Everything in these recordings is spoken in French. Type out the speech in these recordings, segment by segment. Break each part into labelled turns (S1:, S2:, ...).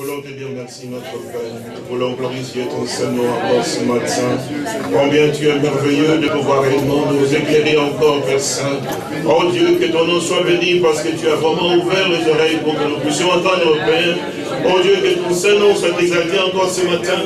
S1: voulons te dire merci, notre Père. Nous voulons glorifier ton Seigneur encore ce matin. Combien tu es merveilleux de pouvoir réellement nous éclairer encore, Père Saint. Oh Dieu, que ton nom soit béni parce que tu as vraiment ouvert les oreilles pour que nous puissions entendre, Père. Oh Dieu, que ton Saint-Nom soit exalté encore ce matin.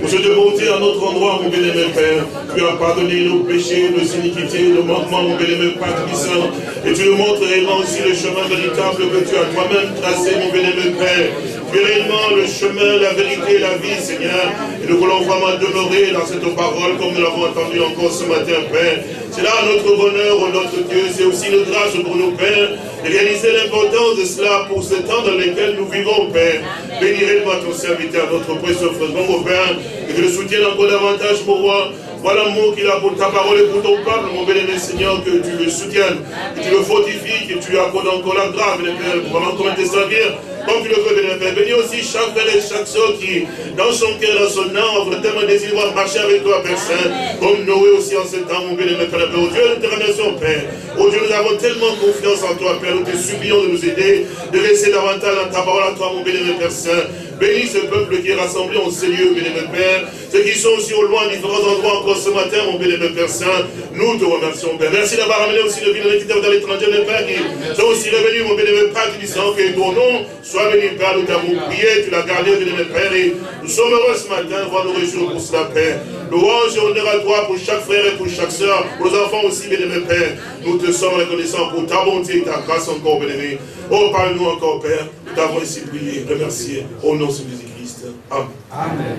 S1: Pour cette bonté à notre endroit, mon bien-aimé Père. Tu as pardonné nos péchés, nos iniquités, nos manquements, mon bien-aimé Père Saint. Et tu nous montres réellement aussi le chemin véritable que tu as toi-même tracé, mon bien-aimé Père. Réellement le chemin, la vérité, la vie, Seigneur. Et nous voulons vraiment demeurer dans cette parole, comme nous l'avons entendu encore ce matin, Père. C'est là notre bonheur, notre Dieu. C'est aussi une grâce pour nos pères de réaliser l'importance de cela pour ce temps dans lequel nous vivons, Père. Bénirez-moi ton serviteur, notre précieux frère, mon Père, et que le soutienne encore davantage pour moi. Voilà le mot qu'il a pour ta parole et pour ton peuple, mon béni Seigneur, que tu le soutiennes, que tu le fortifies, que tu lui accordes encore la grâce, Père, pour encore te servir comme tu le béni Père. Bénis aussi chaque frère et chaque soeur qui, dans son cœur, dans son âme, tellement désir de marcher avec toi, Père Saint, comme Noé aussi en ce temps, mon béni Père. Oh Dieu, nous te remercions, Père. Oh Dieu, nous avons tellement confiance en toi, Père. Nous te supplions de nous aider, de rester davantage dans ta parole à toi, mon béni Père Saint. Bénis ce peuple qui est rassemblé en ces lieux, béni Père. Ceux qui sont aussi au loin, différents endroits encore ce matin, mon béni Père Saint. Nous te remercions, Père. Merci d'avoir amené aussi le ville qui dans l'étranger, les Père, qui sont aussi revenus, mon béni Père, qui disant que ton nom soit béni, Père. Nous t'avons prié, tu l'as gardé, béni Père. Et nous sommes heureux ce matin, voir nous réjouir pour cela, Père. Louange et honneur à toi pour chaque frère et pour chaque soeur, pour nos enfants aussi, béni Père. Nous te sommes reconnaissants pour ta bonté et ta grâce encore, béni Oh, parle-nous encore, Père. Nous t'avons ainsi prié, remercié. Au nom de Jésus-Christ. Amen. Amen.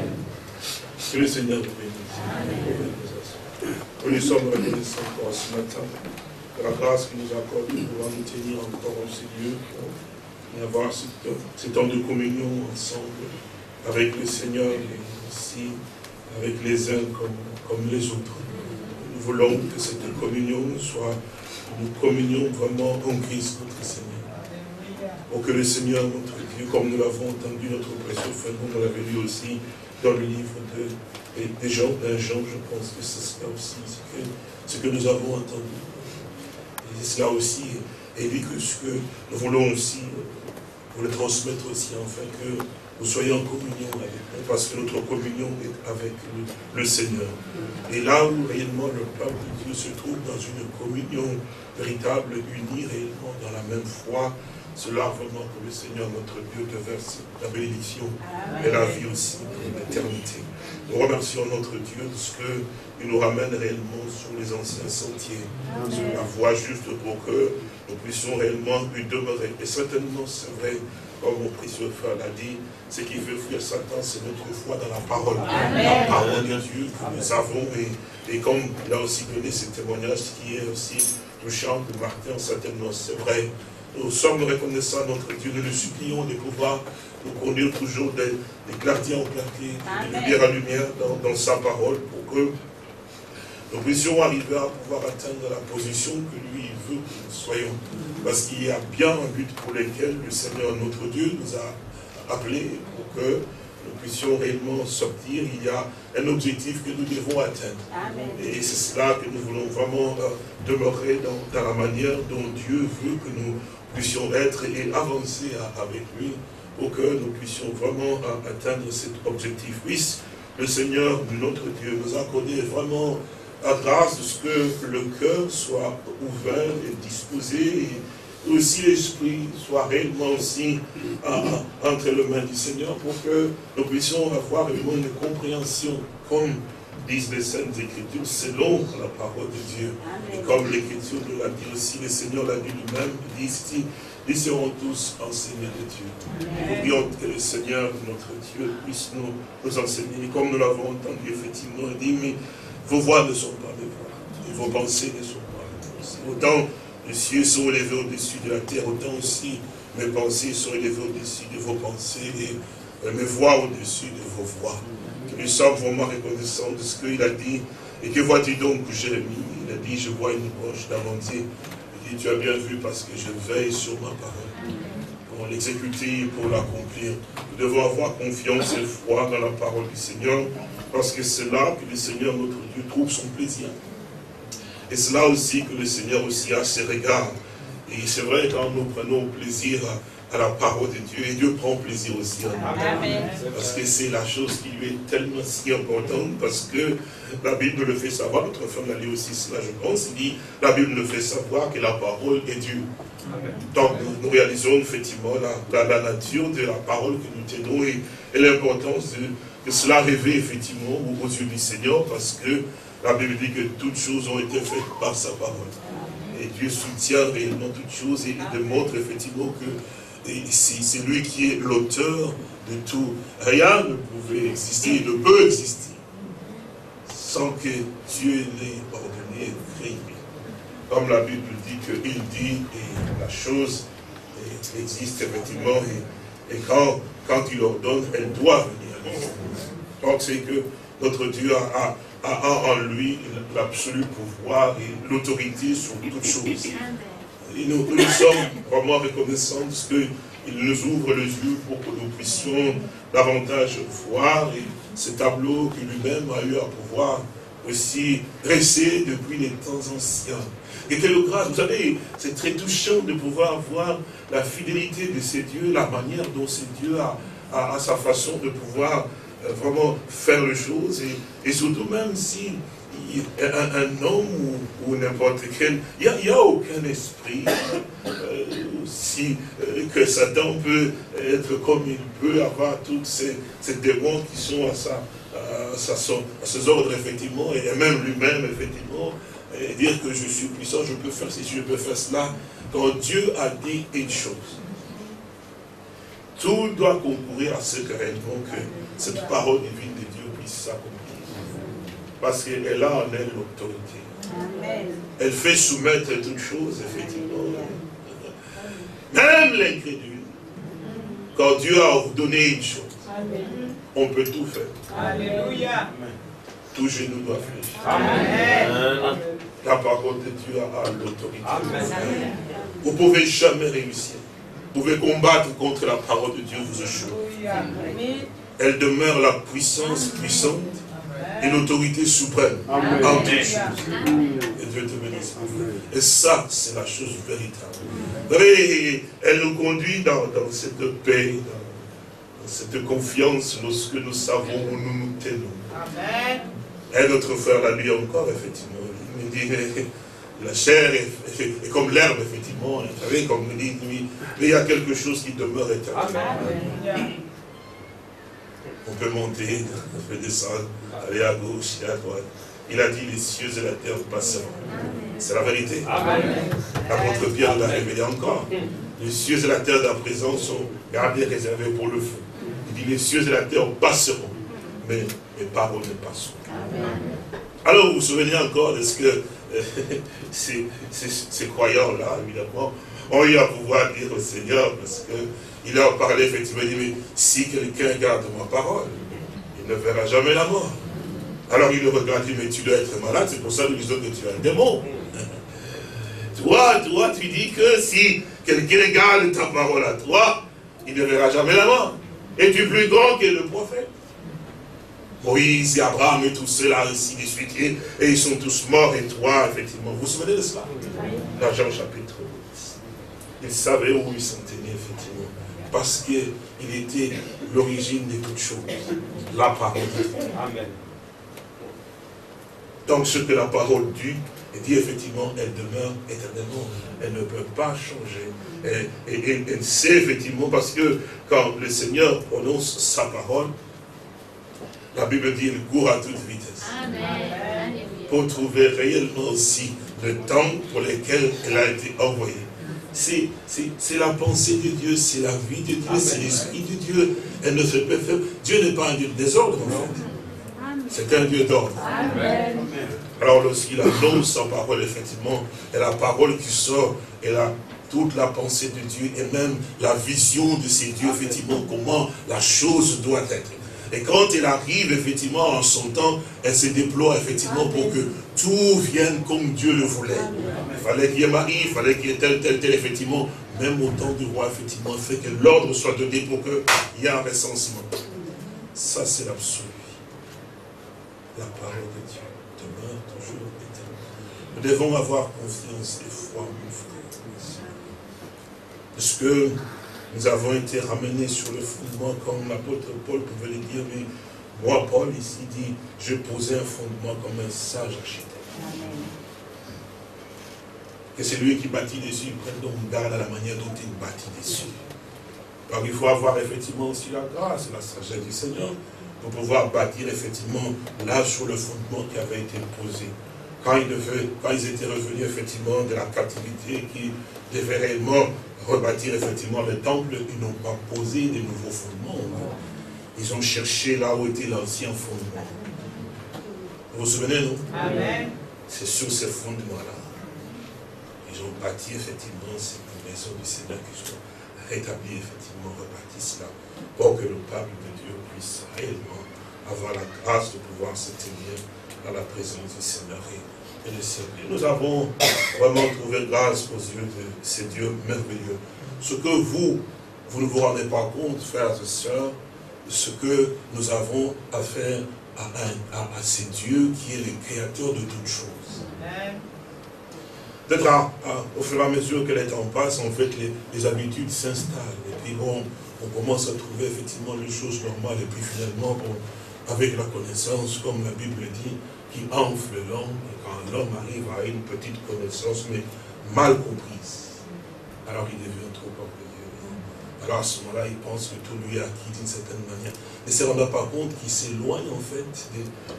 S1: Que le Seigneur nous bénisse. Nous nous sommes reconnaissants encore ce matin pour la grâce qu'il nous accorde de pouvoir nous tenir encore en ces lieux et avoir ce temps de communion ensemble avec le Seigneur et aussi avec les uns comme, comme les autres. Nous voulons que cette communion soit une communion vraiment en Christ notre Seigneur. Pour que le Seigneur, notre Dieu, comme nous l'avons entendu, notre précieux frère, nous l'avons lu aussi dans le livre de, des gens, d'un Jean, je pense que c'est cela aussi, ce que, nous avons entendu. Et cela aussi et dit que ce que nous voulons aussi vous le transmettre aussi, afin que nous soyons en communion avec nous, parce que notre communion est avec le, Seigneur. Et là où réellement le peuple de Dieu se trouve dans une communion véritable, unie réellement dans la même foi, cela vraiment que le Seigneur, notre Dieu, te verse la bénédiction et la vie aussi pour l'éternité. Nous remercions notre Dieu de ce qu'il nous ramène réellement sur les anciens sentiers, sur la voie juste pour que nous puissions réellement y demeurer. Et certainement, c'est vrai, comme mon précieux frère l'a dit, ce qui fait fuir Satan, c'est notre foi dans la parole. La parole de Dieu que nous avons. Et, et comme il a aussi donné ce témoignage qui est aussi touchant de Martin, certainement, c'est vrai. Nous sommes reconnaissants, notre Dieu, nous supplions de pouvoir nous conduire toujours des, des clartés en clarté, de lumière à lumière dans, sa parole, pour que nous puissions arriver à pouvoir atteindre la position que lui veut que nous soyons. Parce qu'il y a bien un but pour lequel le Seigneur, notre Dieu, nous a appelés pour que nous puissions réellement sortir. Il y a un objectif que nous devons atteindre. Et c'est cela que nous voulons vraiment euh, demeurer dans, dans, la manière dont Dieu veut que nous puissions être et avancer avec lui pour que nous puissions vraiment atteindre cet objectif. Puisse le Seigneur, notre Dieu, nous accorder vraiment la grâce de ce que le cœur soit ouvert et disposé et aussi l'esprit soit réellement aussi entre les mains du Seigneur pour que nous puissions avoir une compréhension comme disent les Saintes Écritures, selon la parole de Dieu. Et comme l'Écriture nous l'a dit aussi, le Seigneur l'a dit lui-même, il dit ils seront tous enseignés de Dieu. Nous prions que le Seigneur, notre Dieu, puisse nous, nous enseigner. Comme nous l'avons entendu, effectivement, il dit, mais vos voix ne sont pas mes voix, et vos pensées ne sont pas mes pensées. Autant les cieux sont élevés au-dessus de la terre, autant aussi mes pensées sont élevées au-dessus de vos pensées, et mes voix au-dessus de vos voix nous sommes vraiment reconnaissants de ce qu'il a dit. Et que vois-tu donc que mis Il a dit, je vois une roche d'avantier. Il dit, tu as bien vu parce que je veille sur ma parole. Pour l'exécuter, pour l'accomplir. Nous devons avoir confiance et foi dans la parole du Seigneur. Parce que c'est là que le Seigneur, notre Dieu, trouve son plaisir. Et c'est là aussi que le Seigneur aussi a ses regards. Et c'est vrai, quand nous prenons plaisir à la parole de Dieu et Dieu prend plaisir aussi en Parce que c'est la chose qui lui est tellement si importante parce que la Bible le fait savoir, notre femme l'a lu aussi cela je pense, il dit, la Bible le fait savoir que la parole est Dieu. Donc nous, réalisons effectivement la, la, nature de la parole que nous tenons et, l'importance de, que cela révèle effectivement aux yeux du Seigneur parce que la Bible dit que toutes choses ont été faites par sa parole. Et Dieu soutient réellement toutes choses et, et démontre effectivement que c'est lui qui est l'auteur de tout. Rien ne pouvait exister, ne peut exister, sans que Dieu l'ait ordonné créé. Comme la Bible dit qu'il dit, et la chose existe effectivement, et, quand, il ordonne, elle doit venir. Donc c'est que notre Dieu a, a en lui l'absolu pouvoir et l'autorité sur toutes choses. Et nous, sommes vraiment reconnaissants qu'il nous ouvre les yeux pour que nous puissions davantage voir et ce tableau que lui-même a eu à pouvoir aussi dresser depuis les temps anciens. Et quelle grâce, vous savez, c'est très touchant de pouvoir voir la fidélité de ces dieux, la manière dont ces dieux a, sa façon de pouvoir euh, vraiment faire les choses, et surtout même si un, homme ou, n'importe quel, il n'y a, aucun esprit euh, si, euh, que Satan peut être comme il peut avoir tous ces, démons qui sont à, sa, à, ses ordres, effectivement, et même lui-même, effectivement, et dire que je suis puissant, je peux faire ceci, je peux faire cela. Quand Dieu a dit une chose, tout doit concourir à ce que cette parole divine de Dieu puisse s'accomplir. Parce qu'elle a en elle l'autorité. Elle fait soumettre toutes choses, effectivement. Même l'incrédule. Quand Dieu a ordonné une chose, on peut tout faire. Alléluia. Tout genou doit fléchir. La parole de Dieu a l'autorité. Vous ne pouvez jamais réussir. Vous pouvez combattre contre la parole de Dieu, vous échouez. Elle demeure la puissance puissante et l'autorité suprême Amen. en toutes choses. Et Dieu te bénisse. Et ça, c'est la chose véritable. Vous savez, elle nous conduit dans, cette paix, dans, cette confiance lorsque nous savons où nous nous tenons. Amen. Et notre frère l'a dit encore, effectivement. Il me dit, la chair est, comme l'herbe, effectivement. Vous savez, comme il dit, mais il y a quelque chose qui demeure éternel. Amen. On peut monter, on peut descendre, aller à gauche et à droite. Il a dit, les cieux et la terre passeront. C'est la vérité. L'apôtre Pierre l'a révélé encore. Les cieux et la terre d'à présent sont gardés, réservés pour le feu. Il dit, les cieux et la terre passeront, mais mes paroles ne passeront. Alors, vous vous souvenez encore de ce que ces, ces croyants-là, évidemment, ont eu à pouvoir dire au Seigneur, parce que il a parlé effectivement, il dit, mais si quelqu'un garde ma parole, il ne verra jamais la mort. Alors il le regarde, il dit, mais tu dois être malade, c'est pour ça que nous disons que tu es un démon. toi, toi, tu dis que si quelqu'un garde ta parole à toi, il ne verra jamais la mort. Et tu es plus grand que le prophète? Moïse et Abraham et tout cela, ainsi de suite, et, ils sont tous morts, et toi, effectivement. Vous vous souvenez de cela? Dans Jean chapitre 8. Ils savaient où ils sont parce qu'il était l'origine de toutes choses. La parole. Amen. Donc ce que la parole dit, elle dit effectivement, elle demeure éternellement. Elle ne peut pas changer. Et, elle sait effectivement, parce que quand le Seigneur prononce sa parole, la Bible dit, il court à toute vitesse. Amen. Pour trouver réellement aussi le temps pour lequel elle a été envoyée c'est la pensée de Dieu, c'est la vie de Dieu, c'est l'esprit de Dieu. Elle ne se peut faire. Dieu n'est pas un Dieu de désordre, en fait. C'est un Dieu d'ordre. Alors lorsqu'il annonce sa parole, effectivement, et la parole qui sort, elle a toute la pensée de Dieu et même la vision de ces dieux, effectivement, comment la chose doit être. Et quand elle arrive, effectivement, en son temps, elle se déploie, effectivement, pour que tout vienne comme Dieu le voulait. Fallait qu'il y ait Marie, il fallait qu'il y ait tel, tel, tel, effectivement. Même au temps du roi, effectivement, fait que l'ordre soit donné pour qu'il y ait un recensement. Ça, c'est l'absolu. La parole de Dieu demeure toujours éternelle. Nous devons avoir confiance et foi, mon frère. Parce que nous avons été ramenés sur le fondement, comme l'apôtre Paul pouvait le dire, mais moi, Paul, ici, dit, je posais un fondement comme un sage architecte. Que c'est lui qui bâtit dessus, prenne donc garde à la manière dont il bâtit dessus. Donc il faut avoir effectivement aussi la grâce et la sagesse du Seigneur pour pouvoir bâtir effectivement là sur le fondement qui avait été posé. Quand ils, quand ils étaient revenus effectivement de la captivité, qui devaient réellement rebâtir effectivement le temple, ils n'ont pas posé de nouveaux fondements. Ils ont cherché là où était l'ancien fondement. Vous vous souvenez, non? C'est sur ces fondements-là. Ils ont bâti effectivement cette maison du Seigneur qui sont rétablis, effectivement, rebâti cela, pour que le peuple de Dieu puisse réellement avoir la grâce de pouvoir se tenir dans la présence du Seigneur et, le servir. Nous avons vraiment trouvé grâce aux yeux de ces dieux merveilleux. Ce que vous, vous ne vous rendez pas compte, frères et sœurs, ce que nous avons à faire à, à, à, ces dieux qui est le créateur de toutes choses. Peut-être au fur et à mesure que les temps passent, en fait, les, habitudes s'installent. Et puis bon, on commence à trouver effectivement les choses normales. Et puis finalement, avec la connaissance, comme la Bible dit, qui enfle l'homme, et quand l'homme arrive à une petite connaissance, mais mal comprise, alors il devient trop orgueilleux. Alors à ce moment-là, il pense que tout lui est acquis d'une certaine manière. Ne se rendant pas compte qu'il s'éloigne en fait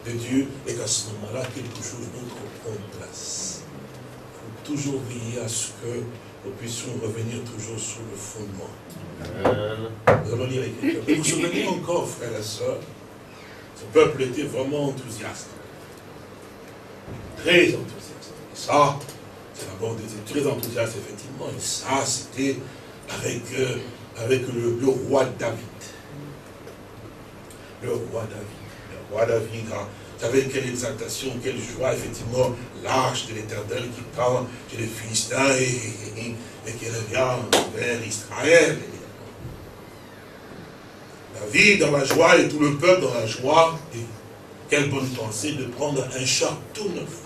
S1: de, Dieu et qu'à ce moment-là, quelque chose d'autre prend place. Toujours veiller à ce que nous puissions revenir toujours sur le fondement. Nous allons lire Vous vous souvenez encore, frères et sœurs, ce peuple était vraiment enthousiaste. Très enthousiaste. Et ça, c'est d'abord des très enthousiaste, effectivement. Et ça, c'était avec, euh, avec le, roi David. Le roi David. Le roi David vous savez quelle exaltation, quelle joie, effectivement, l'arche de l'éternel qui parle chez les Philistins et, qui revient vers Israël. David dans la joie et tout le peuple dans la joie. Et quelle bonne pensée de prendre un char tout neuf.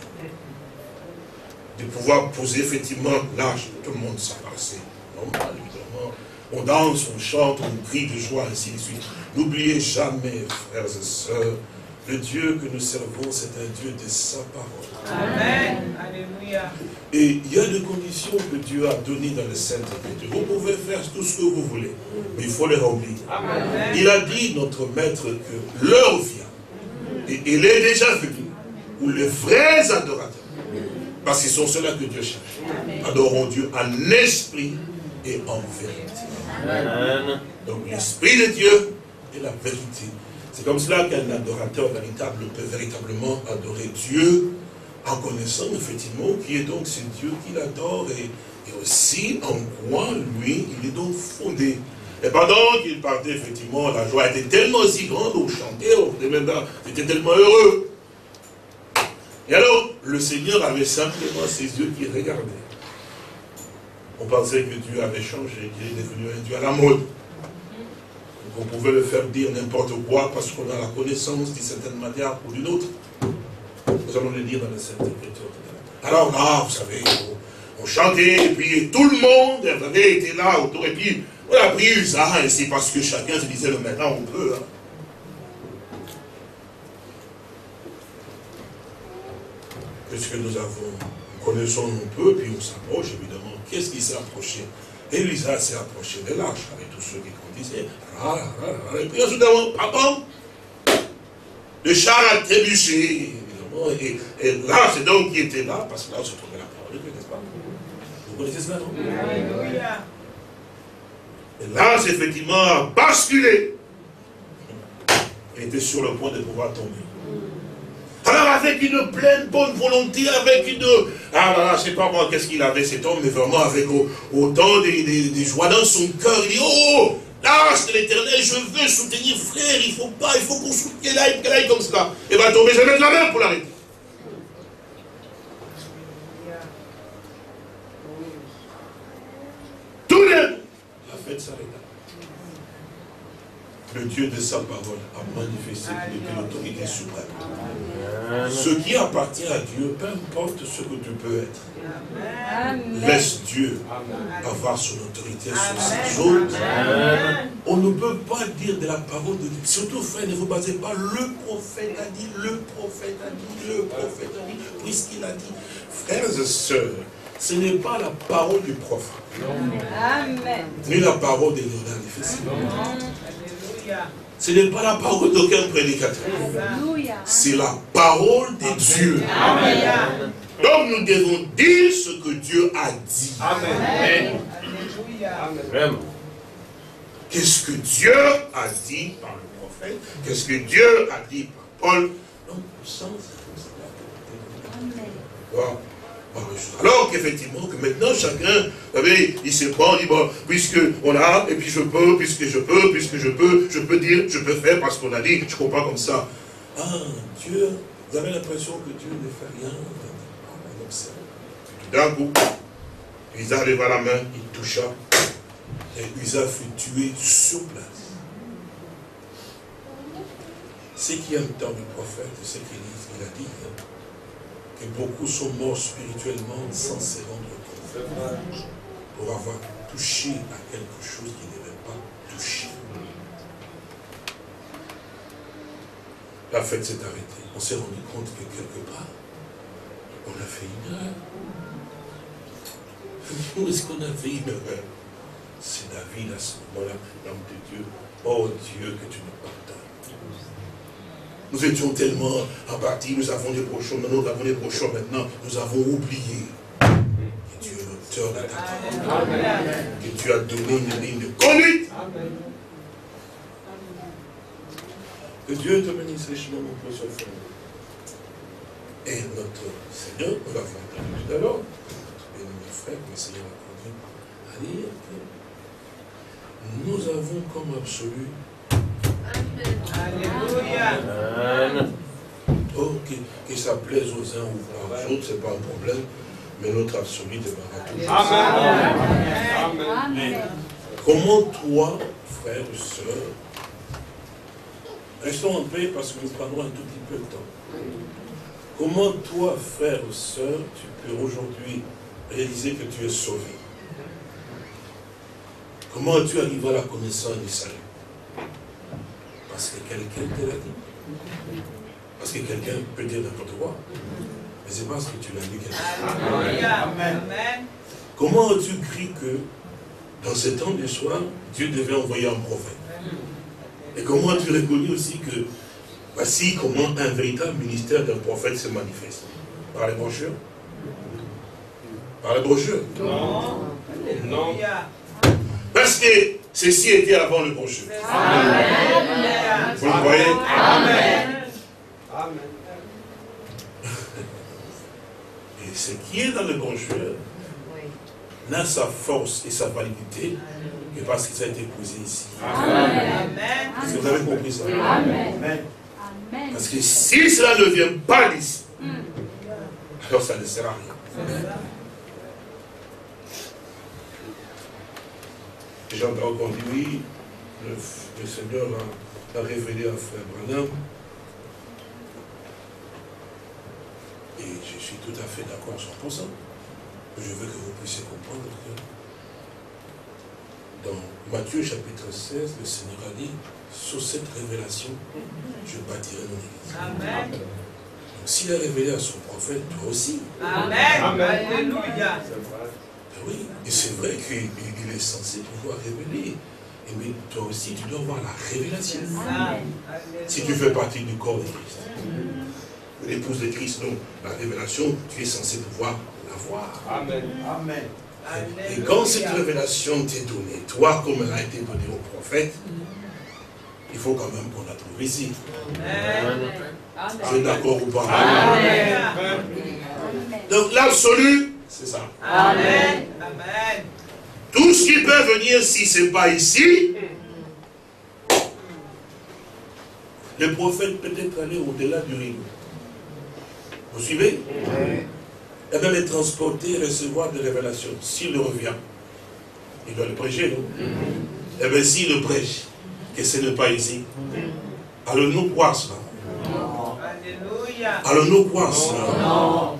S1: De pouvoir poser effectivement l'âge. Tout le monde s'embrasser. Normal, évidemment. On danse, on chante, on crie de joie, ainsi de suite. N'oubliez jamais, frères et sœurs, le Dieu que nous servons, c'est un Dieu de sa parole. Amen. Alléluia. Et il y a des conditions que Dieu a données dans le Sainte Écriture. Vous pouvez faire tout ce que vous voulez, mais il faut les remplir. Il a dit, notre maître, que l'heure vient, et il est déjà venu, où les vrais adorateurs, parce qu'ils sont ceux-là que Dieu cherche, adoreront Dieu en esprit et en vérité. Donc l'esprit de Dieu et la vérité c'est comme cela qu'un adorateur véritable peut véritablement adorer Dieu en connaissant effectivement qui est donc ce Dieu qu'il adore et, aussi en quoi lui, il est donc fondé. Et pendant qu'il partait, effectivement, la joie était tellement si grande, on chantait, on était tellement heureux. Et alors, le Seigneur avait simplement ses yeux qui regardaient. On pensait que Dieu avait changé, qu'il est devenu un Dieu à la mode. On pouvait le faire dire n'importe quoi parce qu'on a la connaissance d'une certaine manière ou d'une autre. Nous allons le dire dans la Sainte Écriture. Alors là, vous savez, on, chantait, et puis tout le monde avait été là autour, et puis on a pris ça ainsi parce que chacun se disait, maintenant on peut. Hein. Puisque nous avons, nous connaissons un peu, puis on s'approche évidemment. Qu'est-ce qui s'est approché? Elisa s'est approché de l'arche avec tous ceux qui conduisaient. Et puis soudain, pardon, le char a trébuché. Et, et là, c'est donc qui était là, parce que là, on se trouvait la parole de Dieu, n'est-ce pas? Vous connaissez cela, non? Et là, c'est effectivement basculé. Il était sur le point de pouvoir tomber. Alors avec une pleine bonne volonté, avec une... Ah là là, je sais pas moi qu'est-ce qu'il avait cet homme, mais vraiment avec autant de, joie dans son cœur. Il dit, oh, l'âge de l'éternel, je veux soutenir frère, il faut pas, il faut qu'on soutienne qu'elle aille comme cela. Et va tomber, je vais mettre la main pour l'arrêter. Tout le la fête s'arrêta. Le Dieu de sa parole a manifesté qu'il était l'autorité suprême. Ce qui appartient à Dieu, peu importe ce que tu peux être. Laisse Dieu avoir son autorité sur ces choses. On ne peut pas dire de la parole de Dieu. Surtout, frère, ne vous basez pas. Le prophète a dit, le prophète a dit, le prophète a dit, puisqu'il a dit. Frères et sœurs, ce n'est pas la parole du prophète. Amen. Ni la parole de Léonard Ce n'est pas la parole d'aucun prédicateur. C'est la parole de Dieu. Amen. Donc nous devons dire ce que Dieu a dit. Amen. Amen. Qu'est-ce que Dieu a dit par le prophète? Qu'est-ce que Dieu a dit par Paul? Donc, sens, Amen. Alors qu'effectivement, que maintenant chacun, vous savez, il se prend, il dit, bon, puisque on a, et puis je peux, puisque je peux, puisque je peux, je peux dire, je peux faire parce qu'on a dit, je comprends comme ça. Ah, Dieu, vous avez l'impression que Dieu ne fait rien. Tout d'un coup, Isa leva la main, il toucha, et Isa fut tué sur place. Ce qui entend le prophète, ce qu'il a dit, que beaucoup sont morts spirituellement sans se rendre compte pour avoir touché à quelque chose qu'ils n'avaient pas touché. La fête s'est arrêtée. On s'est rendu compte que quelque part, on a fait une heure. Où est-ce qu'on a fait une heure C'est David à ce moment-là, l'homme de Dieu. Oh Dieu, que tu nous pardonnes. Nous étions tellement abattus, nous avons des brochons, maintenant nous avons des brochons maintenant, nous avons oublié. Que Dieu est l'auteur de ta que tu as donné une ligne de conduite. Que Dieu te bénisse richement, mon précieux frère. Et notre Seigneur, nous l'avons entendu tout à l'heure, et mes frères, le Seigneur a conduit à dire que nous avons comme absolu Alléluia. Oh, que, ça plaise aux uns ou aux autres, ce n'est pas un problème, mais notre absolu demeurera toujours. Amen. Amen. Comment toi, frère ou soeur, restons en paix parce que nous prendrons un tout petit peu de temps. Comment toi, frère ou soeur, tu peux aujourd'hui réaliser que tu es sauvé? Comment tu arrives à la connaissance du salut parce que quelqu'un te l'a dit. Parce que quelqu'un peut dire n'importe quoi. Mais c'est parce que tu l'as dit quelque Amen. Comment as-tu cru que dans ce temps de soir, Dieu devait envoyer un prophète? Et comment as-tu reconnu aussi que voici comment un véritable ministère d'un prophète se manifeste? Par les brochures? Par les brochures? Non. Non. Parce que ceci était avant le. Amen. Vous le voyez Amen. Amen. Et ce qui est dans le brochure n'a sa force et sa validité que parce que ça a été posé ici. Amen. Est-ce que vous avez compris ça? Amen. Parce que si cela ne vient pas d'ici, alors ça ne sert à rien. J'ai entendu, oui, le, Seigneur a, révélé à Frère Branham. Et je suis tout à fait d'accord sur ça. Je veux que vous puissiez comprendre que dans Matthieu chapitre 16, le Seigneur a dit, sur cette révélation, je bâtirai mon église. Amen. Donc s'il a révélé à son prophète, toi aussi. Amen. Alléluia. Oui, et c'est vrai qu'il est censé pouvoir révéler. mais toi aussi, tu dois avoir la révélation. Si tu fais partie du corps de Christ. L'épouse de Christ, non. La révélation, tu es censé pouvoir la voir. Amen. Amen. Et quand cette révélation t'est donnée, toi comme elle a été donnée au prophète, il faut quand même qu'on la trouve ici. Amen. Tu es d'accord ou pas? Amen. Donc l'absolu, c'est ça. Amen. Amen. Tout ce qui peut venir, si ce n'est pas ici, le prophète peut être allé au-delà du rideau. Vous suivez? Et même être transporter, recevoir des révélations. S'il revient, il doit le prêcher, non? Et eh bien s'il le prêche, que ce n'est pas ici, allons-nous croire cela? Allons-nous croire cela? Non.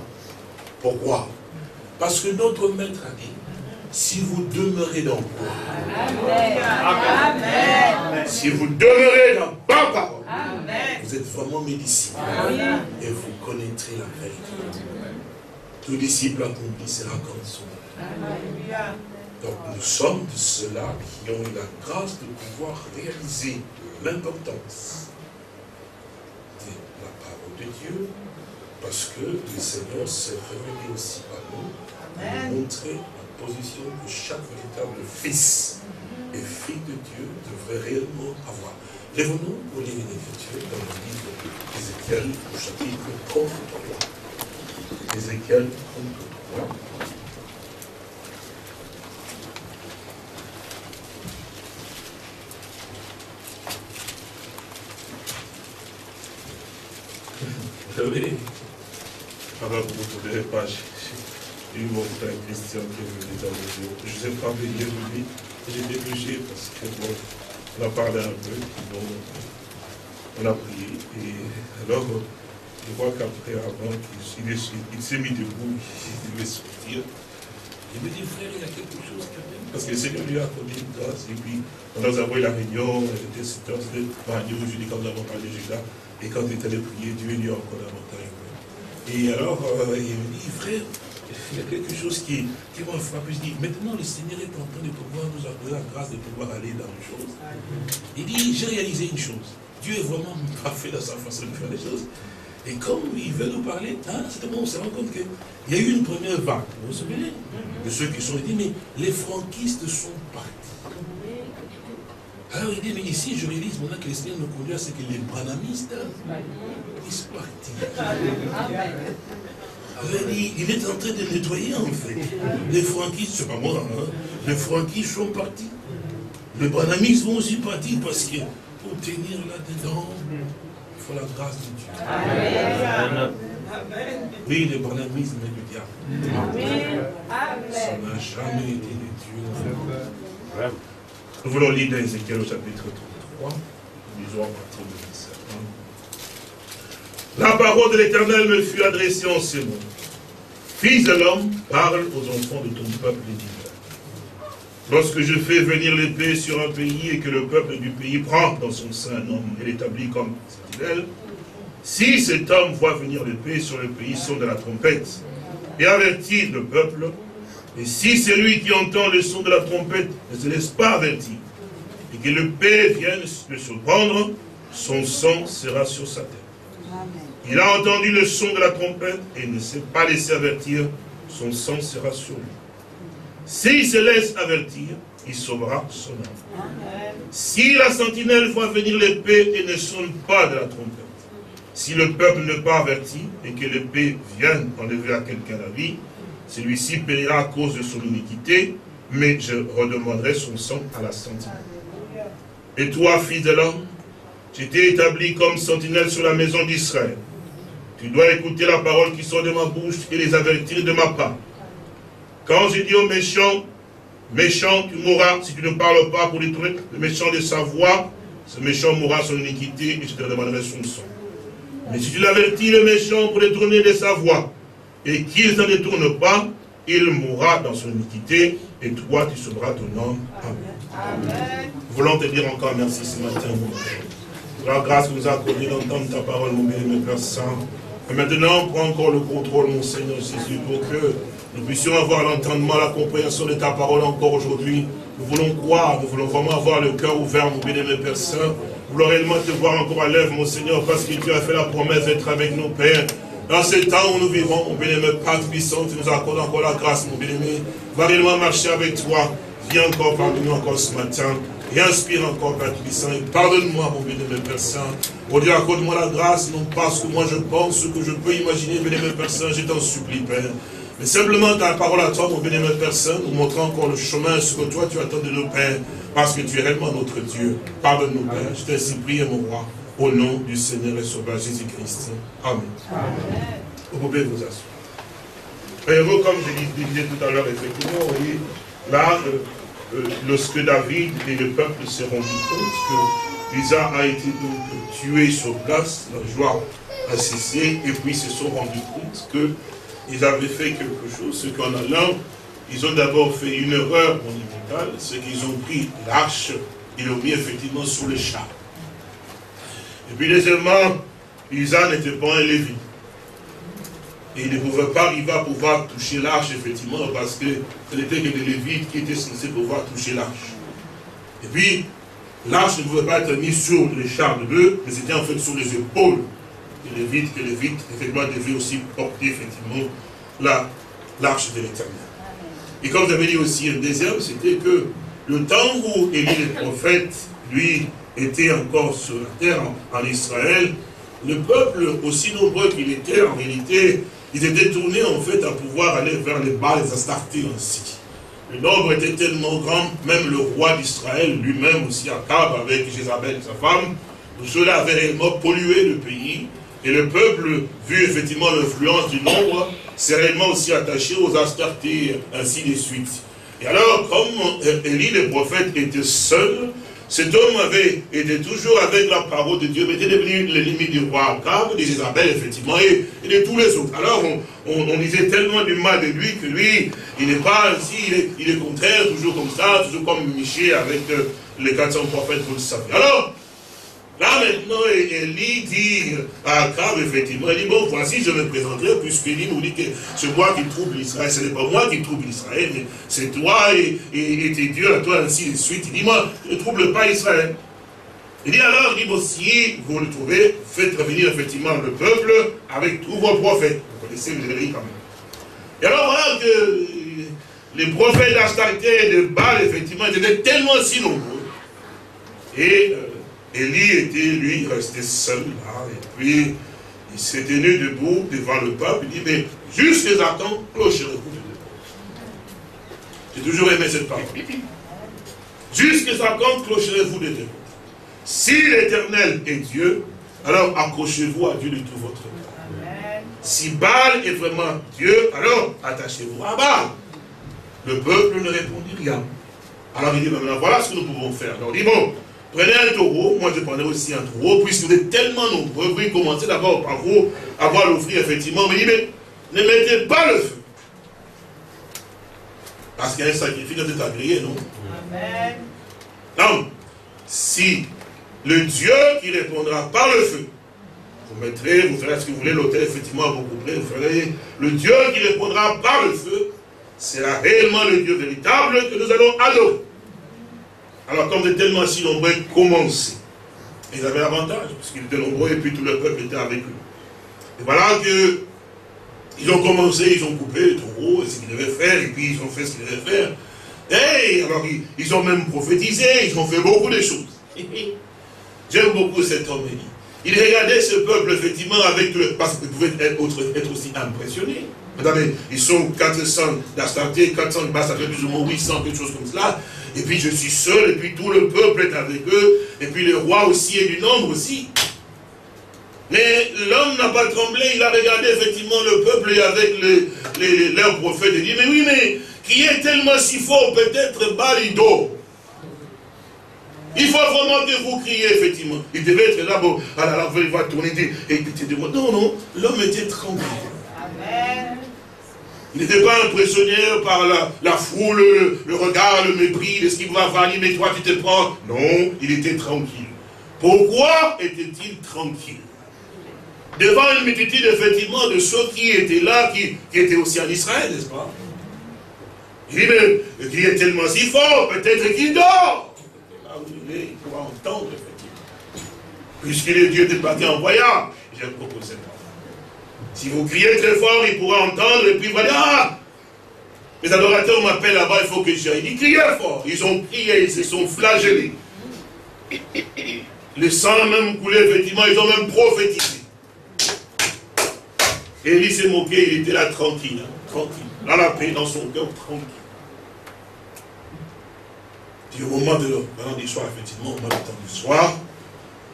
S1: Pourquoi? Parce que notre maître a dit, si vous demeurez dans quoi Amen. Si vous demeurez dans ma parole, vous êtes vraiment mes disciples. Et vous connaîtrez la vérité. Tout disciple accompli sera comme son Donc nous sommes de ceux-là qui ont eu la grâce de pouvoir réaliser l'importance de la parole de Dieu, parce que le Seigneur s'est révélé aussi à nous, montrer la position que chaque véritable fils et fille de Dieu devrait réellement avoir. Lève-nous pour lire une écriture dans le livre d'Ézéchiel, au chapitre 33. Ézéchiel 33. Vous savez, vous ne trouvez pas, j'ai eu mon frère qui est venu dans le jour. Je ne sais pas venir lui, j'ai débouché parce que bon, on a parlé un peu, bon, on a prié. Et alors, je vois qu'après, avant, il, s'est mis debout, il devait sortir. Il me dit, frère, il y a quelque chose quand même. Parce que le Seigneur lui a accordé une grâce. Et puis, on a envoyé la réunion, était c'était je dis quand nous avons parlé Judas. Et quand il était allé prier, Dieu lui a encore davantage. Et alors, euh, il me dit, frère, il y a quelque chose qui, qui m'a frappé. Je dis, maintenant le Seigneur est en train de pouvoir nous donner la grâce de pouvoir aller dans les choses. Il dit, j'ai réalisé une chose. Dieu est vraiment parfait dans sa façon de faire les choses. Et comme il veut nous parler, hein, c'est bon, on se rend compte qu'il y a eu une première vague, vous vous souvenez De ceux qui sont dit, mais les franquistes sont partis. Alors il dit, mais ici, je réalise maintenant que le Seigneur nous conduit à ce que les branamistes puissent partir. Il, dit, il est en train de nettoyer en fait. Les franquistes, c'est pas moi, hein, les franquistes sont partis. Les branamistes vont aussi partir parce que pour tenir là-dedans, il faut la grâce de Dieu. Amen. Oui, les branamistes, mais du diable. Amen. Ça n'a jamais été de Dieu. Nous voulons lire dans Ézéchiel au chapitre 33. Nous à partir de 17. La parole de l'Éternel me fut adressée en ces mots. Fils de l'homme, parle aux enfants de ton peuple d'Israël. Lorsque je fais venir l'épée sur un pays et que le peuple du pays prend dans son sein un homme et l'établit comme sentinelle, si cet homme voit venir l'épée sur le pays, son de la trompette et avertit le peuple, et si celui qui entend le son de la trompette ne se laisse pas avertir, et que paix vienne le surprendre, son sang sera sur sa tête. Il a entendu le son de la trompette et ne s'est pas laissé avertir, son sang sera sur lui. S'il se laisse avertir, il sauvera son âme. Si la sentinelle voit venir l'épée et ne sonne pas de la trompette, si le peuple n'est pas averti et que l'épée vienne enlever à quelqu'un la vie, celui-ci périra à cause de son iniquité, mais je redemanderai son sang à la sentinelle. Et toi, fils de l'homme, tu t'es établi comme sentinelle sur la maison d'Israël. Tu dois écouter la parole qui sort de ma bouche et les avertir de ma part. Quand je dis au méchant, méchant, tu mourras si tu ne parles pas pour détruire le méchant de sa voix, ce méchant mourra son iniquité et je te demanderai son sang. Mais si tu l'avertis le méchant pour détourner de sa voix, et qu'il ne détourne pas, il mourra dans son iniquité, et toi tu sauveras ton homme. Amen. Nous voulons te dire encore merci ce matin, mon Père. La grâce que nous a accordé d'entendre ta parole, mon bien mon Père Saint. Et maintenant, prends encore le contrôle, mon Seigneur Jésus, pour que nous puissions avoir l'entendement, la compréhension de ta parole encore aujourd'hui. Nous voulons croire, nous voulons vraiment avoir le cœur ouvert, mon bien mon Père Saint. Nous voulons réellement te voir encore à l'œuvre, mon Seigneur, parce que tu as fait la promesse d'être avec nous, Père. Dans ce temps où nous vivons, mon bien-aimé Père puissant, tu nous accordes encore la grâce, mon bien-aimé. Va réellement marcher avec toi. Viens encore parmi nous encore ce matin. Et inspire encore, Père puissant. Et pardonne-moi, mon bien-aimé Père Saint. Oh Dieu, accorde-moi la grâce, non pas ce que moi je pense, ce que je peux imaginer, bien-aimé Père Saint. Je t'en supplie, Père. Mais simplement ta parole à toi, mon bien-aimé Père Saint, nous montrant encore le chemin, ce que toi tu attends de nos pères, parce que tu es réellement notre Dieu. Pardonne-nous, Père. Je t'ai ainsi prié, mon roi. Au nom du Seigneur et Sauveur Jésus-Christ. Amen. Vous pouvez vous asseoir. Et vous, comme je disais tout à l'heure, effectivement, vous voyez, là, euh, euh, lorsque David et le peuple se rendent compte que Isa a été donc tué sur place, la joie a cessé et puis se sont rendus compte qu'ils avaient fait quelque chose, ce qu'en allant, ils ont d'abord fait une erreur monumentale, c'est qu'ils ont pris l'arche et l'ont mis effectivement sous le char. Et puis deuxièmement, Isa n'était pas un lévite. Et il ne pouvait pas arriver à pouvoir toucher l'arche, effectivement, parce que ce n'était que des lévites qui étaient censés pouvoir toucher l'arche. Et puis, l'arche ne pouvait pas être mise sur les chars de bœuf, mais c'était en fait sur les épaules des lévites, que les lévites, effectivement, devaient aussi porter, effectivement, l'arche de l'éternel. Et comme j'avais dit aussi un deuxième, c'était que le temps où Élie le prophète, lui, était encore sur la terre en, Israël, le peuple, aussi nombreux qu'il était, en réalité, ils étaient tournés en fait à pouvoir aller vers les Baals les Astartés ainsi. Le nombre était tellement grand, même le roi d'Israël lui-même aussi, Akab, avec Jézabel, sa femme, cela avait réellement pollué le pays. Et le peuple, vu effectivement l'influence du nombre, s'est réellement aussi attaché aux Astartés, ainsi de suite. Et alors, comme Élie le prophète était seul, cet homme avait été toujours avec la parole de Dieu, mais était devenu l'ennemi du roi Akab, d'Isabelle, effectivement, et, de tous les autres. Alors, on, disait tellement du mal de lui que lui, il n'est pas ainsi, il est, contraire, toujours comme ça, toujours comme Miché avec euh, les 400 prophètes, vous le savez. Alors, Là maintenant, Élie dit à Akab, effectivement, il dit, bon, voici, je me présenterai, puisqu'Élie nous dit que c'est moi qui trouble Israël. Ce n'est pas moi qui trouble Israël, mais c'est toi et, tes dieux à toi, ainsi de suite. Il dit, moi, ne trouble pas Israël. Il dit alors, il dit, bon, si vous le trouvez, faites revenir effectivement le peuple avec tous vos prophètes. Vous connaissez, vous avez quand même. Et alors voilà que les prophètes d'Astarté et de Baal, effectivement, étaient tellement si nombreux. Et euh, Élie était, lui, resté seul là, et puis il s'est tenu debout devant le peuple, il dit, mais jusqu'à quand clocherez-vous de J'ai toujours aimé cette parole. Jusqu'à quand clocherez-vous de Dieu Si l'éternel est Dieu, alors accrochez-vous à Dieu de tout votre cœur. Si Baal est vraiment Dieu, alors attachez-vous à Baal. Le peuple ne répondit rien. Alors il dit, maintenant voilà ce que nous pouvons faire. Alors il dit, bon, Prenez un taureau, moi je prenais aussi un taureau, puisque vous êtes tellement nombreux, vous commencez d'abord par vous à voir l'offrir effectivement, mais il dit, mais ne mettez pas le feu. Parce qu'il y a un sacrifice qui est agréé, non? Amen. Non. Si le Dieu qui répondra par le feu, vous mettrez, vous ferez ce que vous voulez, l'hôtel effectivement vous couperez, vous ferez le Dieu qui répondra par le feu, sera réellement le Dieu véritable que nous allons adorer. Alors, comme étaient tellement si nombreux, commencez. Ils avaient l'avantage, parce qu'ils étaient nombreux et puis tout le peuple était avec eux. Et voilà que ils ont commencé, ils ont coupé le taureau, ce qu'ils devaient faire, et puis ils ont fait ce qu'ils devaient faire. Et alors, ils, ont même prophétisé, ils ont fait beaucoup de choses. J'aime beaucoup cet homme. Il regardait ce peuple, effectivement, avec le... Parce qu'il pouvait être, être aussi impressionné. Ils sont 400 d'Astarté, 400 de bas, ça fait plus ou moins 800, quelque chose comme cela. Et puis je suis seul, et puis tout le peuple est avec eux, et puis le roi aussi est du nombre aussi. Mais l'homme n'a pas tremblé, il a regardé effectivement le peuple et avec les, leurs prophètes, il dit, mais oui, mais qui est tellement si fort, peut-être Balido. Il faut vraiment que vous criez, effectivement. Il devait être là, bon, alors il va tourner, et il dit, non, non, l'homme était tranquille. Amen. N'était pas impressionné par la, foule, le, regard, le mépris de ce qui va venir, mais toi tu te prends. Non, il était tranquille. Pourquoi était-il tranquille? Devant une multitude, effectivement, de ceux qui étaient là, qui, étaient aussi en Israël, n'est-ce pas? Il dit, mais il est tellement si fort, peut-être qu'il dort. Là où il est, il pourra entendre, effectivement. Puisqu'il est Dieu de parti en voyage. J'aime beaucoup cette si vous criez très fort, il pourra entendre et puis il va dire Ah Les adorateurs m'appellent là-bas, il faut que j'aille. Ils criaient fort. Ils ont crié, ils se sont flagellés. Le sang même coulé, effectivement, ils ont même prophétisé. Élie s'est moqué, il était là tranquille, hein, tranquille. Dans la paix, dans son cœur, tranquille. Puis au moment de l'heure du soir, effectivement, au moment du soir,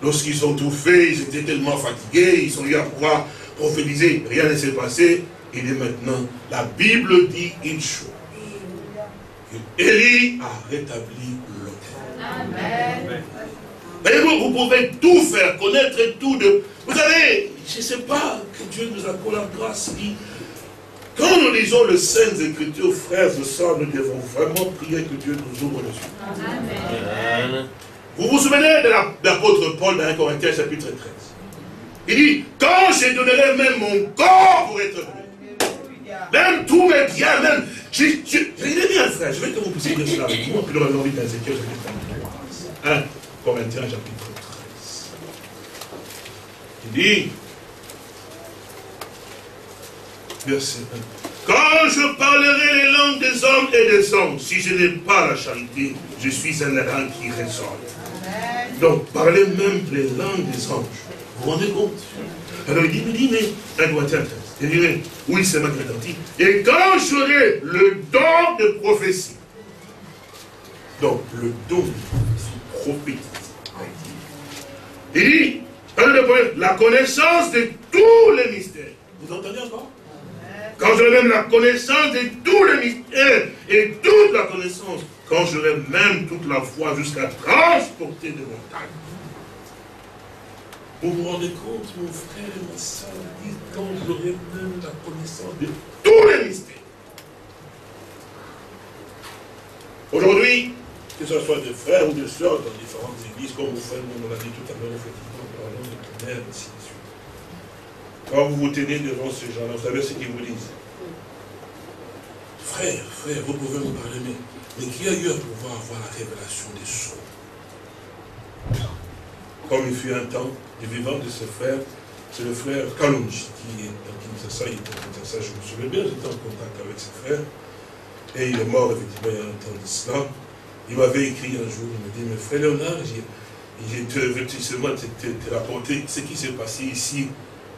S1: lorsqu'ils ont tout fait, ils étaient tellement fatigués, ils ont eu à pouvoir prophétisé, rien ne s'est passé. Il est maintenant, la Bible dit une chose. Que Élie a rétabli l'autel. Amen. vous, vous pouvez tout faire, connaître tout de... Vous savez, je ne sais pas que Dieu nous accorde la grâce. Quand nous lisons les Saintes Écritures, frères et sœurs, nous devons vraiment prier que Dieu nous ouvre les yeux. Amen. Vous vous souvenez de l'apôtre Paul dans 1 Corinthiens chapitre 13 Il dit, quand je donnerai même mon corps pour être même tous mes biens, même. Je, bien, frère, je veux que vous puissiez dire cela avec moi, puis nous avons envie d'Ézéchiel chapitre 33. 1 Corinthiens chapitre 13. Il dit, verset 1. Quand je parlerai les langues des hommes et des hommes, si je n'ai pas la charité, je suis un errant qui résonne. Donc, parlez même les langues des anges. Vous vous rendez compte Alors il dit, il dit, mais, un doigt il dirait, oui, c'est ma dit. Et quand j'aurai le don de prophétie, donc le don de prophétie, il dit, la connaissance de tous les mystères. Vous entendez encore? Quand j'aurai même la connaissance de tous les mystères et toute la connaissance, quand j'aurai même toute la foi jusqu'à transporter des montagnes. Vous vous rendez compte, mon frère et ma soeur, quand j'aurai même la connaissance de tous les mystères. Aujourd'hui, que ce soit des frères ou des soeurs dans différentes églises, comme vous frères, on l'a dit tout à l'heure, effectivement, parlant de tonnerre, ainsi de suite. Quand vous vous tenez devant ces gens-là, vous savez ce qu'ils vous disent. Frère, frère, vous pouvez me parler, mais, mais qui a eu à pouvoir avoir la révélation des sceaux? Comme il fut un temps, le vivant de ce frère, c'est le frère Kalunj, qui est dans Kinshasa, il est dans Kinshasa, je me souviens bien, j'étais en contact avec ce frère, et il est mort effectivement il y a un temps de cela. Il m'avait écrit un jour, il me dit, mais frère Léonard, veux seulement te, rapporter ce qui s'est passé ici,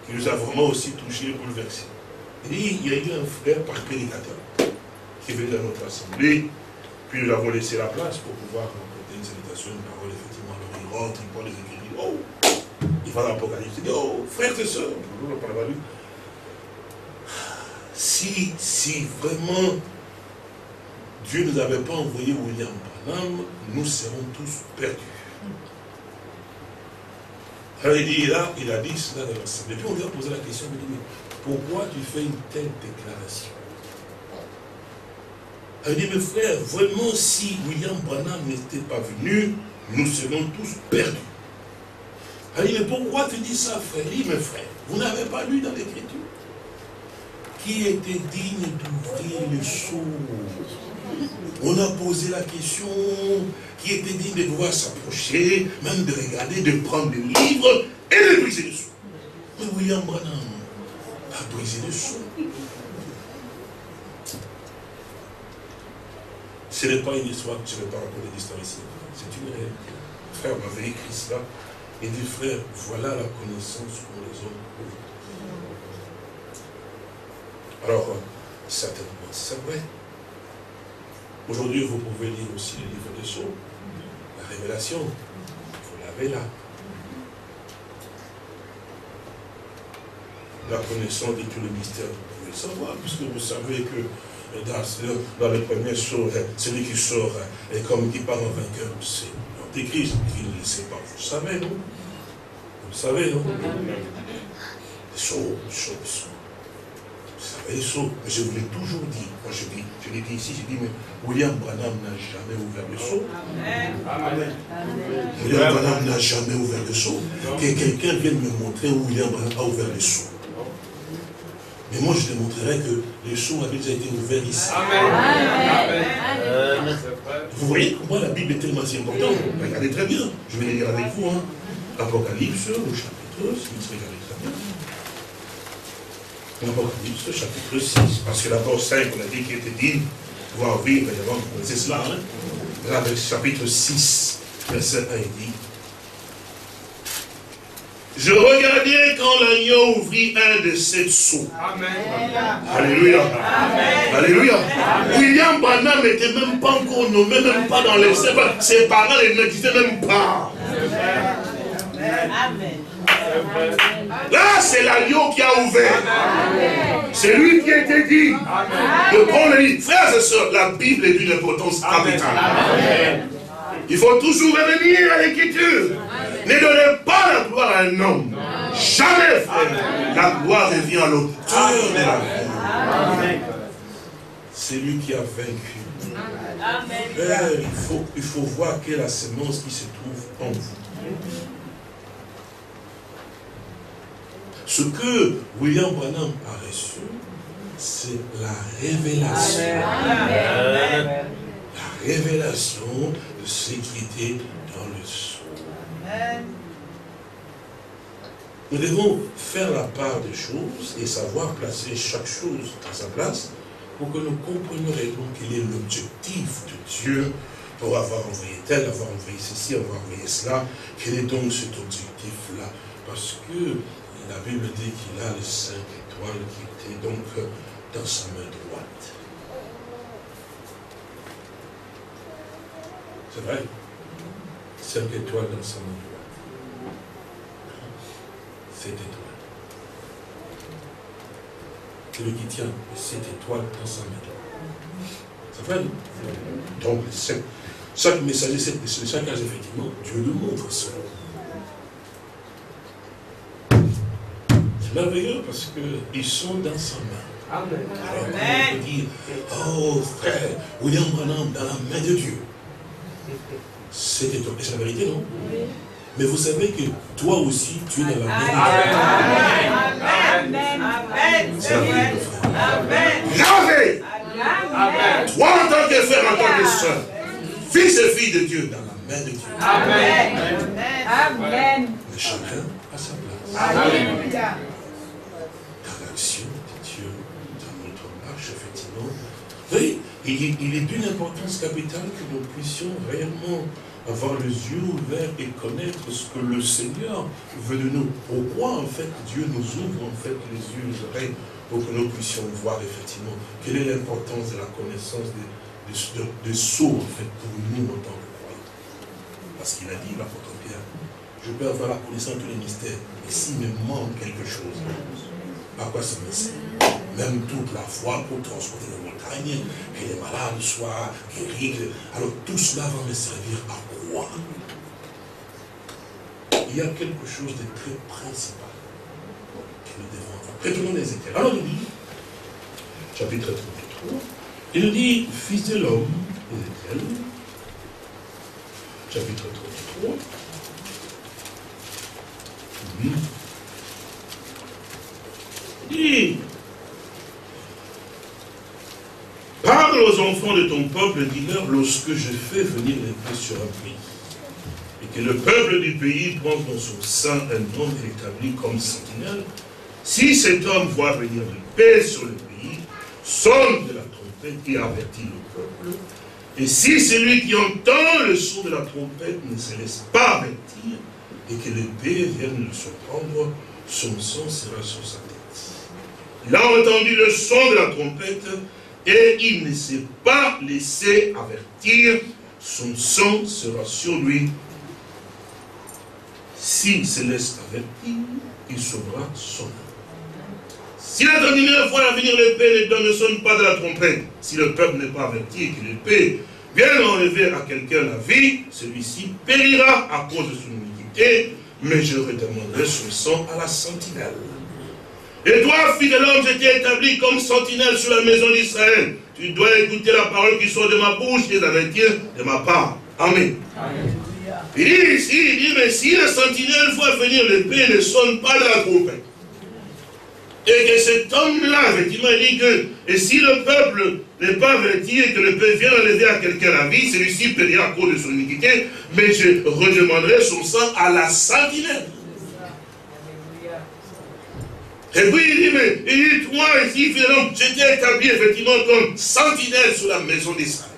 S1: qui nous a vraiment aussi touchés, bouleversés. Il dit, il y a eu un frère par prédicateur qui est venu dans notre assemblée, puis nous avons laissé la place pour pouvoir rencontrer une salutation, une parole, effectivement, alors il rentre, il prend les écrits, oh il va dans l'Apocalypse, il dit, oh, frères et sœurs, si, si vraiment Dieu ne nous avait pas envoyé William Branham, nous serons tous perdus. Alors il dit là, il a dit cela dans l'Assemblée. Puis on lui a posé la question, il dit, mais pourquoi tu fais une telle déclaration? Il dit, mes frères, vraiment, si William Branham n'était pas venu, nous serions tous perdus. Il dit, mais pourquoi tu dis ça, frère? Il mes frères, vous n'avez pas lu dans l'Écriture? Qui était digne d'ouvrir le sceau On a posé la question, qui était digne de pouvoir s'approcher, même de regarder, de prendre le livre et de briser le sceau. Mais William Branham a brisé le sceau. Ce n'est pas une histoire que je ne vais pas raconter l'histoire ici. C'est une réalité. Frère m'avait écrit cela. Il dit, frère, voilà la connaissance pour les hommes. Alors, certainement, c'est vrai. Aujourd'hui, vous pouvez lire aussi les livres de Sceaux, la révélation. Vous l'avez là. La connaissance de tous les mystères, vous pouvez le savoir, puisque vous savez que dans, dans les premiers sceaux, celui qui sort et comme qui part en vainqueur, c'est il ne le sait pas. Vous savez, non Vous savez, non les sceaux, les sceaux. Vous savez, les sceaux. Mais je vous l'ai toujours dit. Moi, je, dis, je l'ai dit ici, j'ai dit, mais William Branham n'a jamais ouvert le sceau. Amen. William Branham n'a jamais ouvert le sceau. Que quelqu'un vienne me montrer où William Branham a ouvert le sceau. Mais moi, je démontrerai que le sceau a déjà été ouvert ici. Amen. Vous voyez comment la Bible est tellement si importante? Regardez très bien. Je vais les lire avec vous. Hein. Apocalypse, au chapitre 6. Regardez très bien. Apocalypse, chapitre 6. Parce que d'abord 5, on a dit qu'il était digne de voir vivre. C'est cela. Hein? Regardez, chapitre 6, verset 1, il dit je regardais quand l'agneau ouvrit un de sept sceaux. Amen. Alléluia. Amen. Alléluia. William Branham n'était même pas encore nommé, même pas dans les Ses parents ne disaient même pas. Amen. Là, c'est l'agneau qui a ouvert. C'est lui qui a été dit. De prendre les frères et sœurs, la Bible est d'une importance capitale. Il faut toujours revenir à l'écriture. Ne donnez pas la gloire à un homme. Jamais, frère. La gloire revient à l'auteur de la vie. C'est lui qui a vaincu. Eh, il faut, voir quelle est la semence qui se trouve en vous. Ce que William Branham a reçu, c'est la révélation. La révélation de ce qui était nous devons faire la part des choses et savoir placer chaque chose à sa place pour que nous comprenions réellement quel est l'objectif de Dieu pour avoir envoyé tel, avoir envoyé ceci, avoir envoyé cela. Quel est donc cet objectif-là? Parce que la Bible dit qu'il a les cinq étoiles qui étaient donc dans sa main droite. C'est vrai? cinq étoiles dans sa main droite. Cette étoile. Celui qui tient cette étoile dans sa main. Ça fait Donc, chaque messager, chaque âge, effectivement, Dieu nous montre son C'est merveilleux parce qu'ils sont dans sa main. Amen. Alors, on peut dire, oh frère, William Branham, dans la main de Dieu. C'est la vérité, non oui. Mais vous savez que toi aussi, tu es dans la même. Amen. Amen. Amen. Amen. Amen. Toi, en tant que frère, en tant que soeur, fils et fille de Dieu, dans la main de Dieu. Amen. Amen. Mais chacun a sa place. Amen. Dans l'action de Dieu, dans notre marche, effectivement. Oui. Il est d'une importance capitale que nous puissions réellement avoir les yeux ouverts et connaître ce que le Seigneur veut de nous. Pourquoi en fait Dieu nous ouvre en fait les yeux, les oreilles, pour que nous puissions voir effectivement? Quelle est l'importance de la connaissance des, des, en fait pour nous en tant que croyants? Parce qu'il a dit l'apôtre Pierre, je peux avoir la connaissance de les mystères, mais s'il me manque quelque chose, à quoi ça me sert Même toute la foi pour transporter le que les malades soient guéris. Alors tout cela va me servir à quoi? Il y a quelque chose de très principal que nous devons avoir. Les. Alors il dit, chapitre 33, il nous dit, fils de l'homme, chapitre 33, il dit, Parle aux enfants de ton peuple, dis-leur, lorsque je fais venir l'impôt sur un pays, et que le peuple du pays prend dans son sein un homme établi comme sentinelle, si cet homme voit venir de paix sur le pays, sonne de la trompette et avertit le peuple, et si celui qui entend le son de la trompette ne se laisse pas avertir, et que l'épée vienne le surprendre, son sang sera sur sa tête. Il a entendu le son de la trompette, et il ne s'est pas laissé avertir, son sang sera sur lui. S'il se laisse avertir, il sauvera son âme. Si la dernière fois à venir l'épée, les dents ne sonnent pas de la trompette. Si le peuple n'est pas averti et que l'épée vient enlever à quelqu'un la vie, celui-ci périra à cause de son iniquité, mais je redemanderai son sang à la sentinelle. Et toi, fils de l'homme, je établi comme sentinelle sur la maison d'Israël. Tu dois écouter la parole qui sort de ma bouche et l'arrêter de ma part. Amen. Il dit ici, il dit, mais si la sentinelle voit venir l'épée, ne sonne pas de la trompette. Et que cet homme-là, effectivement, il dit que, et si le peuple n'est pas averti et que le peuple vient enlever à quelqu'un la vie, celui-ci périra à cause de son iniquité, mais je redemanderai son sang à la sentinelle. Et puis il dit, mais il dit, moi ici, finalement, j'étais établi effectivement comme sentinelle sur la maison d'Israël.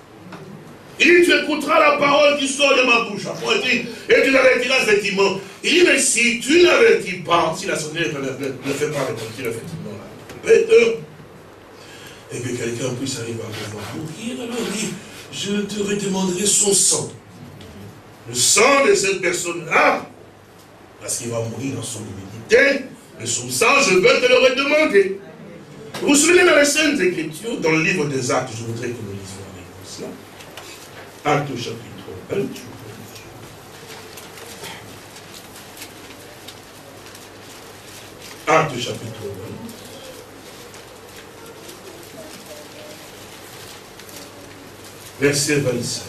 S1: Il dit, tu écouteras la parole qui sort de ma bouche. Après, il dit, et tu l'avertiras effectivement. Il dit, mais si tu n'avertis pas, si la sentinelle ne, fait pas répondir effectivement, bête et que quelqu'un puisse arriver à pouvoir mourir, alors il dit, je te redemanderai son sang. Le sang de cette personne-là, parce qu'il va mourir dans son humilité, mais sous ça, je veux te le redemander. Vous vous souvenez dans les Saintes Écritures, dans le livre des Actes, je voudrais que nous lisions avec vous cela. Actes chapitre 1. Actes chapitre 1. verset 27.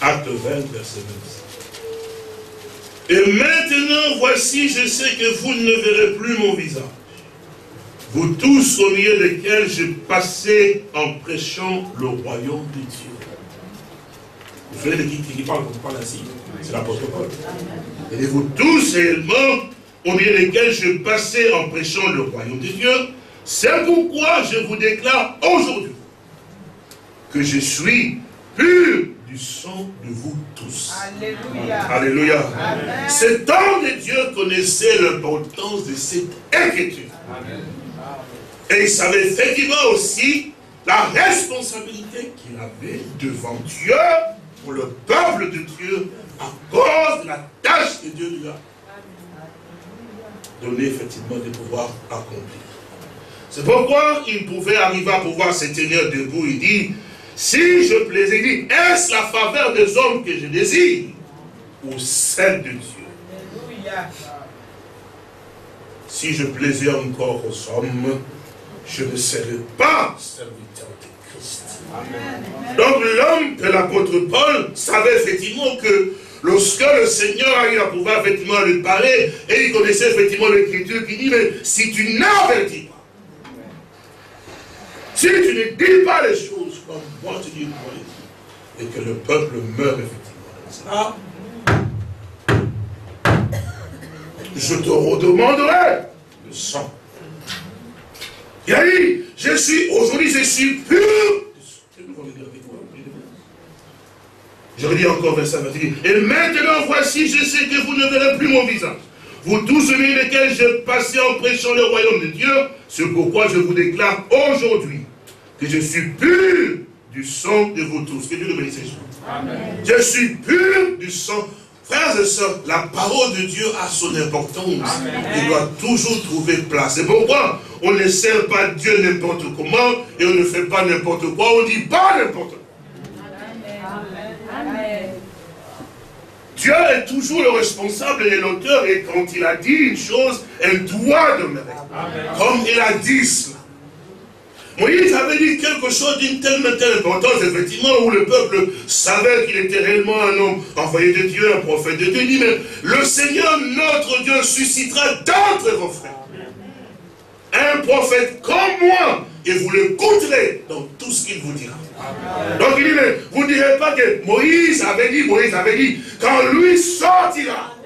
S1: Acte 20, verset 27. Et maintenant, voici, je sais que vous ne verrez plus mon visage. Vous tous au milieu desquels je passais en prêchant le royaume de Dieu. Vous savez de qui, qui parle quand on parle ainsi? C'est l'apôtre Paul. Et vous tous également au milieu desquels je passais en prêchant le royaume de Dieu. C'est pourquoi je vous déclare aujourd'hui que je suis pur du sang de vous tous. Alléluia. Alléluia. Cet homme de Dieu connaissait l'importance de cette écriture. Et il savait effectivement aussi la responsabilité qu'il avait devant Dieu pour le peuple de Dieu à cause de la tâche que Dieu lui a donné effectivement de pouvoir accomplir. C'est pourquoi il pouvait arriver à pouvoir se tenir debout et dire, si je plaisais, est-ce la faveur des hommes que je désire ou celle de Dieu? Si je plaisais encore aux hommes, je ne serai pas serviteur de Christ. Donc l'homme de l'apôtre Paul savait effectivement que lorsque le Seigneur a eu à pouvoir effectivement lui parler, et il connaissait effectivement l'écriture qui dit, mais si tu n'avertis pas, si tu ne dis pas les choses comme moi tu dis, et que le peuple meurt effectivement je te redemanderai le sang. Il a dit, je suis, aujourd'hui je suis pur Je redis encore verset 21. Et maintenant, voici, je sais que vous ne verrez plus mon visage. Vous tous ceux lesquels je passais en prêchant le royaume de Dieu, c'est pourquoi je vous déclare aujourd'hui que je suis pur du sang de vous tous. Que Dieu le bénisse. Amen. Je suis pur du sang. Frères et sœurs, la parole de Dieu a son importance. Il doit toujours trouver place. C'est pourquoi on ne sert pas Dieu n'importe comment et on ne fait pas n'importe quoi. On ne dit pas n'importe quoi. Dieu est toujours le responsable et l'auteur, et quand il a dit une chose, elle doit demeurer. Comme il a dit cela. Moïse avait dit quelque chose d'une telle, telle importance, effectivement, où le peuple savait qu'il était réellement un homme envoyé de Dieu, un prophète de Dieu. Il dit, mais le Seigneur, notre Dieu, suscitera d'entre vos frères un prophète comme moi, et vous l'écouterez dans tout ce qu'il vous dira. Donc il dit, mais vous ne direz pas que Moïse avait dit, Moïse avait dit, quand lui sortira,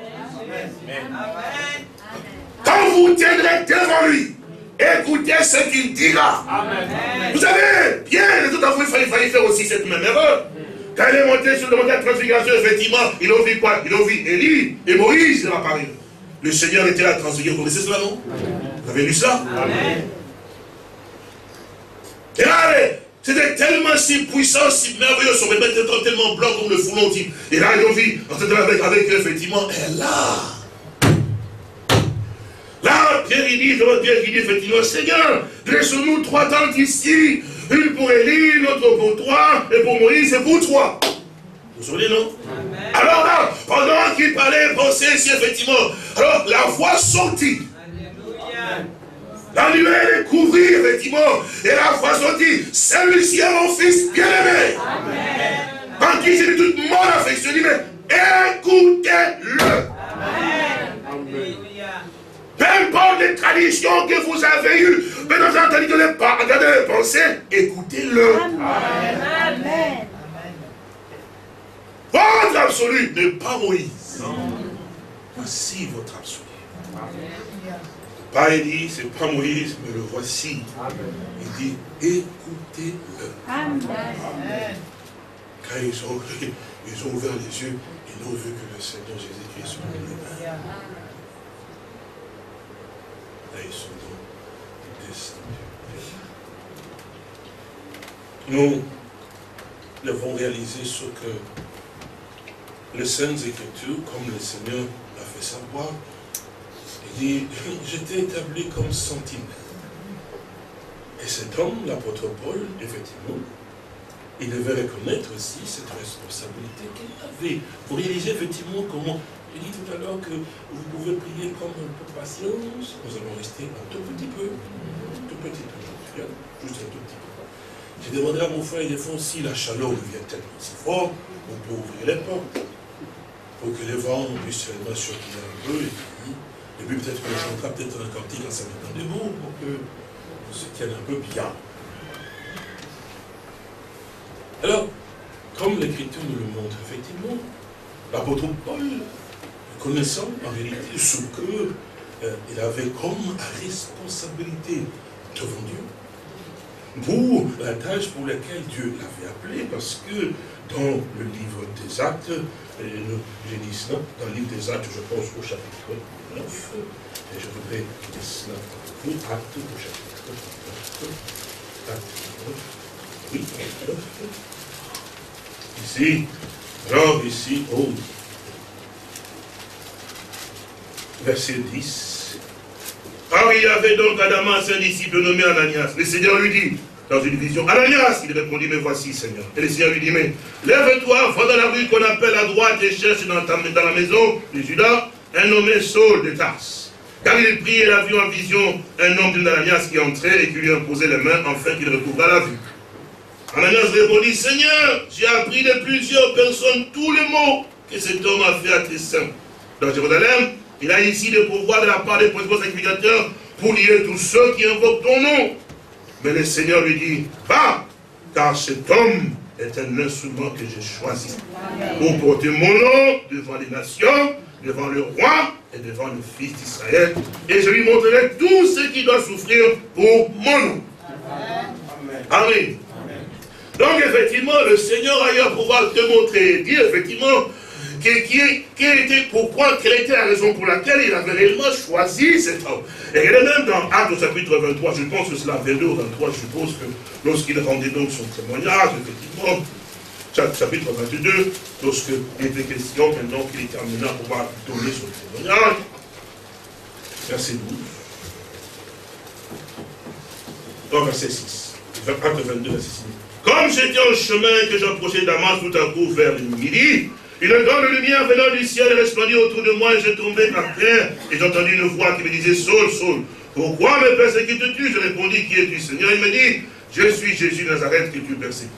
S1: quand vous tiendrez devant lui, écoutez ce qu'il dira. Vous savez, bien, les autres il fallait, faire aussi cette même erreur. Quand il est monté sur le montagne de transfiguration, effectivement, il a vu quoi? Il a vu Élie et Moïse il va parler. Le Seigneur était là transfiguré. Vous connaissez cela, non? Vous avez lu ça? Amen. Et là, c'était tellement si puissant, si merveilleux, son bébé était tellement blanc comme le foulon. Et là, ils ont vu, avec, avec eux, effectivement, et là, là, Pierre il dit, Pierre il dit, effectivement, Seigneur, laissons-nous trois tentes ici, une pour Élie, l'autre pour toi, et pour Moïse, et pour toi. Vous vous souvenez, non? Alors là, pendant qu'il parlait, pensait si effectivement, alors la voix sortit. La lumière est couvrie, effectivement. Et la voix sortit. Celui-ci est mon fils bien-aimé. En qui j'ai toute mon affection. Mais écoutez-le. Peu importe les traditions que vous avez eues, mais dans un entendu que pas, regardez les pensées, écoutez-le. Amen. Votre absolu n'est pas Moïse. Voici votre absolu. Pas il dit, c'est pas Moïse, mais le voici. Il dit, écoutez-le. Quand ils ont, ils ont ouvert les yeux, ils n'ont vu que le Seigneur Jésus-Christ sur le Là, ils sont donc descendus. Nous devons réaliser ce que les Saintes Écritures, comme le Seigneur l'a fait savoir, il dit, j'étais établi comme sentinelle. Et cet homme, l'apôtre Paul, effectivement, il devait reconnaître aussi cette responsabilité qu'il avait pour réaliser effectivement comment J'ai dit tout à l'heure que vous pouvez prier comme un peu de patience. Nous allons rester un tout petit peu. Un tout petit peu. Juste un tout petit peu. J'ai demandé à mon frère des fonds si la chaleur devient tellement si fort, on peut ouvrir les portes pour que les vents puissent seulement circuler un peu et puis, peut-être qu'on chantera peut-être un cantique en s'amusant des mots pour que on se tienne un peu bien. Alors, comme l'Écriture nous le montre, effectivement, l'apôtre Paul, connaissant en réalité ce que euh, avait comme responsabilité devant Dieu, pour la tâche pour laquelle Dieu l'avait appelé, parce que dans le livre des actes, j'ai dit cela, dans le livre des actes, je pense au chapitre 9, et je voudrais dire cela, oui, acte au chapitre 9, acte 9, oui, 9, ici, alors ici, oh, verset 10, alors il y avait donc à Damas un disciple nommé Ananias. Le Seigneur lui dit, dans une vision, Ananias, il répondit, mais voici Seigneur. Et le Seigneur lui dit, mais lève-toi, va dans la rue qu'on appelle à droite et cherche dans, la maison de Judas un nommé Saul de Tarse. Car il prit et a vu en vision un homme d'Ananias qui entrait et qui lui imposait les mains afin qu'il recouvra la vue. Ananias répondit, Seigneur, j'ai appris de plusieurs personnes tous les mots que cet homme a fait à tes saints. Dans Jérusalem, il a ici le pouvoir de la part des principaux sacrificateurs pour lier tous ceux qui invoquent ton nom. Mais le Seigneur lui dit, va, car cet homme est un instrument que j'ai choisi pour porter mon nom devant les nations, devant le roi et devant le fils d'Israël. Et je lui montrerai tout ce qui doit souffrir pour mon nom. Amen. Donc effectivement, le Seigneur a eu à pouvoir te montrer, dire effectivement, qui, était, pourquoi, quelle était la raison pour laquelle il avait réellement choisi cet homme? Et il est même dans Actes chapitre 23, je pense que c'est la 22 ou 23, je suppose que lorsqu'il rendait donc son témoignage, effectivement, chapitre 22, lorsqu'il était question maintenant qu'il était amené à pouvoir donner son témoignage, verset 12. Non, verset 6. Acte 22, verset 6. Comme j'étais en chemin que j'approchais Damas tout à coup vers le midi, une grande lumière venant du ciel resplendit autour de moi et je tombais par terre et j'entendis une voix qui me disait Saul, Saul, pourquoi me persécutes-tu? Je répondis Qui es-tu Seigneur? Il me dit Je suis Jésus Nazareth que tu persécutes.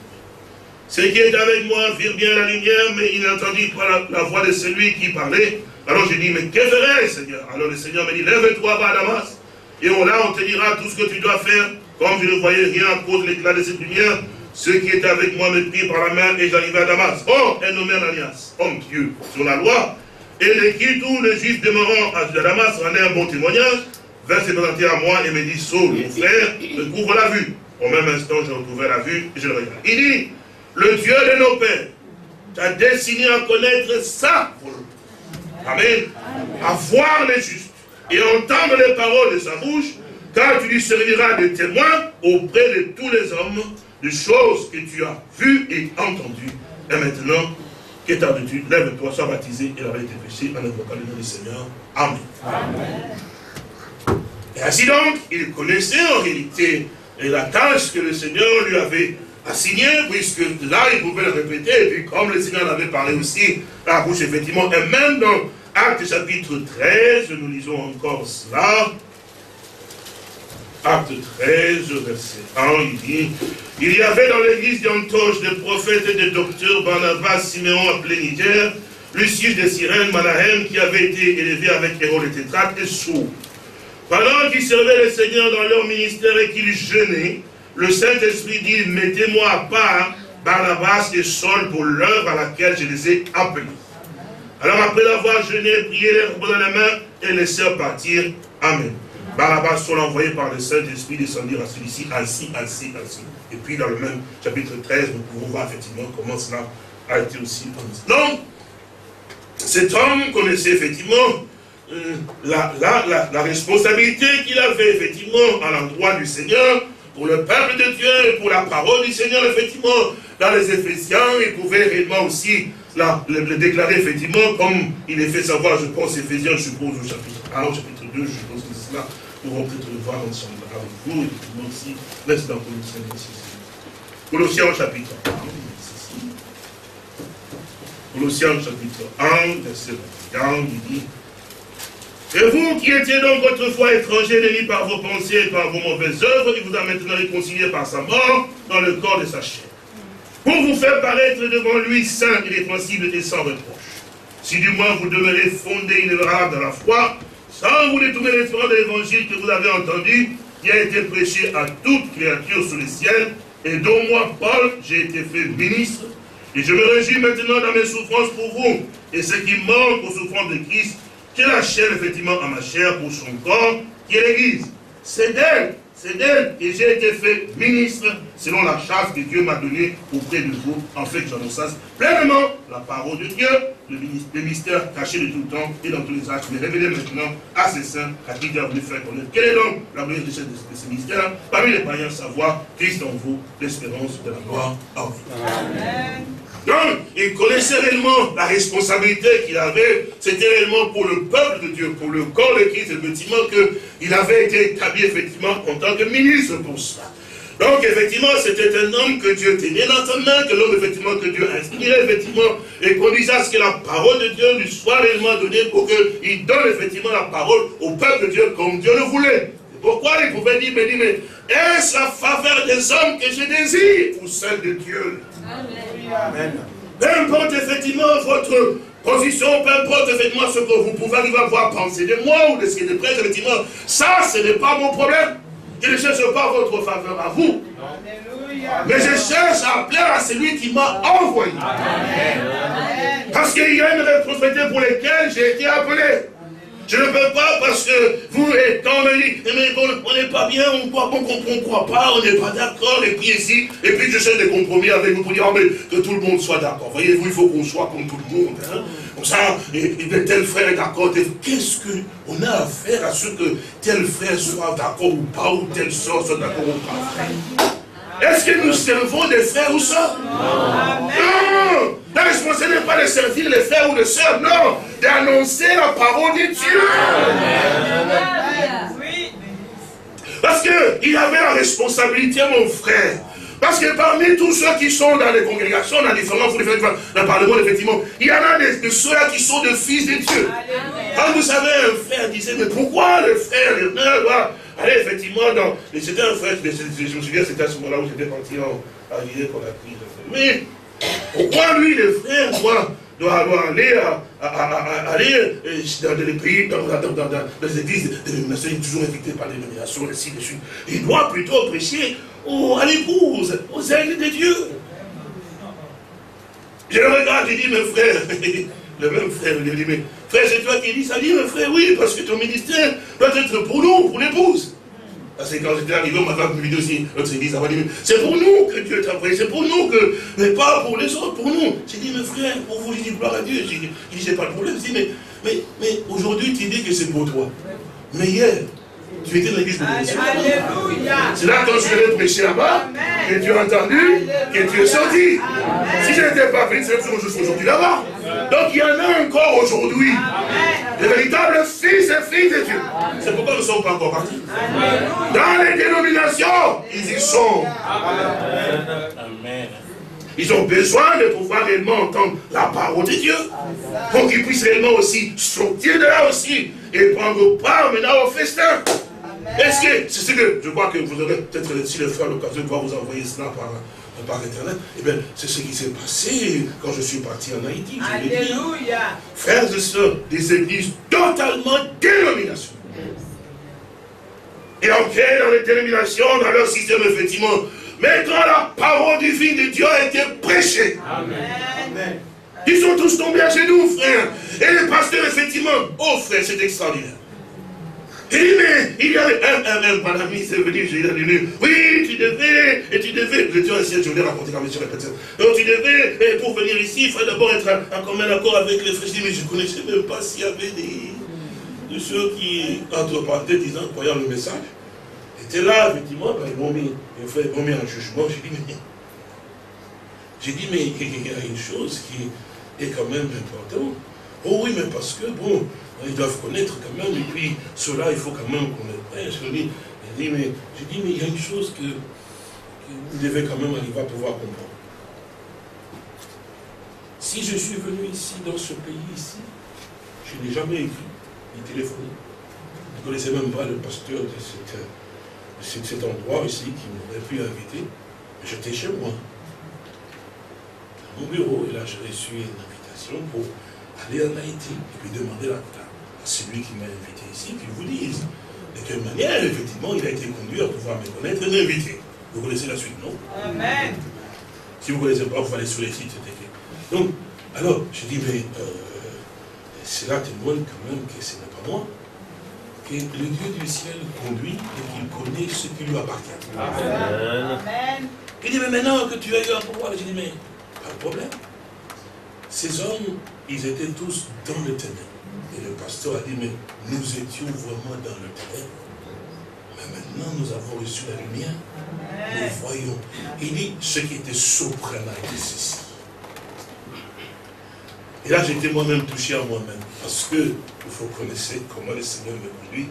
S1: Ceux qui étaient avec moi virent bien la lumière, mais ils n'entendirent pas la, voix de celui qui parlait. Alors j'ai dit Mais que ferai Seigneur? Alors le Seigneur me dit Lève-toi, va à Damas, et on, là on te dira tout ce que tu dois faire. Comme je ne voyais rien à cause de l'éclat de cette lumière, ceux qui étaient avec moi me prirent par la main et j'arrivai à Damas. Oh, un nommé Ananias, homme Dieu, sur la loi, et les qui tous les juifs demeurant à Damas rendaient un bon témoignage, vint se présenter à moi et me dit, Saul, mon frère, couvre la vue. Au même instant, je retrouvais la vue et je le regarde. Il dit, le Dieu de nos pères t'a destiné à connaître ça. Amen. À voir les justes et entendre les paroles de sa bouche, car tu lui serviras de témoin auprès de tous les hommes des choses que tu as vues et entendues. Et maintenant, qu'est-ce Lève-toi, sois baptisé et avait été péché en invoquant le nom du Seigneur. Amen. Et ainsi donc, il connaissait en réalité la tâche que le Seigneur lui avait assignée, puisque là, il pouvait le répéter, et puis comme le Seigneur en avait parlé aussi, la bouche, effectivement, et même dans Acte chapitre 13, nous lisons encore cela, Acte 13, verset 1, il dit, il y avait dans l'église d'Antoche des prophètes et des docteurs, Barnabas, Siméon Niger, Lucius de Cyrène, Manahem, qui avait été élevé avec Hérode et Tétrate, et Sou. Pendant qu'ils servaient le Seigneur dans leur ministère et qu'ils jeûnaient, le Saint-Esprit dit, mettez-moi à part Barnabas et Saul pour l'œuvre à laquelle je les ai appelés. Alors après l'avoir jeûné, prié, les dans la main et laissèrent partir. Amen. Barabbas sont envoyés par le Saint-Esprit descendir à celui-ci, ainsi, ainsi, ainsi. Et puis dans le même chapitre 13, nous pouvons voir effectivement comment cela a été aussi Donc, cet homme connaissait effectivement euh, la, la, responsabilité qu'il avait effectivement à l'endroit du Seigneur, pour le peuple de Dieu, pour la parole du Seigneur, effectivement, dans les Éphésiens, il pouvait réellement aussi le, déclarer effectivement, comme il est fait savoir, je pense, Éphésiens, je suppose, au chapitre 1, au chapitre 2, je pense que c'est cela, nous allons peut-être le voir ensemble avec vous, et puis aussi, laisse dans Colossiens 6. Colossiens chapitre 1. Colossiens chapitre 1, verset 21, il dit et vous qui étiez donc autrefois étrangers, dénis par vos pensées et par vos mauvaises œuvres, il vous a maintenant réconcilié par sa mort dans le corps de sa chair. Pour vous faire paraître devant lui saint, irrépréhensible et sans reproche. Si du moins vous demeurez fondé inébranlable dans la foi, sans vous détourner l'espérance de l'évangile que vous avez entendu, qui a été prêché à toute créature sous le ciel, et dont moi, Paul, j'ai été fait ministre, et je me réjouis maintenant dans mes souffrances pour vous, et ce qui manque aux souffrances de Christ, que la chair, effectivement, à ma chair pour son corps, qui est l'Église. C'est d'elle, c'est d'elle que j'ai été fait ministre, selon la chasse que Dieu m'a donnée auprès de vous, en fait que j'annonce pleinement la parole de Dieu, le mystère caché de tout le temps et dans tous les âges, mais révélé maintenant à ses saints, à qui Dieu a voulu faire connaître. Quelle est donc la meilleure de ce mystère Parmi les païens, savoir Christ en vous, l'espérance de la gloire en vous. Amen. Donc, il connaissait réellement la responsabilité qu'il avait. C'était réellement pour le peuple de Dieu, pour le corps de Christ, effectivement, qu'il avait été établi, effectivement, en tant que ministre pour cela. Donc, effectivement, c'était un homme que Dieu tenait dans sa main, que l'homme, effectivement, que Dieu inspirait, effectivement, et qu'on disait à ce que la parole de Dieu lui soit réellement donnée pour qu'il donne, effectivement, la parole au peuple de Dieu comme Dieu le voulait. Pourquoi il pouvait dire, mais, mais est-ce la faveur des hommes que je désire ou celle de Dieu? Amen. Peu importe effectivement votre position, peu importe effectivement ce que vous pouvez arriver à voir penser de moi ou de ce qui est de près, effectivement, ça, ce n'est pas mon problème. Je ne cherche pas votre faveur à vous. Mais je cherche à plaire à celui qui m'a envoyé. Parce qu'il y a une responsabilité pour laquelle j'ai été appelé. Je ne peux pas parce que vous, étant dit, mais on n'est pas bien, on ne croit, on, croit pas, on n'est pas d'accord, et puis ici, et puis je cherche des compromis avec vous pour dire, oh, mais que tout le monde soit d'accord. Voyez-vous, il faut qu'on soit comme tout le monde. Hein. Comme ça, et, tel frère est d'accord. Qu'est-ce qu'on a à faire à ce que tel frère soit d'accord ou pas, ou tel soeur soit d'accord ou pas? Est-ce que nous servons des frères ou sœurs? Non. La responsabilité n'est pas de servir les frères ou les sœurs, non. D'annoncer la parole de Dieu. Parce qu'il avait la responsabilité, mon frère. Parce que parmi tous ceux qui sont dans les congrégations, dans différents dans le Parlement, effectivement, il y en a des, de ceux-là qui sont des fils de Dieu. Quand vous savez, un frère disait, mais pourquoi le frère, le frère, Allez, effectivement, dans... c'était un frère, je me souviens, c'était à ce moment-là où j'étais parti en, à l'idée qu'on a pris. Mais pourquoi lui, le frère, doit, doit, aller, à, aller euh, dans les pays, dans, les églises de il est toujours invité par les dénominations, ainsi de suite. Il doit plutôt prêcher à l'épouse, aux ailes de Dieu. Je le regarde, je dis, mes frères, le même frère, mais frère, c'est toi qui dis ça dit, mais frère, oui, parce que ton ministère doit être pour nous, pour l'épouse. Parce que quand j'étais arrivé, on m'avait appelé aussi, l'autre s'est dit, ça va dire, c'est pour nous que Dieu t'a envoyé, c'est pour nous que, mais pas pour les autres, pour nous. J'ai dit, mais frère, pour vous, j'ai dit, gloire à Dieu. J'ai dit, j'ai pas de problème. J'ai dit, mais, mais, mais aujourd'hui, tu dis que c'est pour toi. Mais hier, tu étais dans l'église de Alléluia. C'est là quand je vais prêcher là-bas, que tu as entendu, que tu es sorti. Si je n'étais pas venu, c'est suis aujourd'hui là-bas. Donc il y en a encore aujourd'hui. De véritables fils et filles de Dieu. C'est pourquoi nous ne sommes pas encore partis. Dans les dénominations, ils y sont. Amen. Ils ont besoin de pouvoir réellement entendre la parole de Dieu. Pour qu'ils puissent réellement aussi sortir de là aussi et prendre part maintenant au festin. Est-ce que c'est ce que je crois que vous aurez peut-être, si le frère l'occasion de vous envoyer cela par, par Internet, eh bien, c'est ce qui s'est passé quand je suis parti en Haïti. Alléluia. Frères et sœurs, des églises totalement dénominations. Et ok, dans les dénominations, dans leur système, effectivement, mais quand la parole divine de Dieu a été prêchée, Amen. ils sont tous tombés à genoux, frère. Et le pasteur, effectivement, oh frère, c'est extraordinaire. Il il y a un, un, un, ami, c'est venu, j'ai dit, oui, tu devais, et tu devais, vous étiez ancien, je voulais raconter quand la personne. Donc tu devais, et pour venir ici, il fallait d'abord être en, commun accord avec les frères. Je dis, mais je ne connaissais même pas s'il y avait des, de ceux qui, entre disant, croyant le message, étaient là, effectivement, ils m'ont mis, ils m'ont mis un jugement, j'ai dit, mais, j'ai dit, mais il y a une chose qui est quand même importante. Oh oui, mais parce que, bon, ils doivent connaître quand même, et puis cela, il faut quand même qu'on ait Je dis, dit, mais, je dis, mais il y a une chose que, vous devez quand même arriver à pouvoir comprendre. Si je suis venu ici, dans ce pays ici, je n'ai jamais écrit ni téléphoné. Je ne connaissais même pas le pasteur de, cet endroit ici qui m'aurait pu inviter. J'étais chez moi, dans mon bureau, et là j'ai reçu une invitation pour aller en Haïti et puis demander à, celui qui m'a invité ici qu'il vous dise de quelle manière, effectivement, il a été conduit à pouvoir me connaître et m'inviter. Vous connaissez la suite, non?
S2: Amen.
S1: Si vous ne connaissez pas, vous allez sur les sites, c'est écrit. Donc, alors, je dis, mais euh, cela témoigne quand même que ce n'est pas moi, que le Dieu du ciel conduit et qu'il connaît ce qui lui appartient.
S2: Amen.
S1: Il dit, mais maintenant que tu as eu un pouvoir, je dis, mais pas de problème. Ces hommes, ils étaient tous dans le ténèbre. Et le pasteur a dit, mais nous étions vraiment dans le ténèbre. Mais maintenant, nous avons reçu la lumière. Nous voyons. Il dit, ce qui était surprenant était ceci. Et là, j'étais moi-même touché à moi-même. Parce que vous connaissez comment le Seigneur me conduit.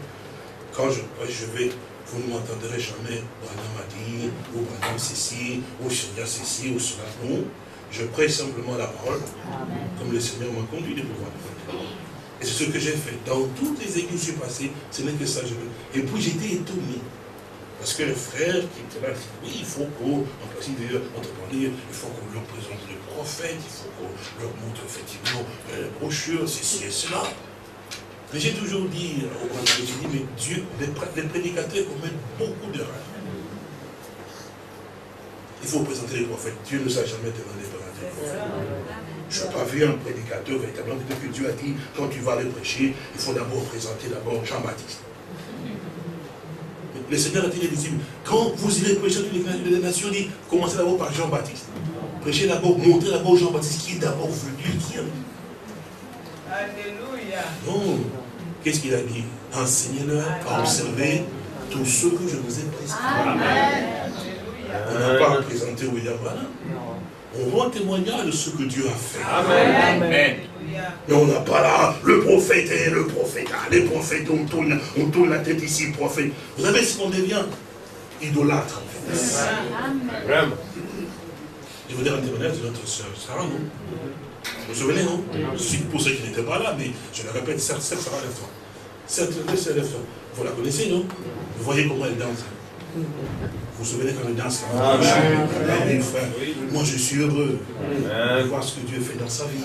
S1: Quand je je vais, vous ne m'entendrez jamais, Branham m'a dit, ou Branham ceci, ou Seigneur ceci, ou cela. Non, je prêche simplement la parole, comme le Seigneur m'a conduit de pouvoir Et c'est ce que j'ai fait. Dans toutes les églises où je suis passé, ce n'est que ça. Je veux. Et puis j'étais étonné. Parce que le frère qui était là oui, il faut qu'on, en principe d'ailleurs, il faut qu'on leur présente le prophète, il faut qu'on leur montre effectivement euh, la brochure, ceci et cela. Mais j'ai toujours dit, euh, j'ai dit, mais Dieu, les, prédicateurs commettent beaucoup d'erreurs. Il faut présenter les prophètes. Dieu ne s'est jamais demandé prophètes. Je n'ai pas vu un prédicateur véritablement que Dieu a dit, quand tu vas aller prêcher, il faut d'abord présenter d'abord Jean-Baptiste. Le Seigneur a dit quand vous irez prêcher toutes les nations, dit, commencez d'abord par Jean-Baptiste. Prêchez d'abord, montrez d'abord Jean-Baptiste qui est d'abord venu,
S2: Alléluia.
S1: Non. Qu'est-ce qu'il a dit? Enseignez-leur à observer tout ce que je vous ai prescrit.
S2: Amen.
S1: On n'a pas représenté William Branham. On rend témoignage de ce que Dieu a fait.
S2: Amen. Amen.
S1: Mais on n'a pas là le prophète et le prophète. Ah, les prophètes, on tourne, on tourne la tête ici, prophète. Vous savez ce qu'on devient? Idolâtre. Vraiment. Je vous dire un témoignage de notre soeur Sarah, non? Vous vous souvenez, non? Pour ceux qui n'étaient pas là, mais je le répète, certes, Sarah lève-toi. Certes, lève-toi. Vous la connaissez, non? Vous voyez comment elle danse vous vous souvenez quand danse ah, Moi, je suis heureux de voir ce que Dieu fait dans sa vie.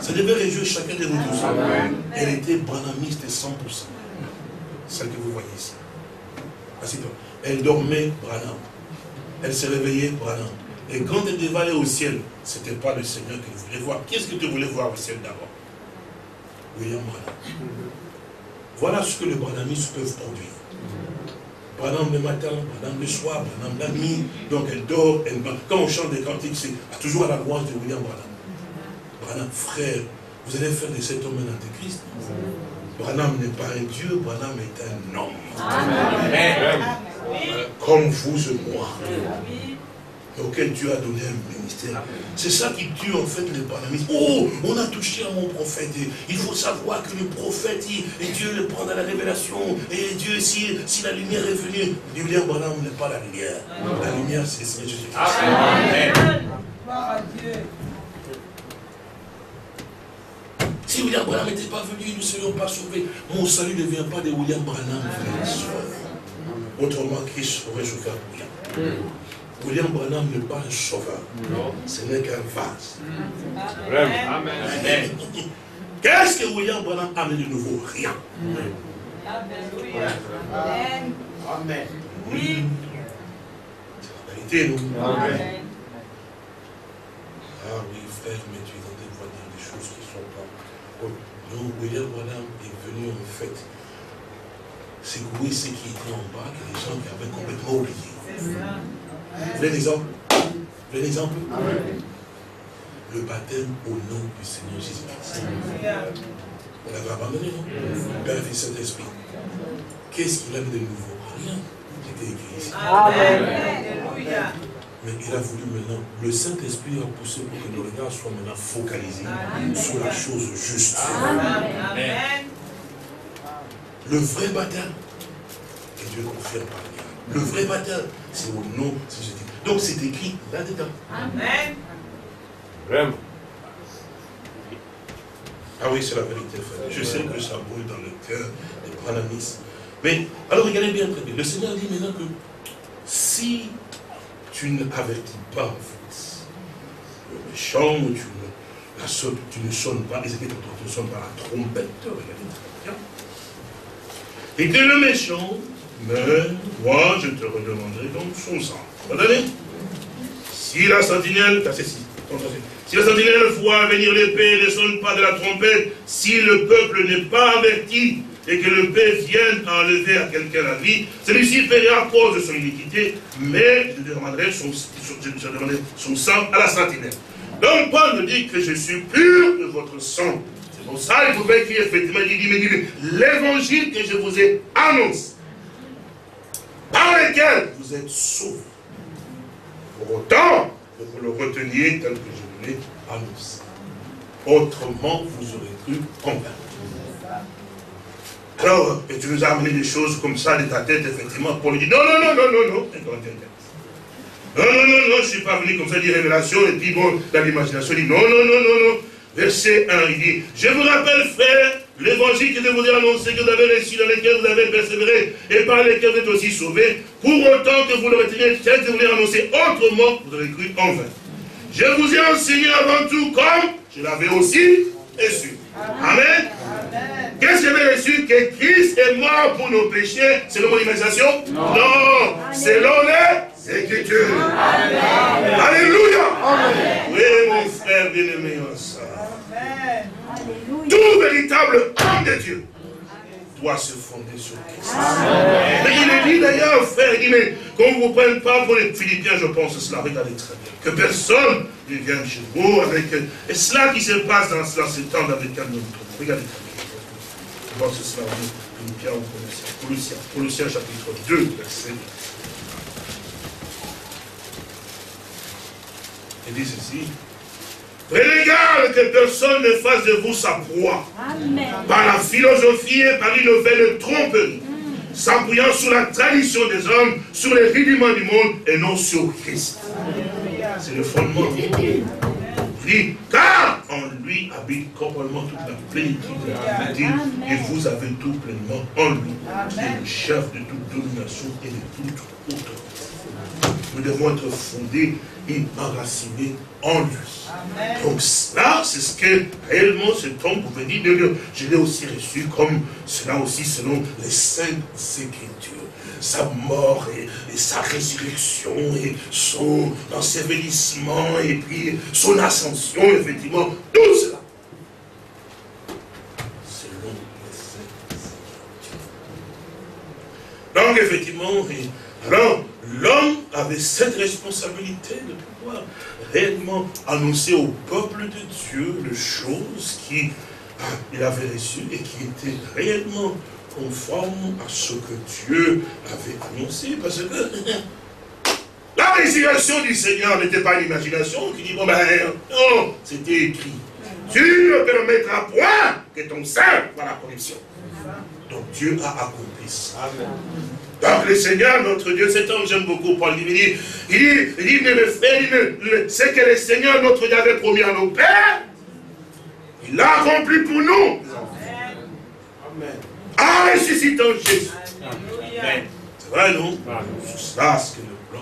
S1: Ça devait réjouir chacun de nous tous. Elle était branamiste 100%. Celle que vous voyez ici. Elle dormait Branham. Elle se réveillait Branham. Et quand elle devait aller au ciel, ce n'était pas le Seigneur qu'elle voulait voir. Qu'est-ce que tu voulais voir au ciel d'abord? William Branham. Voilà ce que les branamistes peuvent produire. Branham le matin, Branham le soir, Branham la nuit. Donc elle dort, elle Quand on chante des cantiques, c'est toujours à la louange de William Branham. Branham, frère, vous allez faire de cet homme un antéchrist. Branham n'est pas un Dieu, Branham est un homme. Amen. Comme vous et moi auquel Dieu a donné un ministère. C'est ça qui tue en fait les banamistes. Oh, on a touché à mon prophète. Il faut savoir que le prophète, et Dieu le prend dans la révélation. Et Dieu, si, si la lumière est venue, William Branham n'est pas la lumière. La lumière, c'est Seigneur Jésus-Christ. Amen. Si William Branham n'était pas venu, nous ne serions pas sauvés. Mon salut ne vient pas de William Branham, Autrement, Christ aurait souffert pour rien. William Branham n'est pas un sauveur. Ce n'est qu'un vase. Amen. Qu'est-ce que William Branham a amené de nouveau? Rien. Amen. Amen. Oui. C'est la vérité, non? Amen. Ah oui, frère, mais tu es en train de voir des choses qui ne sont pas. Non, William Branham est venu en fait secouer ce qui était en bas, que les gens qui avaient complètement oublié. C'est ça. Vous voulez un exemple Le baptême au nom du Seigneur Jésus-Christ. On l'avait abandonné, non? Père, Fils, Saint-Esprit. Qu'est-ce qu'il a mis de nouveau? Rien. C'était écrit ici. Amen. Mais il a voulu maintenant, le Saint-Esprit a poussé pour que nos regards soient maintenant focalisés sur la chose juste. Amen. Le vrai baptême, que Dieu confirme par le vrai baptême, c'est au nom de Jésus. Donc c'est écrit là-dedans. Amen. Vraiment. Ah oui, c'est la vérité, frère. Je sais que ça brûle dans le cœur des pranamis. Mais, alors regardez bien très bien. Le Seigneur dit maintenant que si tu n'avertis pas, en fait, le méchant, tu ne, la tu ne sonnes pas, les tu ne sonnes pas la trompette, regardez très bien. Et que le méchant meurt, moi je te redemanderai donc son sang. Regardez. Si la sentinelle, si la sentinelle voit venir l'épée et ne sonne pas de la trompette, si le peuple n'est pas averti et que le l'épée vienne enlever à quelqu'un la vie, celui-ci paiera à cause de son iniquité, mais je demanderai son, son sang à la sentinelle. Donc Paul me dit que je suis pur de votre sang. C'est pour ça qu'il pouvait écrire effectivement, il dit, mais l'évangile que je vous ai annoncé, par lequel vous êtes sauvés. Pour autant que vous le reteniez tel que je vous l'ai annoncé. Autrement, vous aurez cru convaincre. Alors, et tu nous as amené des choses comme ça de ta tête, effectivement, pour lui dire, non, non, non, non, non, non, non, non, non, non, je ne suis pas venu comme ça dire révélation, et puis bon, dans l'imagination, il dit, non, non, non, non, non. Verset 1, il dit, je vous rappelle, frère, l'évangile que je vous ai annoncé, que vous avez reçu, dans lequel vous avez persévéré, et par lequel vous êtes aussi sauvés, pour autant que vous le reteniez tel que vous l'avez annoncé autrement, vous aurez cru en vain. Je vous ai enseigné avant tout comme je l'avais aussi reçu. Amen. Qu'est-ce que j'avais reçu Que Christ est mort pour nos péchés, selon mon imagination? Non, non. Selon les Écritures. Alléluia. Oui, mon frère bien-aimé Tout véritable homme de Dieu doit se fonder sur Christ. Mais il est dit d'ailleurs, frère, il dit, mais qu'on ne vous prenne pas pour les Philippiens, je pense cela, regardez très bien. Que personne ne vienne chez vous avec... Et cela qui se passe dans, ce temps avec un autre. Regardez très bien. Je pense que cela, Philippiens ou Colossiens. Colossiens, chapitre 2, verset Il dit ceci. Prélégal que personne ne fasse de vous sa proie. Par la philosophie et par une nouvelle tromperie. S'appuyant sur la tradition des hommes, sur les rudiments du monde et non sur Christ. C'est le fondement. Dit, car en lui habite complètement toute la plénitude de la et vous avez tout pleinement en lui, qui est le chef de toute domination et de toute autorité. Nous devons être fondés et enracinés en lui. Donc cela, c'est ce que réellement cet homme pouvait dire de Dieu. Je l'ai aussi reçu comme cela aussi selon les saintes écritures. Sa mort et, sa résurrection et son ensevelissement et puis son ascension, effectivement, tout cela. Selon les saintes écritures. Donc effectivement, alors l'homme avait cette responsabilité de pouvoir réellement annoncer au peuple de Dieu les choses qu'il ah, avait reçues et qui étaient réellement conformes à ce que Dieu avait annoncé. Parce que la résurrection du Seigneur n'était pas une imagination qui dit, bon ben, non, c'était écrit. Tu ne permettras point que ton sein voit la corruption. Donc Dieu a accompli ça. Donc le Seigneur, notre Dieu, cet homme, j'aime beaucoup Paul, il dit, il dit, il dit mais le frère, c'est que le Seigneur, notre Dieu, avait promis à nos pères, il l'a accompli pour nous. Amen. En ressuscitant Jésus. C'est vrai, non? C'est ça ce que le plan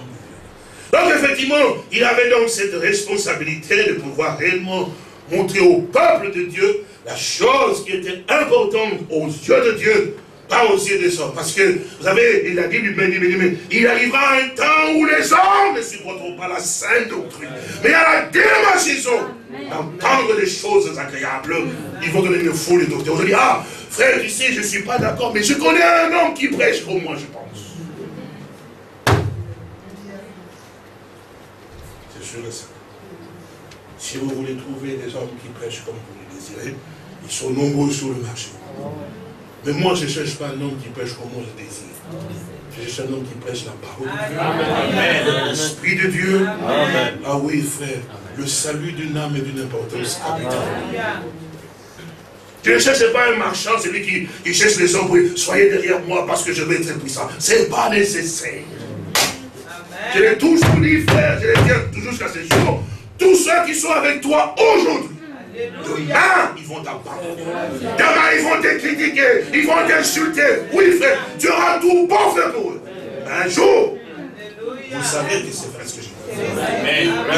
S1: Donc effectivement, il avait donc cette responsabilité de pouvoir réellement montrer au peuple de Dieu la chose qui était importante aux yeux de Dieu, pas aux yeux des hommes. Parce que, vous savez, il a dit lui-même, il arrivera un temps où les hommes ne supporteront pas la sainte doctrine. Mais à la démarchaison, d'entendre des choses agréables, ils vont donner une foule de docteurs. On dit, ah, frère, tu sais, je ne suis pas d'accord, mais je connais un homme qui prêche comme moi, je pense. C'est sûr et certain. Si vous voulez trouver des hommes qui prêchent comme vous le désirez, ils sont nombreux sur le marché. Mais moi, je ne cherche pas un homme qui prêche comme moi je désire. Je cherche un homme qui prêche la parole de Dieu. L'Esprit de Dieu. Ah oui, frère. Le salut d'une âme et d'une importance Je ne cherche pas un marchand, celui qui, qui cherche les hommes pour soyez derrière moi parce que je vais être puissant. Ce n'est pas nécessaire. Je l'ai toujours dit, frère, je l'ai dit toujours jusqu'à ce jour. Tous ceux qui sont avec toi aujourd'hui, Demain, ils vont t'abandonner. Demain, ils vont te critiquer. Ils vont t'insulter. Oui, frère, tu auras tout bon fait pour eux. Un jour, vous savez que c'est vrai ce que je dis.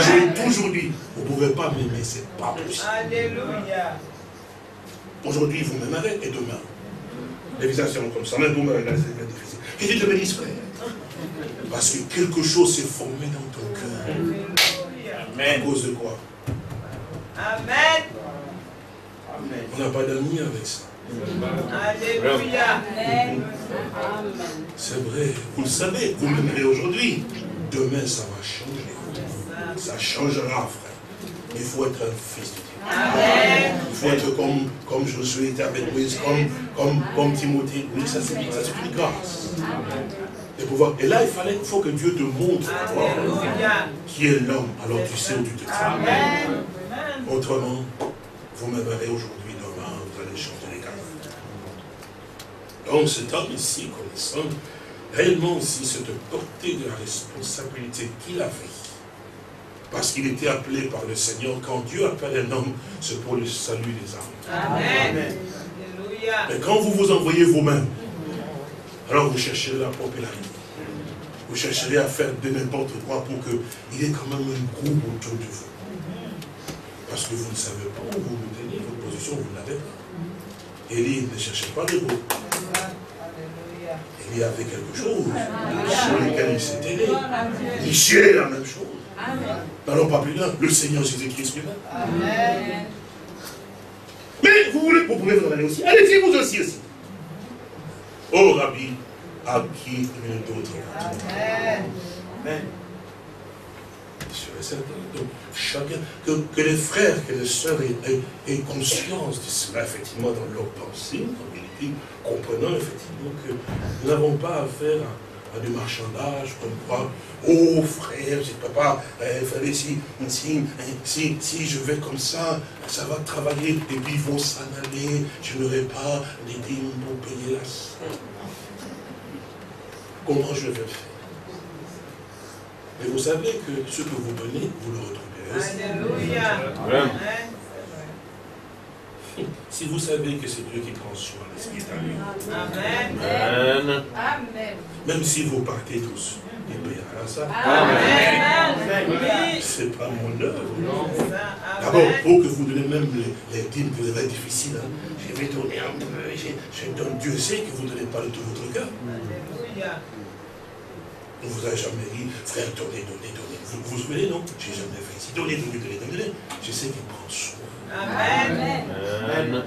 S1: J'ai toujours dit, vous ne pouvez pas m'aimer, c'est pas possible. Alléluia. Aujourd'hui, vous m'aimerez et demain. Les visages seront comme ça. Même vous m'aimerez, c'est difficile. Et je te bénisse, frère. Parce que quelque chose s'est formé dans ton cœur. Amen. À cause de quoi? Amen. On n'a pas d'amis avec ça. Alléluia. C'est vrai. Vous le savez, vous m'aimerez aujourd'hui. Demain, ça va changer. Ça changera, frère. Il faut être un fils de Dieu. Amen. Il faut être comme, comme Josué était avec Moïse, comme, comme, comme Timothée. Oui, ça c'est une grâce. Et, pouvoir. et là, il fallait, il faut que Dieu te montre qui est l'homme. Alors tu sais où tu te trouves. Autrement, vous m'aimerez aujourd'hui, demain, vous allez changer les cartes. Donc cet homme ici, connaissant réellement aussi cette portée de la responsabilité qu'il avait, parce qu'il était appelé par le Seigneur, quand Dieu appelle un homme, c'est pour le salut des âmes. Amen. Mais quand vous vous envoyez vous-même, alors vous chercherez la popularité. Vous chercherez à faire de n'importe quoi pour qu'il y ait quand même un groupe autour de vous. Parce que vous ne savez pas où vous vous tenez, votre position, vous ne l'avez pas. Élie ne cherchait pas de vous. Élie avait quelque chose sur lequel il s'était né. Michel, la même chose. N'allons pas plus loin, le Seigneur Jésus-Christ lui-même. Mais vous voulez, vous pouvez vous en aller aussi. Allez-y vous aussi aussi. Oh Rabbi, à qui une d'autre Amen. Amen. Donc, chacun, que, les frères, que les sœurs aient, conscience de cela, effectivement, dans leur pensée, en vérité, comprenant effectivement que nous n'avons pas affaire à, du marchandage, comme quoi, oh frère, je ne peux pas, si, si, si, si, je vais comme ça, ça va travailler, et puis ils vont s'en aller, je n'aurai pas les dîmes pour payer la. Comment je vais faire? Mais vous savez que ce que vous donnez, vous le retrouvez. Alléluia. Si vous savez que c'est Dieu qui prend soin de ce qui est à lui. Amen. Amen. Même si vous partez tous, il payera ça. Amen. Ce n'est pas mon œuvre. D'abord, pour que vous donnez même les, dîmes que vous avez difficiles, hein, je vais donner un peu, je, donne, Dieu sait que vous ne donnez pas de tout votre cœur. Alléluia. On ne vous a jamais dit, frère, donnez, donnez, donnez. Vous vous souvenez, non? J'ai jamais fait ici. Donnez, donnez, donnez, donnez. Je sais qu'il prend soin. Amen. Amen.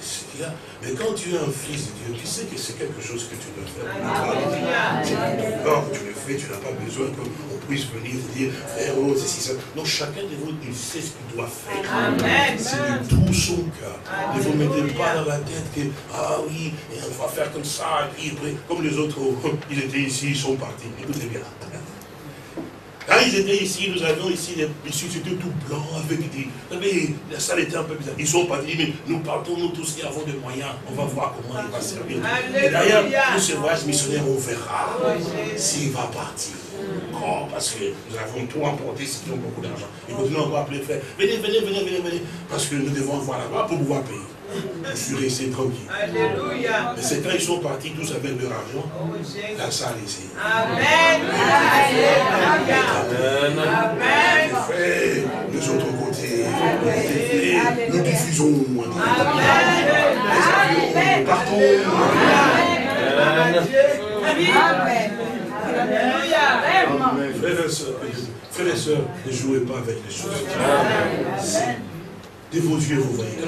S1: Ce qu'il a. Mais quand tu es un fils de Dieu, tu sais que c'est quelque chose que tu dois faire. Quand tu le fais, tu n'as pas besoin qu'on puisse venir dire, frère, oh, c'est si ça. Non, chacun de vous, il sait ce qu'il doit faire. Amen. C'est de tout son cœur. Ne vous mettez pas dans la tête que, ah oui, on va faire comme ça, et puis, comme les autres, ils étaient ici, ils sont partis. Écoutez bien. Quand ils étaient ici, nous avions ici des messieurs, c'était tout blanc, avec des... Mais la salle était un peu bizarre. Ils sont partis, mais nous partons, nous tous qui avons des moyens, on va voir comment il va servir. Et d'ailleurs, pour ce voyage missionnaire, on verra s'il va partir. Oh, parce que nous avons tout emporté, c'est beaucoup d'argent. Et continuons encore à appeler frère. Venez, venez, venez, venez, venez. Parce que nous devons voir là-bas pour pouvoir payer. Je suis resté tranquille. Alléluia. Mais c'est quand ils sont partis tous avec leur argent, la salle ici. Amen. Amen. Amen. Fait de autres côtés. Nous diffusons. Amen. Nous partons. Amen. Amen. Frères et sœurs, frères et sœurs, ne jouez pas avec les choses. Amen. De vos yeux, vous voyez.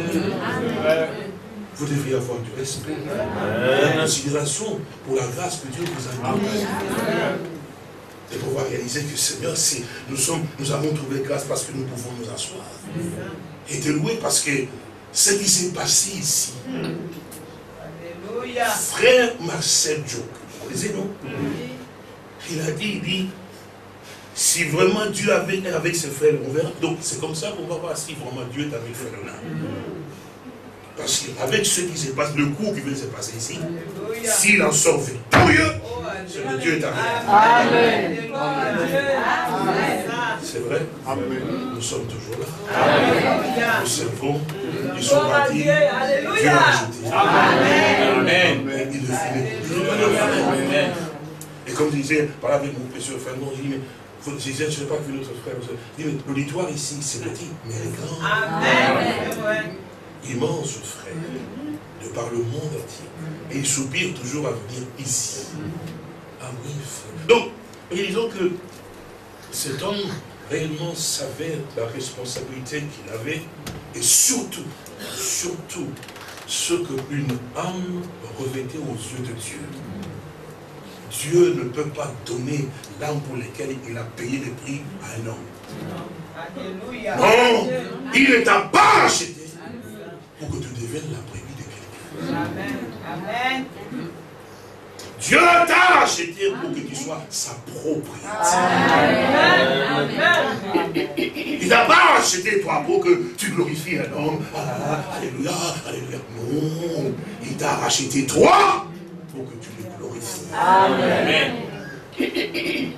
S1: Vous devriez avoir du respect, de la considération pour la grâce que Dieu vous a donnée. Et pouvoir réaliser que Seigneur, nous, sommes, nous avons trouvé grâce parce que nous pouvons nous asseoir. Et de louer parce que ce qui s'est passé ici. Frère Marcel Joe, vous connaissez, non? Il a dit, il dit, si vraiment Dieu avait avec ses frères, on verra. Donc c'est comme ça qu'on va voir si vraiment Dieu est avec frère là. Parce qu'avec ce qui se passe, le coup qui vient de se passer ici, s'il en sort victorieux, c'est que Dieu est avec Amen. C'est vrai? Nous sommes toujours là. Nous servons. Ils sont partis. Dieu a rajouté. Amen. Il le fait. Comme je disais, par avec mon précieux frère, non, je dis, mais je disais, je ne sais pas que notre frère, je dis, mais l'auditoire ici, c'est petit, mais il est grand. Amen. Immense frère, de par le monde entier. Et il soupire toujours à venir ici. Ah oui, frère. Donc, disons que cet homme réellement savait la responsabilité qu'il avait et surtout, surtout, ce qu'une âme revêtait aux yeux de Dieu. Dieu ne peut pas donner l'âme pour laquelle il a payé le prix à un homme. Non, il ne t'a pas acheté pour que tu deviennes la brebis de quelqu'un. Amen. Dieu t'a acheté pour que tu sois sa propriété. Il t'a pas acheté toi pour que tu glorifies un homme. alléluia, alléluia. Non, il t'a racheté toi pour que tu Amen.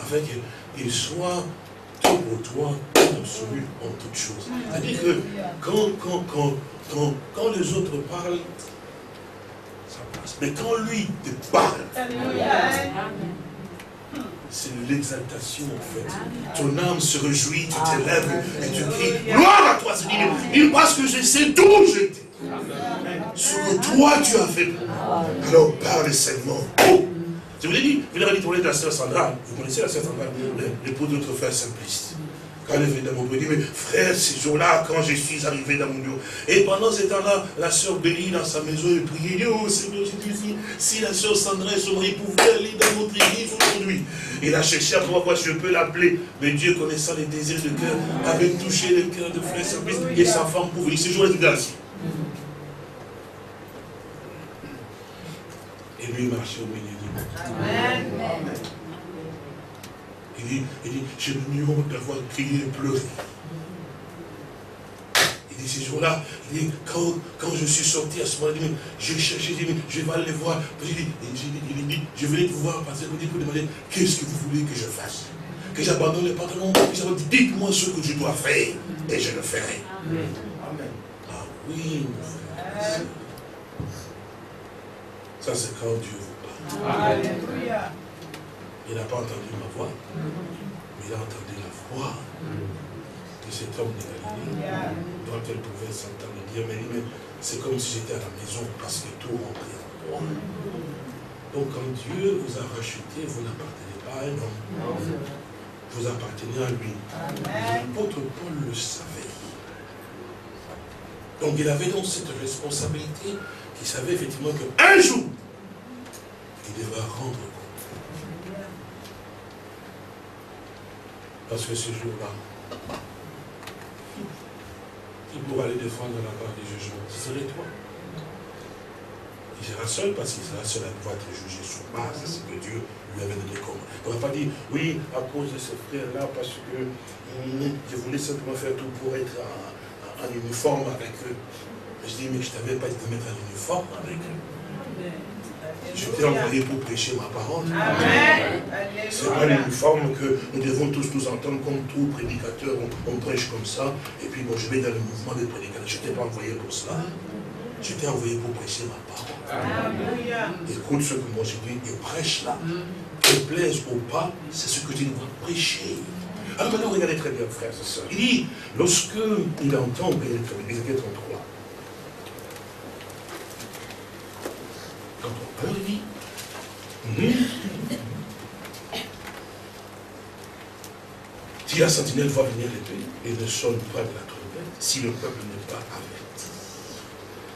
S1: Afin qu'il soit tout pour toi, absolu en toutes choses. C'est-à-dire que quand, quand, quand, quand, quand les autres parlent, mais quand lui te parle, c'est l'exaltation en fait. Ton âme se réjouit, tu t'élèves et tu cries, gloire à toi Seigneur. Il parce que je sais d'où j'étais. Ce que toi tu as fait. Alors parle seulement. Je vous l'ai dit, vous l'avez dit pour de la sœur Sandra, vous connaissez la sœur Sandra, l'époux de notre frère simpliste. Quand dans mon bureau, mais frère, ces jours-là, quand je suis arrivé dans mon bureau, et pendant ce temps-là, la sœur bénie dans sa maison, elle priait, oh Seigneur Jésus, si, si la sœur Sandra et son mari pouvaient aller dans notre église aujourd'hui, il a cherché à voir si je peux l'appeler, mais Dieu connaissant les désirs de cœur, avait touché le cœur de frère Service et sa femme pouvait. Ce jour-là. Et lui, marchait au milieu du monde. Amen. Il dit, il dit j'ai le honte d'avoir crié et pleuré. Il dit, ces jours-là, il dit, quand, quand je suis sorti à ce moment-là, j'ai cherché, j'ai dit, je vais aller voir. Il dit, il dit, je venais vous voir parce que vous pour demander, qu'est-ce que vous voulez que je fasse? Que j'abandonne les pantalons? Dites-moi ce que je dois faire et je le ferai. Amen. Ah oui, mon frère. Ça, c'est quand Dieu vous parle. Alléluia. Il n'a pas entendu ma voix, mais il a entendu la voix de cet homme de Galilée, dont elle pouvait s'entendre dire, mais, c'est comme si j'étais à la maison parce que tout rentrait en moi. Donc quand Dieu vous a racheté, vous n'appartenez pas à un homme. Vous appartenez à lui. L'apôtre Paul le savait. Donc il avait donc cette responsabilité qu'il savait effectivement qu'un jour, il devra rendre Parce que ce jour-là, qui pourra aller défendre la part du jugement Ce serait toi. Il sera seul parce qu'il sera seul à pouvoir être jugé sur base de ce que Dieu lui avait donné comme. On ne va pas dire, oui, à cause de ce frère-là, parce que hum, je voulais simplement faire tout pour être en, uniforme avec eux. Je dis, mais je t'avais pas de mettre en uniforme avec eux. Je t'ai envoyé pour prêcher ma parole. C'est pas l'uniforme que nous devons tous nous entendre comme tout prédicateur. On, prêche comme ça. Et puis bon, je vais dans le mouvement des prédicateurs. Je ne t'ai pas envoyé pour cela. Je t'ai envoyé pour prêcher ma parole. Écoute ce que moi j'ai dit et prêche là. Que plaise ou pas, c'est ce que tu dois prêcher. Alors maintenant, regardez très bien, frères et sœurs. Il dit, lorsque il entend, Ézéchiel 33, Il dit, si la sentinelle voit venir l'épée et ne sonne pas de la trompette, si le peuple n'est pas averti,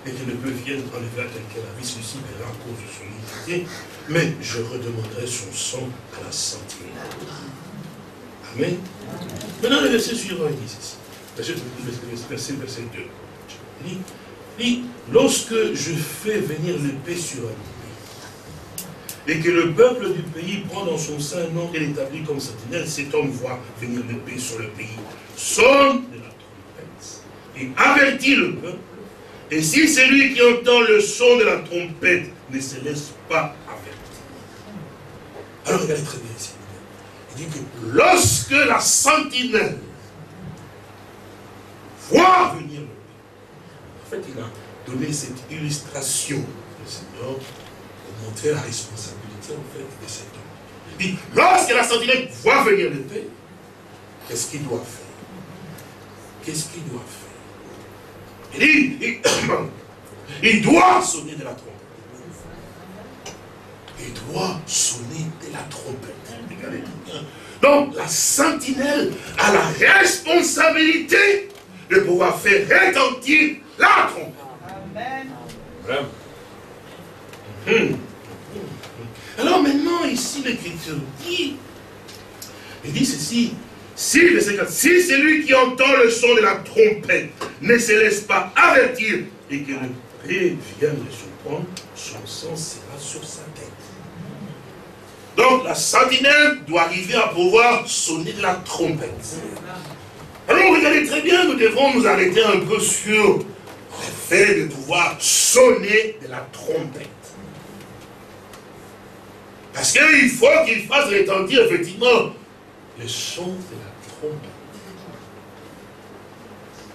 S1: et que le peuple vienne enlever à quelqu'un la vie, celui-ci verra à cause de son iniquité, mais je redemanderai son sang à la sentinelle. Amen. Maintenant, le verset suivant, il dit ceci. Verset, verset 2. Il dit, lorsque je fais venir l'épée sur un et que le peuple du pays prend dans son sein un nom et l'établit comme sentinelle, cet homme voit venir l'épée sur le pays, sonne de la trompette et avertit le peuple. Et si celui qui entend le son de la trompette ne se laisse pas avertir. Alors regardez très bien ici. Il dit que lorsque la sentinelle voit venir en fait, il a donné cette illustration, le Seigneur, pour montrer la responsabilité, en fait, de cet homme. Il dit, lorsque la sentinelle voit venir l'épée, qu'est-ce qu'il doit faire? Qu'est-ce qu'il doit faire? Il dit, il, doit sonner de la trompette. Il doit sonner de la trompette. Donc, la sentinelle a la responsabilité de pouvoir faire retentir la Amen. Hmm. Alors maintenant, ici, l'Écriture dit, il dit ceci, si, si c'est lui qui entend le son de la trompette ne se laisse pas avertir et que le Père vienne le surprendre, son sang sera sur sa tête. Donc la sentinelle doit arriver à pouvoir sonner de la trompette. Alors regardez très bien, nous devons nous arrêter un peu sur le fait de pouvoir sonner de la trompette. Parce qu'il faut qu'il fasse retentir effectivement le son de la trompette.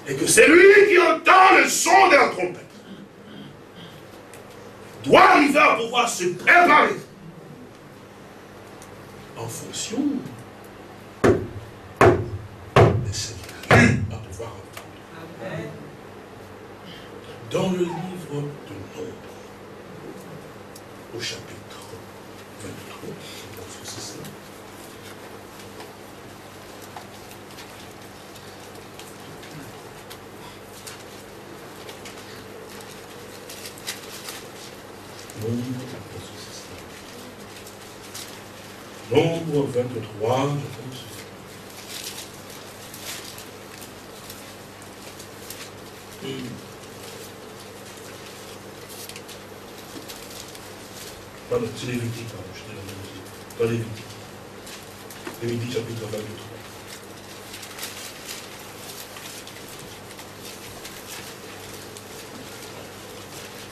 S1: Et que c'est lui qui entend le son de la trompette doit arriver à pouvoir se préparer en fonction de ce qu'il a eu à pouvoir entendre. Dans le livre de Nombre, au chapitre 23, je pense que c'est ça. Nombre, je pense que c'est ça. Nombre 23, je pense Pardon, c'est Lévitique. Lévitique chapitre 23.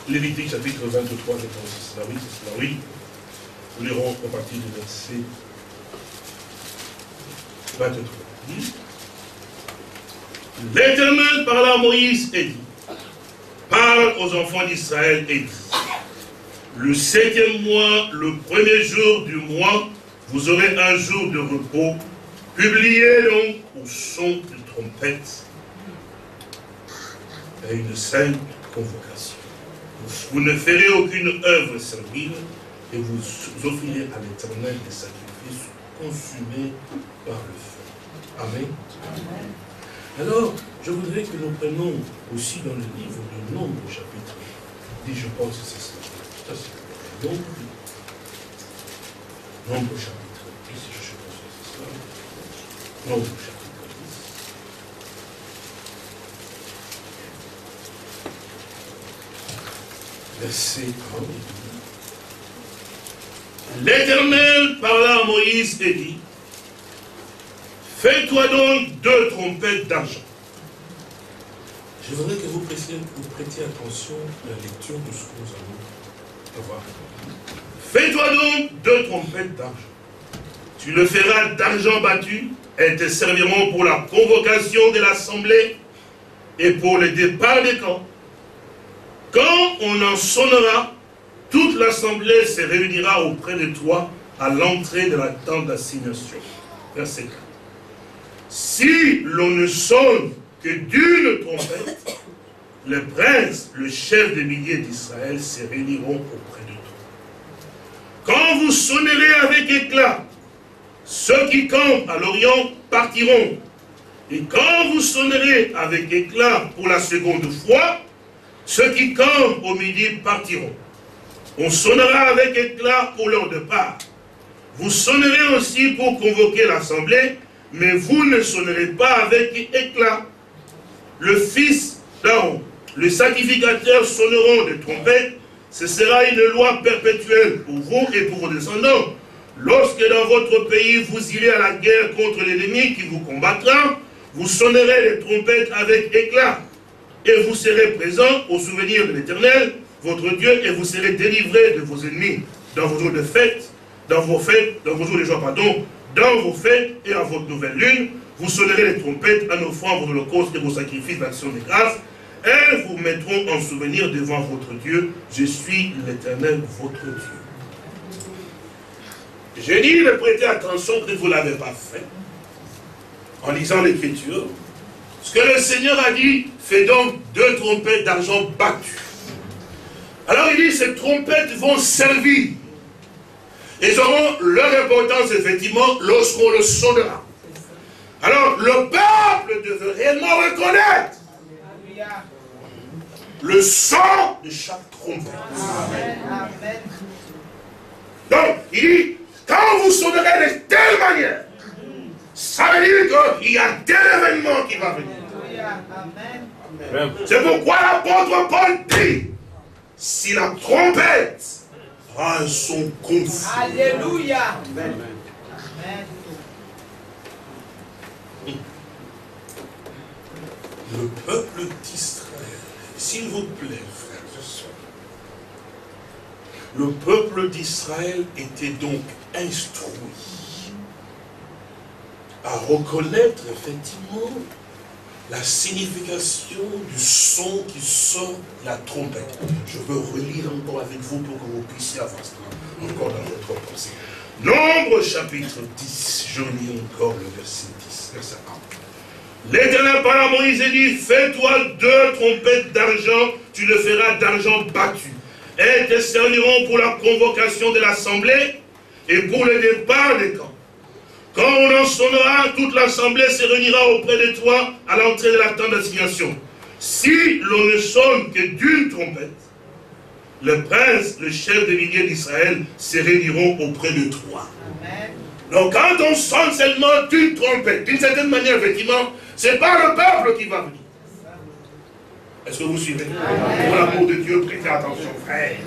S1: Lévitique chapitre 23, je pense, c'est cela, oui, c'est cela, oui. Nous lirons à partir du verset 23. L'Éternel parla à Moïse et dit, parle aux enfants d'Israël et dit, le septième mois, le premier jour du mois, vous aurez un jour de repos. Publiez donc au son de trompette et une sainte convocation. Vous ne ferez aucune œuvre servile et vous offrirez à l'éternel des sacrifices consumés par le feu. Amen. Alors, je voudrais que nous prenions aussi dans le livre de Nombre, chapitre 10, je pense que c'est ça. Ça, c'est Nombre. Nombre, chapitre 10, je suppose que c'est ça. Nombre, chapitre 10. Verset 1. L'Éternel parla à Moïse et dit, Fais-toi donc deux trompettes d'argent. Je voudrais que vous prêtiez, vous prêtiez attention à la lecture de ce que nous avoir. Fais-toi donc deux trompettes d'argent. Tu le feras d'argent battu. Elles te serviront pour la convocation de l'assemblée et pour le départ des camps. Quand on en sonnera, toute l'assemblée se réunira auprès de toi à l'entrée de la tente d'assignation. Verset 4. Si l'on ne sonne que d'une trompette, le prince, le chef des milliers d'Israël, se réuniront auprès de toi. Quand vous sonnerez avec éclat, ceux qui campent à l'Orient partiront. Et quand vous sonnerez avec éclat pour la seconde fois, ceux qui campent au midi partiront. On sonnera avec éclat pour leur départ. Vous sonnerez aussi pour convoquer l'assemblée mais vous ne sonnerez pas avec éclat. Le fils d'Aaron, le sacrificateur sonneront des trompettes, ce sera une loi perpétuelle pour vous et pour vos descendants. Lorsque dans votre pays vous irez à la guerre contre l'ennemi qui vous combattra, vous sonnerez les trompettes avec éclat. Et vous serez présents au souvenir de l'Éternel, votre Dieu, et vous serez délivrés de vos ennemis dans vos jours de fête, dans vos fêtes, dans vos jours de joie, pardon, dans vos fêtes et à votre nouvelle lune, vous sonnerez les trompettes en offrant vos holocaustes et vos sacrifices d'action de grâce. Elles vous mettront en souvenir devant votre Dieu. Je suis l'éternel, votre Dieu. J'ai dit de prêter attention que vous ne l'avez pas fait. En lisant l'écriture, ce que le Seigneur a dit, fais donc deux trompettes d'argent battues. Alors il dit, ces trompettes vont servir. Elles auront leur importance, effectivement, lorsqu'on le sonnera. Alors, le peuple devait réellement reconnaître le son de chaque trompette. Donc, il dit, quand vous sonnerez de telle manière, ça veut dire qu'il y a tel événement qui va venir. C'est pourquoi l'apôtre Paul dit, si la trompette a un son confus.
S3: Alléluia.
S1: Le peuple d'Israël, s'il vous plaît, frères le peuple d'Israël était donc instruit à reconnaître effectivement la signification du son qui sort la trompette. Je veux relire encore avec vous pour que vous puissiez avancer encore dans votre pensée. Nombre chapitre 10, je lis encore le verset 10, verset 1. L'Éternel parle à Moïse et dit, fais-toi deux trompettes d'argent, tu le feras d'argent battu. Elles te serviront pour la convocation de l'assemblée et pour le départ des camps. Quand on en sonnera, toute l'assemblée se réunira auprès de toi à l'entrée de la tente d'assignation. Si l'on ne sonne que d'une trompette, le prince, le chef des milliers d'Israël, se réuniront auprès de toi. Donc quand on sonne seulement d'une trompette, d'une certaine manière, effectivement, c'est pas le peuple qui va venir. Est-ce que vous suivez? Pour l'amour de Dieu, prêtez attention, frère.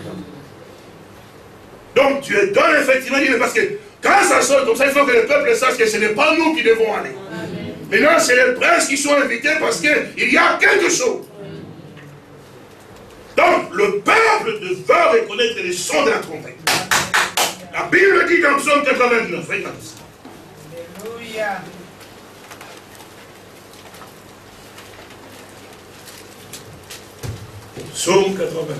S1: Donc tu es donné effectivement, parce que quand ça sonne comme ça, il faut que le peuple sache que ce n'est pas nous qui devons aller. Maintenant, c'est les princes qui sont invités parce qu'il y a quelque chose. Donc, le peuple devra reconnaître les sons de la trompette. La Bible dit dans Psaume 89, regardez ça. Alléluia. Psaume 89.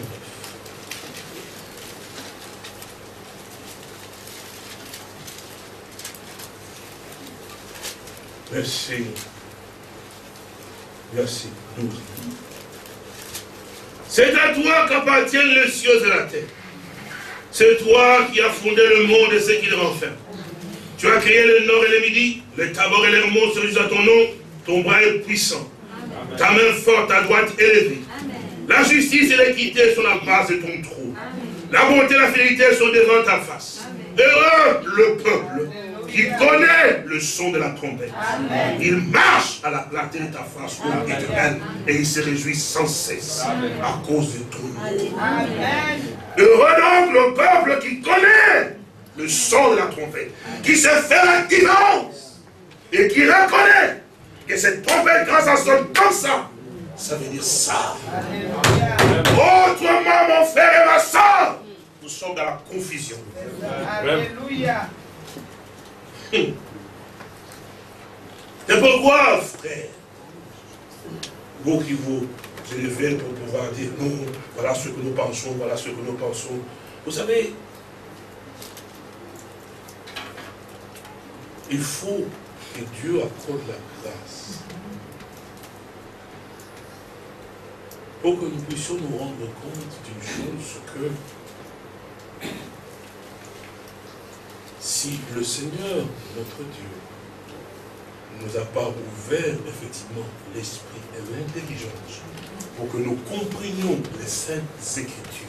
S1: Verset, verset 12. C'est à toi qu'appartiennent les cieux et la terre. C'est toi qui as fondé le monde et ce qu'il renferme. Tu as créé le nord et le midi, le tabord et l'hermon se à ton nom, ton bras est puissant. Ta main forte, ta droite élevée. La justice et l'équité sont la base de ton trône. La bonté et la fidélité sont devant ta face. Heureux le peuple qui connaît le son de la trompette. Il marche à la clarté de ta face, ô éternel, et il se réjouit sans cesse à cause de ton nom. Heureux donc le peuple qui connaît le son de la trompette, qui se fait la différence et qui reconnaît que cette trompette, quand ça sonne comme ça, ça veut dire ça. Autrement, mon frère et ma soeur, nous sommes dans la confusion. Alléluia. C'est pourquoi, frère, vous qui vous élevez pour pouvoir dire non, voilà ce que nous pensons, voilà ce que nous pensons. Vous savez, il faut que Dieu accorde la grâce pour que nous puissions nous rendre compte d'une chose que si le Seigneur, notre Dieu, ne nous a pas ouvert effectivement l'esprit et l'intelligence pour que nous comprenions les saintes écritures,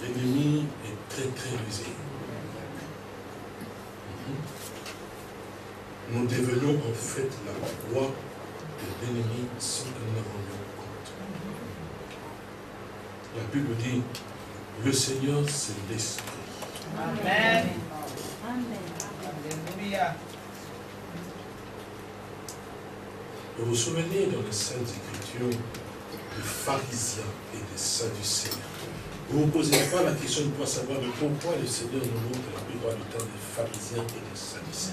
S1: l'ennemi est très très rusé. Mhm. Nous devenons en fait la proie de l'ennemi sans que nous n'en rendions compte. La Bible dit le Seigneur, c'est l'Esprit. Amen. Alléluia. Vous vous souvenez dans les Saintes Écritures des pharisiens et des sadducéens? Vous ne vous posez pas la question de pouvoir savoir de pourquoi le Seigneur nous montre la plupart du temps des pharisiens et des sadducéens.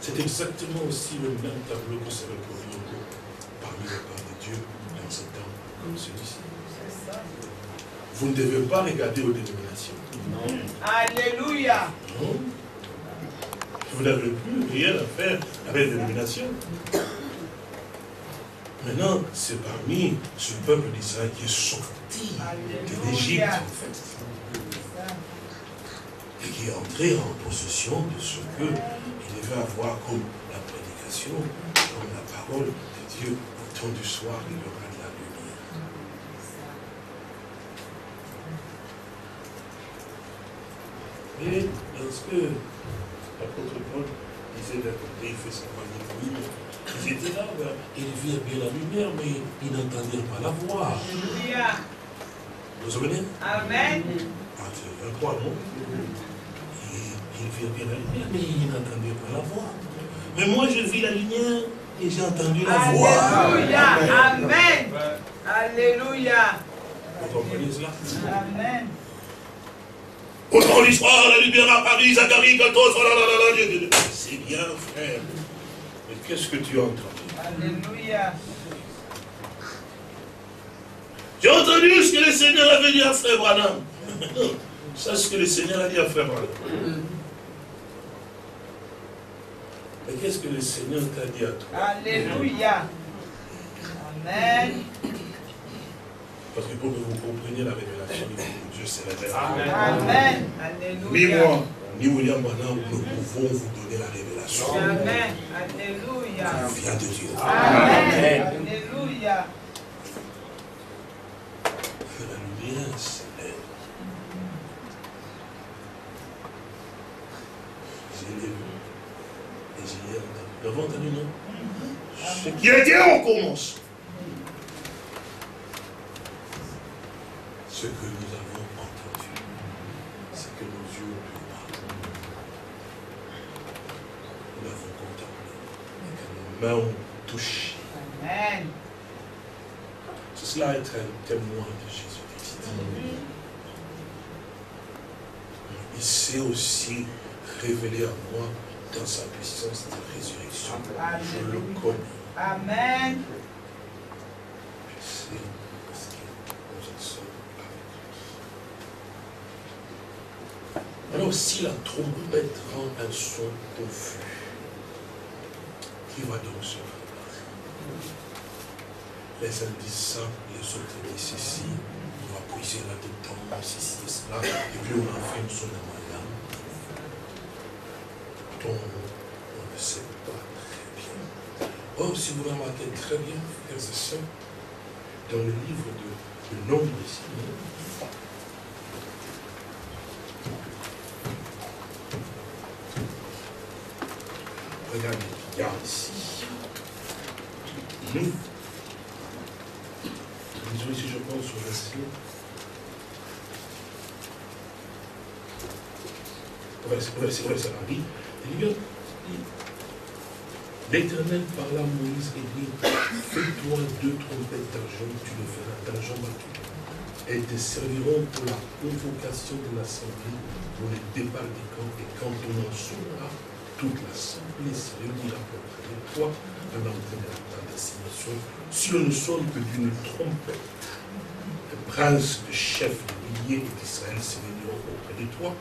S1: C'est exactement aussi le même tableau que ça reproduit parmi les peuple de Dieu dans ce temps comme celui-ci. Vous ne devez pas regarder aux dénominations.
S2: Non. Alléluia.
S1: Non. Vous n'avez plus rien à faire avec les. Maintenant, c'est parmi ce peuple d'Israël qui est sorti de l'Égypte, en fait. Et qui est entré en possession de ce qu'il devait avoir comme la prédication, comme la parole de Dieu au temps du soir et le Et lorsque l'apôtre Paul disait d'un côté, il fait sa famille, ils étaient là, ben, ils virent bien la lumière, mais ils n'entendirent pas la voix. Vous vous souvenez?
S2: Amen.
S1: Ah, c'est un croix, non? Ils virent bien la lumière, mais ils n'entendirent pas la voix. Mais moi, je vis la lumière et j'ai entendu la voix.
S2: Alléluia. Amen. Alléluia.
S1: Vous comprenez cela?
S2: Amen.
S1: Autant l'histoire, la lumière à Paris, Zacharie, 14, oh là là là là, c'est bien, frère. Mais qu'est-ce que tu as entendu
S2: Alléluia.
S1: J'ai entendu ce que le Seigneur avait dit à frère Branham. C'est ce que le Seigneur a dit à frère Branham. Mais qu'est-ce que le Seigneur t'a dit à toi?
S2: Alléluia. Amen.
S1: Parce que pour que vous compreniez la révélation de Dieu s'est révélé.
S2: Amen.
S1: Ni moi, ni William Branham, nous pouvons vous donner la révélation.
S2: Amen. Alléluia.
S1: vient de Dieu.
S2: Amen. Alléluia.
S1: Que la lumière s'élève. Je l'ai vu. Et j'y ai entendu. Vous avez entendu, non? Ce qui a été, on commence. Ce que nous avons entendu, c'est que nos yeux ont pu voir. Nous l'avons contemplé. Et que nos mains ont touché.
S2: Amen.
S1: C'est cela être un témoin de Jésus-Christ. Il s'est aussi révélé à moi dans sa puissance de résurrection. Je le connais.
S2: Amen
S1: sais parce que nous en sommes avec lui. Alors si la trompette rend un son confus, qui va donc se faire Les uns disent ça, les autres disent ceci, on va puiser là-dedans, ceci et cela, et puis on a fait une son dont on ne sait pas très bien. Or, si vous remarquez très bien, frères et sœurs, dans le livre de, de Nombre ici, regardez, regarde ici. Nous, disons ici, je pense au verset. Verset, verset, dit, il dit, L'Éternel parla à Moïse et dit, fais-toi deux trompettes d'argent, tu le feras d'argent battu. Elles te serviront pour la convocation de l'assemblée, pour le départ des camps, et quand on en sonnera, toute l'assemblée se réunira auprès de toi à l'entrée de la tente d'assignation. Si on ne sonne que d'une trompette, le prince, le chef de milliers d'Israël se réuniront auprès de toi.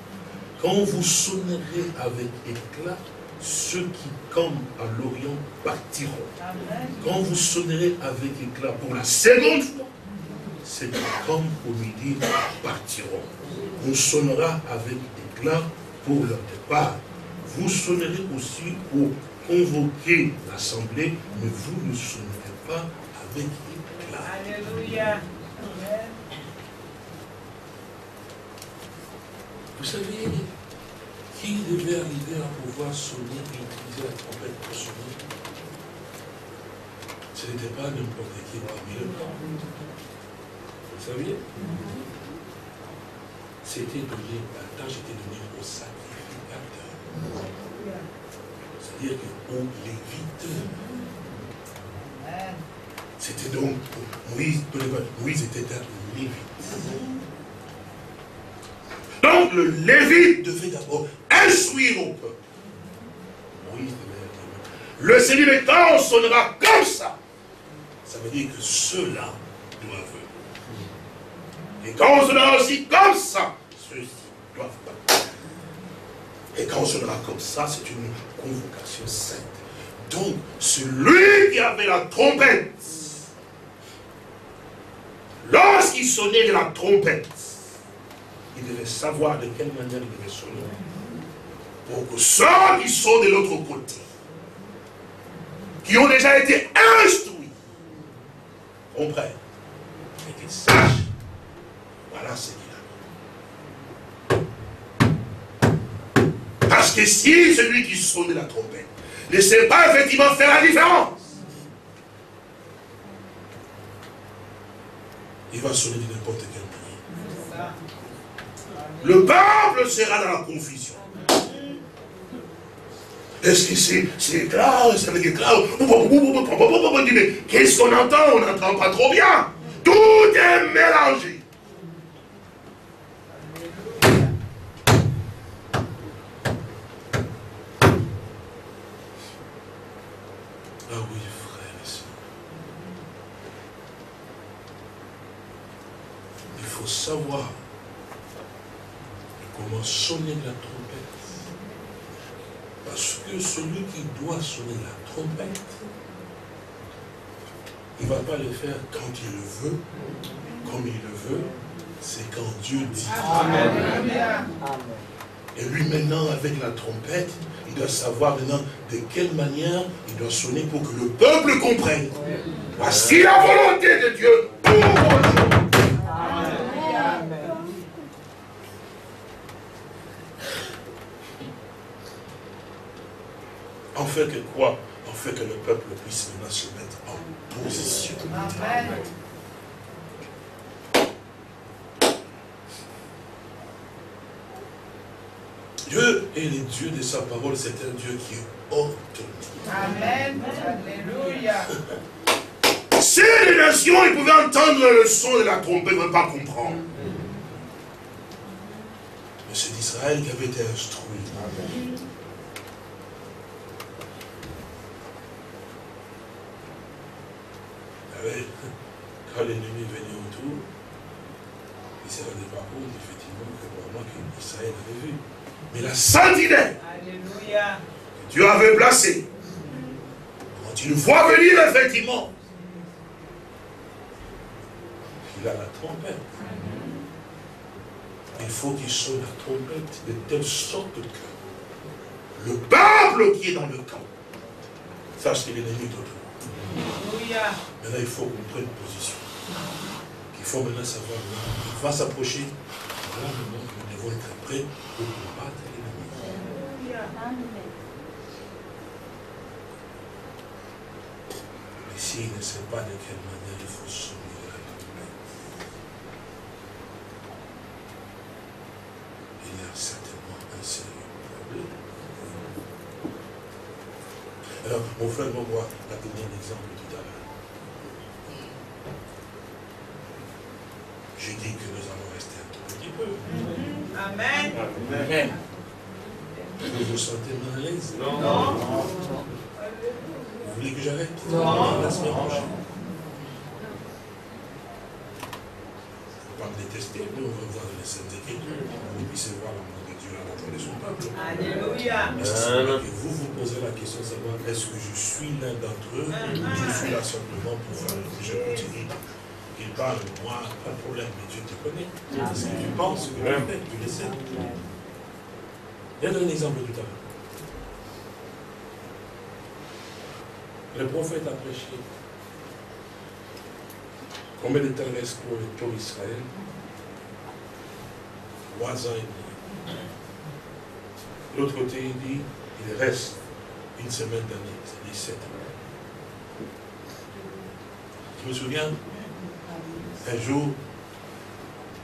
S1: Quand vous sonnerez avec éclat, ceux qui campent à l'Orient partiront. Quand vous sonnerez avec éclat pour la seconde fois, ceux qui campent au midi partiront. On sonnera avec éclat pour leur départ. Vous sonnerez aussi pour convoquer l'assemblée, mais vous ne sonnerez pas avec éclat.
S2: Alléluia. Amen.
S1: Vous savez, qui devait arriver à pouvoir sonner et utiliser la trompette pour sonner? Ce n'était pas n'importe qui parmi le peuple. Vous saviez? C'était donné, la tâche était donnée au sacrificateur. C'est-à-dire qu'au lévite. C'était donc, Moïse, Moïse était un lévite. Donc le lévite devait d'abord instruire au peuple. Moïse devait Le on sonnera comme ça, ça veut dire que ceux-là doivent et quand on sonnera aussi comme ça. Et quand on sonnera comme ça, c'est une convocation sainte. Donc, celui qui avait la trompette, lorsqu'il sonnait de la trompette, il devait savoir de quelle manière il devait sonner. Pour que ceux qui sont de l'autre côté, qui ont déjà été instruits, comprennent et qu'ils sachent voilà ce qu'il a. Parce que si celui qui sonne la trompette ne sait pas effectivement faire la différence, il va sonner de n'importe quel manière. Le peuple sera dans la confusion. Est-ce que c'est clair C'est clair Mais qu'est-ce qu'on entend On n'entend pas trop bien. Tout est mélangé. savoir comment sonner la trompette. Parce que celui sonner la trompette, il ne va pas le faire quand il le veut, comme il le veut, c'est quand Dieu dit. Amen. Et lui maintenant, avec la trompette, il doit savoir maintenant de quelle manière il doit sonner pour que le peuple comprenne. Voici la volonté de Dieu pour fait que quoi? En fait que le peuple puisse maintenant se mettre en position. Dieu est le Dieu de sa parole, c'est un Dieu qui est autonome. Amen. Alléluia. Si les nations ils pouvaient entendre le son de la trompette, ils ne pas comprendre. Mais c'est d'Israël qui avait été instruit. Amen. Quand l'ennemi venait autour, il s'est rendu par compte, effectivement, que probablement qu'Israël avait vu. Mais la sentinelle que Dieu avait placée, quand il voit venir, effectivement, il a la trompette. Il faut qu'il sonne la trompette de telle sorte que le peuple qui est dans le camp sache que l'ennemi est autour. Maintenant, il faut qu'on prenne position. Il faut maintenant savoir, il va s'approcher. Voilà maintenant que nous devons être prêts pour combattre l'ennemi. Mais s'il ne sait pas de quelle manière il faut soumettre la il y a certainement un sérieux problème. Alors, mon frère moi a donné un exemple tout à l'heure. J'ai dit que nous allons rester un tout petit peu. Amen. Amen. Vous vous sentez mal à l'aise? Non. non. Vous voulez que j'arrête? Non. La semaine prochaine. pas me détester, nous on va voir les Saintes Écritures, vous puissiez voir l'amour Et vous vous posez la question de savoir est-ce que je suis l'un d'entre eux? Ou je suis là simplement pour faire que je continue? Il parle, moi, pas de problème, mais Dieu te connaît. Parce que tu penses que tu fais, tu le sais. Je vais donner un exemple tout à l'heure. Le prophète a prêché Combien de temps reste pour le tour Israël Trois ans et demi. L'autre côté, il dit, il reste une semaine d'année, c'est-à-dire sept ans. Je me souviens, un jour,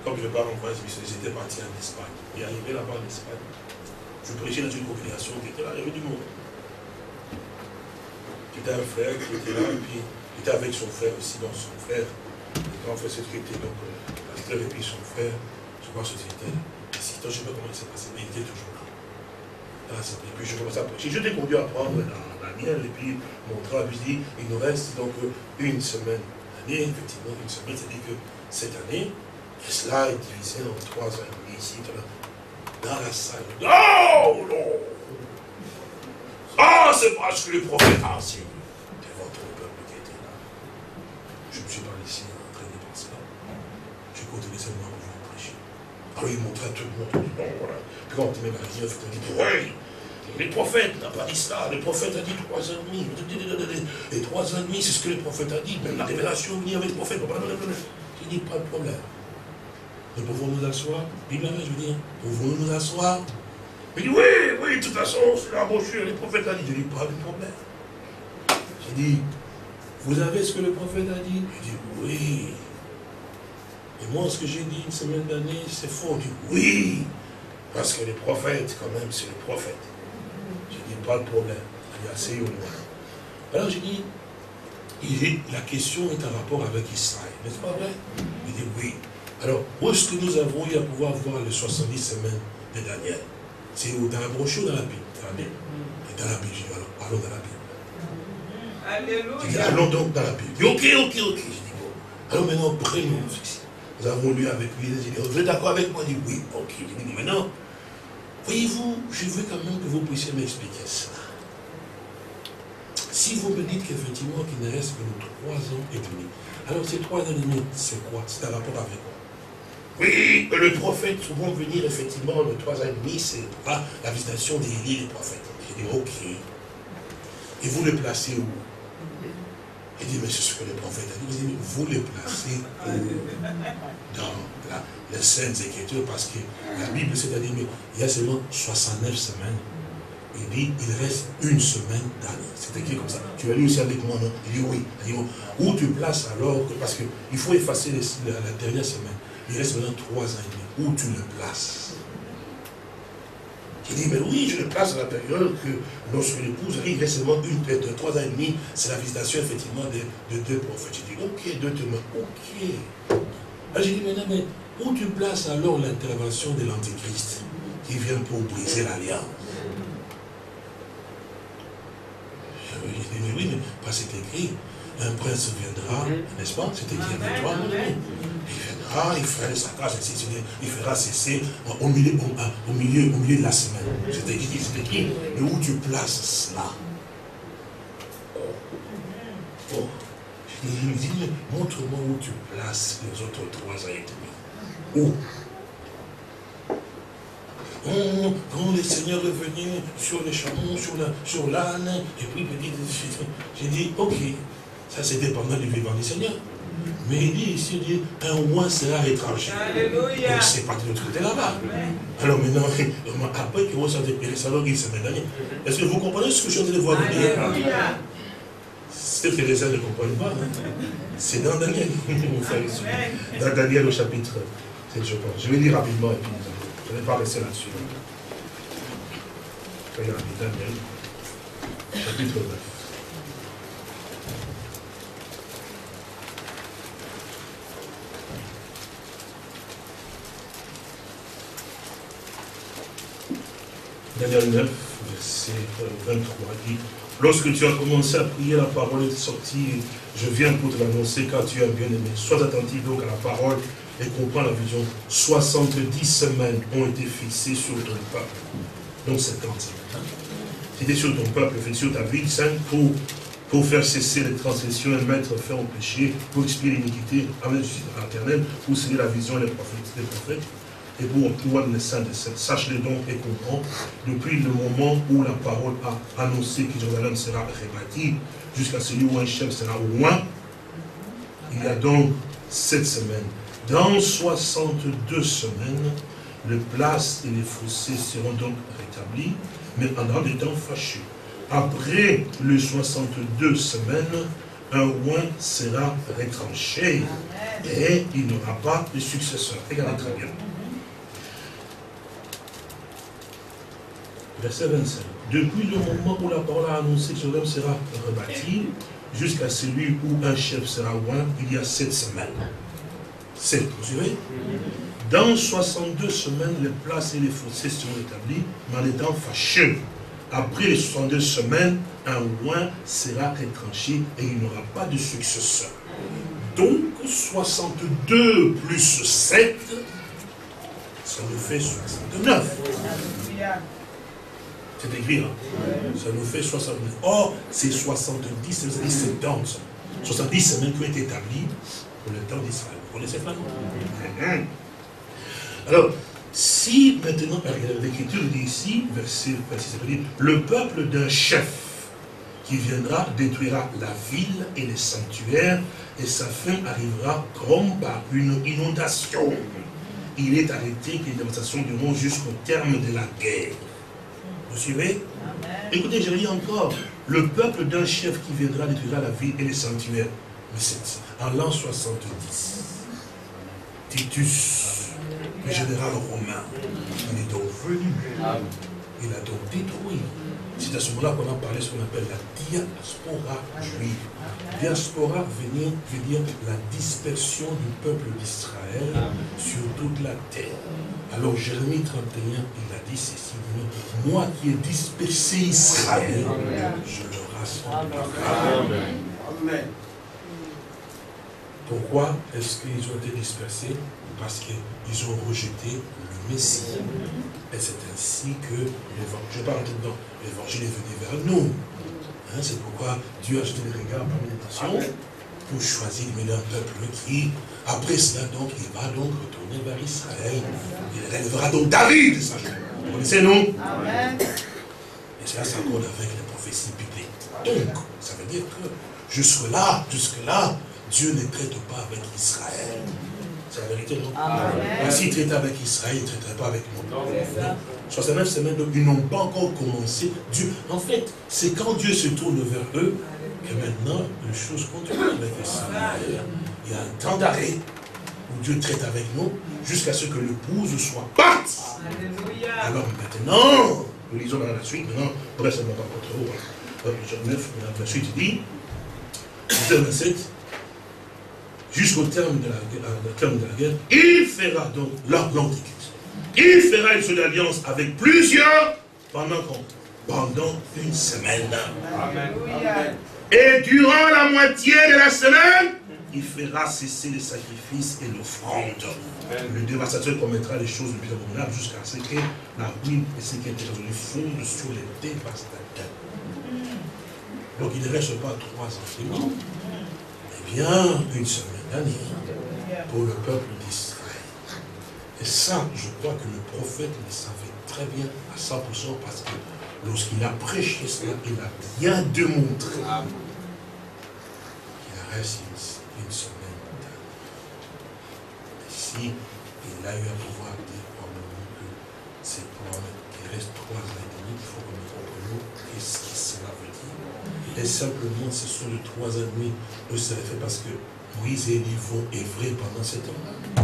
S1: comme je parle en France, j'étais parti en Espagne. Et arrivé là-bas en Espagne, je prêchais dans une population qui était là, il y avait du monde. C'était un frère qui était là, et puis Il était avec son frère aussi, donc son frère, le grand frère, c'est qui était donc le pasteur et puis son frère, je crois que c'était. Je ne sais pas comment il s'est passé, mais il était toujours là. Ah, et puis je commence à prêcher. Je t'ai conduit à prendre la, mienne et puis mon travail, je il nous reste donc une semaine d'année, effectivement, une semaine, c'est-à-dire que cette année, et cela est divisé en trois ans ici, dans la salle. Oh non Ah, c'est parce que le prophète a enseigné. C'est votre peuple qui était là. Je me suis pas laissé entraîner par cela. Je continué seulement à vous prêcher. Alors il montrait tout le monde. voilà. Quand il m'a dit, il dit, oui, les prophètes n'ont pas dit ça. Le prophète a dit trois ans et demi. Et trois ans et demi, c'est ce que le prophète a dit. Même la révélation venue avec le prophète. J'ai dit, pas de problème. Nous pouvons nous asseoir? Bible je veux dire, pouvons nous asseoir? Il dit, oui, oui, de toute façon, c'est la brochure, les prophètes a dit. Je dis, pas de problème. J'ai dit, vous avez ce que le prophète a dit? Il dit, oui. Et moi, ce que j'ai dit une semaine d'année, c'est faux. Il dit, oui. Parce que le prophète, quand même, c'est le prophète. J'ai dit, pas de problème. Il dit, assez au loin. Alors j'ai dit, il dit, la question est en rapport avec Israël. N'est-ce pas vrai? Il dit, oui. Alors, où est-ce que nous avons eu à pouvoir voir les 70 semaines de Daniel? C'est dans la brochure ou dans la Bible Dans la Bible. Et dans la Bible, alors, allons dans la Bible. Alléluia. allons donc dans la Bible. ok, ok, ok. Je dis, bon. Alors maintenant, prenons Nous avons lu avec lui. Il dit, vous êtes d'accord avec moi? Il dit, oui, ok. Je dis, maintenant, voyez-vous, je veux quand même que vous puissiez m'expliquer ça. Si vous me dites qu'effectivement, qu'il ne reste que trois ans et demi, alors ces trois ans et demi, c'est quoi? C'est un rapport avec quoi? Oui, le prophète souvent venir, effectivement, le trois ans et demi, c'est pas la visitation des lits des prophètes. J'ai dit, ok. Et vous le placez où? Il dit, mais c'est ce que le prophète a dit. Vous le placez Dans la, les Saintes Écritures, parce que la Bible, c'est-à-dire, il y a seulement 69 semaines. Il dit, il reste une semaine d'année. C'est écrit comme ça. Tu as lu aussi avec moi, non? Il dit, oui. Il dit, où tu places alors Parce qu'il faut effacer la dernière semaine. Il reste maintenant trois ans et demi. Où tu le places? Il dit, mais oui, je le place à la période que lorsque l'épouse arrive, il reste seulement une, de trois ans et demi. C'est la visitation, effectivement, de, deux prophètes. J'ai dit, ok, deux témoins, ok. Alors j'ai dit, maintenant, mais où tu places alors l'intervention de l'Antéchrist qui vient pour briser l'alliance? J'ai dit, mais oui, mais pas c'est écrit. Un prince viendra, n'est-ce pas? C'est écrit avec toi. Il viendra, il fera le saccage, il fera cesser au milieu, au, milieu, au milieu de la semaine. C'est écrit, c'est écrit. Mais où tu places cela? Oh. Il dit, montre-moi où tu places les autres trois ans et demi. Où? Oh, quand le Seigneur est venu sur les chameaux, sur l'âne, et puis j'ai dit, ok, ça c'était pendant le vivant du Seigneur. Mais il dit ici, il dit, un roi sera étranger. Alléluia. Donc c'est pas de l'autre côté là-bas. Alors maintenant, après qu'il reçoit des périsses, alors il se met derrière. Est-ce que vous comprenez ce que je suis en train de voir dire C'est que les gens ne comprennent pas. Hein. C'est dans Daniel, Dans Daniel au chapitre 7, je pense. Je vais lire rapidement et puis je ne vais pas rester là-dessus. Regardez, Daniel, chapitre 9. Daniel 9, verset 23 dit Lorsque tu as commencé à prier, la parole est sortie, je viens pour te l'annoncer car tu es bien-aimé. Sois attentif donc à la parole et comprends la vision. 70 semaines ont été fixées sur ton peuple. Donc 50 semaines. C'était sur ton peuple, fait sur ta ville sainte pour, pour faire cesser les transgressions et mettre fin au péché, pour expier l'iniquité, amener à l'éternel, pour signer la vision des prophètes. Des prophètes et pour Antoine le Saint de Sache-le donc et comprends, depuis le moment où la parole a annoncé que Jérusalem sera rebâtie, jusqu'à celui où un chef sera au loin, il y a donc sept semaines. Dans 62 semaines, les places et les fossés seront donc rétablis, mais pendant des temps fâcheux. Après les 62 semaines, un roi sera retranché et il n'aura pas de successeur. Regardez très bien. Verset 25. depuis le moment où la parole a annoncé que Jérusalem sera rebâti, jusqu'à celui où un chef sera loin, il y a sept semaines. Sept, vous suivez? Dans 62 semaines, les places et les fossés seront établis, mais en étant fâcheux. Après les 62 semaines, un loin sera retranché et il n'y aura pas de successeur. Donc, 62 plus 7, ça nous fait 69. C'est écrit, hein? Ça nous fait 69. Or, c'est 70, c'est 70. 70 semaines qui ont été établies pour le temps d'Israël. Vous connaissez mm-hmm. Alors, si maintenant, l'écriture dit ici, verset 26, le peuple d'un chef qui viendra détruira la ville et les sanctuaires, et sa fin arrivera comme par une inondation. Il est arrêté que les dévastations dureront jusqu'au terme de la guerre. Vous suivez Écoutez, je dis encore, le peuple d'un chef qui viendra détruira la ville et les sanctuaires. Mais c'est en l'an 70. Titus, le général romain, il est donc venu. Il a donc détruit c'est à ce moment-là qu'on a parlé de ce qu'on appelle la diaspora juive. Diaspora veut dire la dispersion du peuple d'Israël sur toute la terre. Alors Jérémie 31, il a dit ceci, moi qui ai dispersé Israël, je le rassemble. Amen. Pourquoi est-ce qu'ils ont été dispersés? Parce qu'ils ont rejeté le Messie. Et c'est ainsi que l'évangile, je parle dedans, l'évangile est venu vers nous. Hein, c'est pourquoi Dieu a jeté les regards parmi les nations pour choisir mais un peuple qui, après cela, donc, il va donc retourner vers Israël. Il relèvera donc David, ça, vous connaissez, non? Amen. Et cela s'accorde avec les prophéties bibliques. Donc, ça veut dire que jusque-là, jusque-là, Dieu ne traite pas avec Israël. C'est la vérité, non? S'il traitait avec Israël, il ne traiterait pas avec nous. 69 semaines, donc ils n'ont pas encore commencé. Dieu, en fait, c'est quand Dieu se tourne vers eux que maintenant les choses continuent avec Israël. Il y a un temps d'arrêt où Dieu traite avec nous jusqu'à ce que l'épouse soit partie. Alors maintenant, nous lisons dans la suite, maintenant, bref, ça ne va pas. Hein. Jean 9, la suite, il dit, 27, jusqu'au terme de la, de la guerre, il fera donc l'Antichrist. Il fera une seule alliance avec plusieurs pendant, pendant une semaine. Et durant la moitié de la semaine, il fera cesser les sacrifices et l'offrande. Le dévastateur commettra les choses les plus abominables jusqu'à ce que la ruine et ce qui est les fondent sur les dévastateurs. Donc il ne reste pas trois ans. Eh bien, une semaine pour le peuple d'Israël. Et ça, je crois que le prophète le savait très bien à 100% parce que lorsqu'il a prêché cela, il a bien démontré qu'il reste une, semaine si il a eu à pouvoir dire probablement que c'est probablement qu'il reste trois ans et demi, il faut que nous comprenions qu'est-ce que cela veut dire. Et simplement, ce sont les trois ans et demi, ça fait parce que Moïse et Élie vont œuvrer pendant sept ans.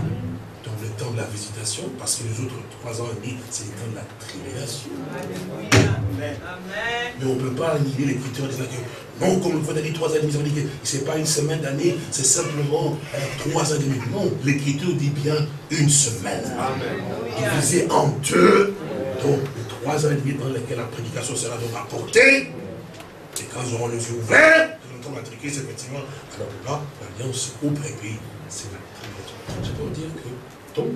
S1: Dans le temps de la visitation, parce que les autres trois ans et demi, c'est le temps de la tribulation. Mais on ne peut pas nier l'écriture disant que non, comme vous avez dit trois ans et demi, ça veut dire que ce n'est pas une semaine d'année, c'est simplement euh, trois ans et demi. Non, l'écriture dit bien une semaine. Divisé en deux. Donc, les trois ans et demi dans lesquels la prédication sera donc apportée. Et quand ils auront les yeux ouverts, comme c'est effectivement, alors là, l'alliance au pays, c'est la prière. Je peux dire que, donc,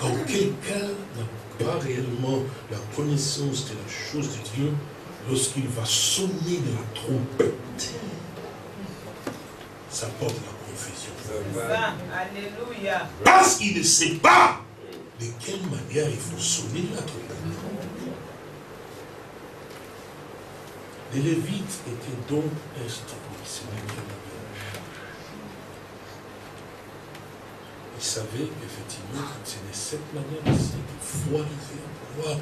S1: quand quelqu'un n'a pas réellement la connaissance de la chose de Dieu, lorsqu'il va sonner de la trompette, ça porte la confusion.
S2: Alléluia.
S1: Parce qu'il ne sait pas de quelle manière il faut sonner de la trompette. Les Lévites étaient donc instruits, Ils savaient qu'effectivement, c'est de cette manière-ci qu'il faut arriver à pouvoir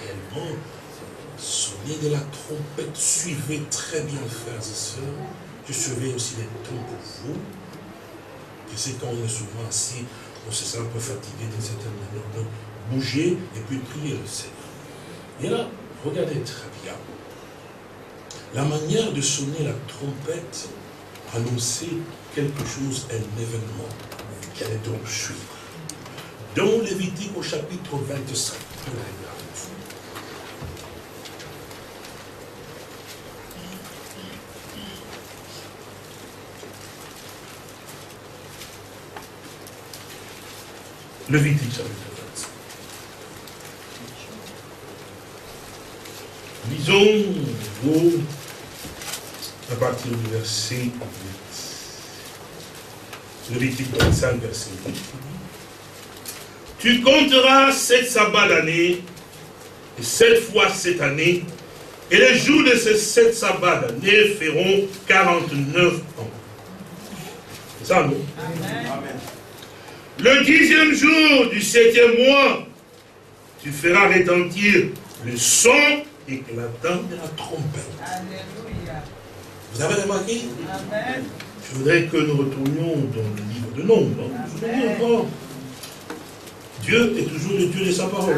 S1: réellement sonner de la trompette. Suivez très bien, frères et sœurs. Je suivais aussi les temps pour vous. Que c'est quand on est souvent assis, on se sent un peu fatigué d'une certaine manière. Donc, bouger et puis prier le Seigneur. Et là, Regardez très bien. La manière de sonner la trompette annonçait quelque chose, un événement qui allait donc suivre. Dans Lévitique au chapitre 25. Lévitique chapitre 25. Lisons à partir du verset 8. Lévitique 25, verset 8. Tu compteras sept sabbats d'année, et sept fois cette année, et les jours de ces sept sabbats d'année feront 49 ans. C'est ça, non? Amen. Le dixième jour du septième mois, tu feras retentir le son éclatant de la trompette. Vous avez remarqué? Amen. Je voudrais que nous retournions dans le livre de Nombre. Dieu est toujours le Dieu de sa parole.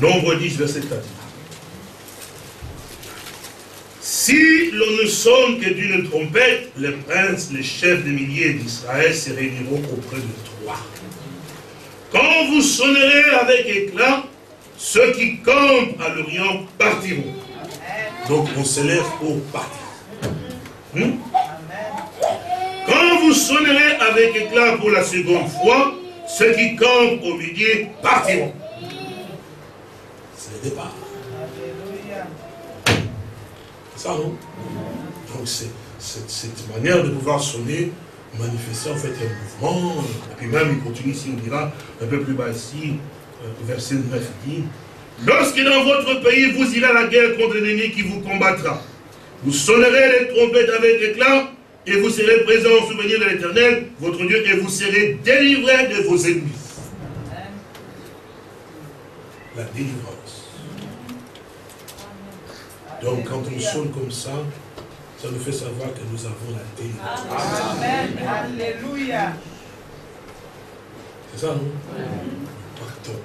S1: Nombre 10, verset 4. Si l'on ne sonne que d'une trompette, les princes, les chefs des milliers d'Israël se réuniront auprès de toi. Quand vous sonnerez avec éclat, ceux qui campent à l'Orient partiront. Donc on se lève pour partir. Hmm? Quand vous sonnerez avec éclat pour la seconde fois, ceux qui campent au midi partiront. C'est le départ. Ça, non? Donc, c'est cette manière de pouvoir sonner, manifester en fait un mouvement. Et puis même, il continue ici, on dira, un peu plus bas ici, verset 9 dit, Lorsque dans votre pays, vous irez à la guerre contre l'ennemi qui vous combattra, vous sonnerez les trompettes avec éclat, et vous serez présents au souvenir de l'éternel, votre Dieu, et vous serez délivrés de vos ennemis. La délivrance. Donc quand on sonne comme ça, ça nous fait savoir que nous avons la délivrance. Amen. Alléluia. C'est ça, non? Partons.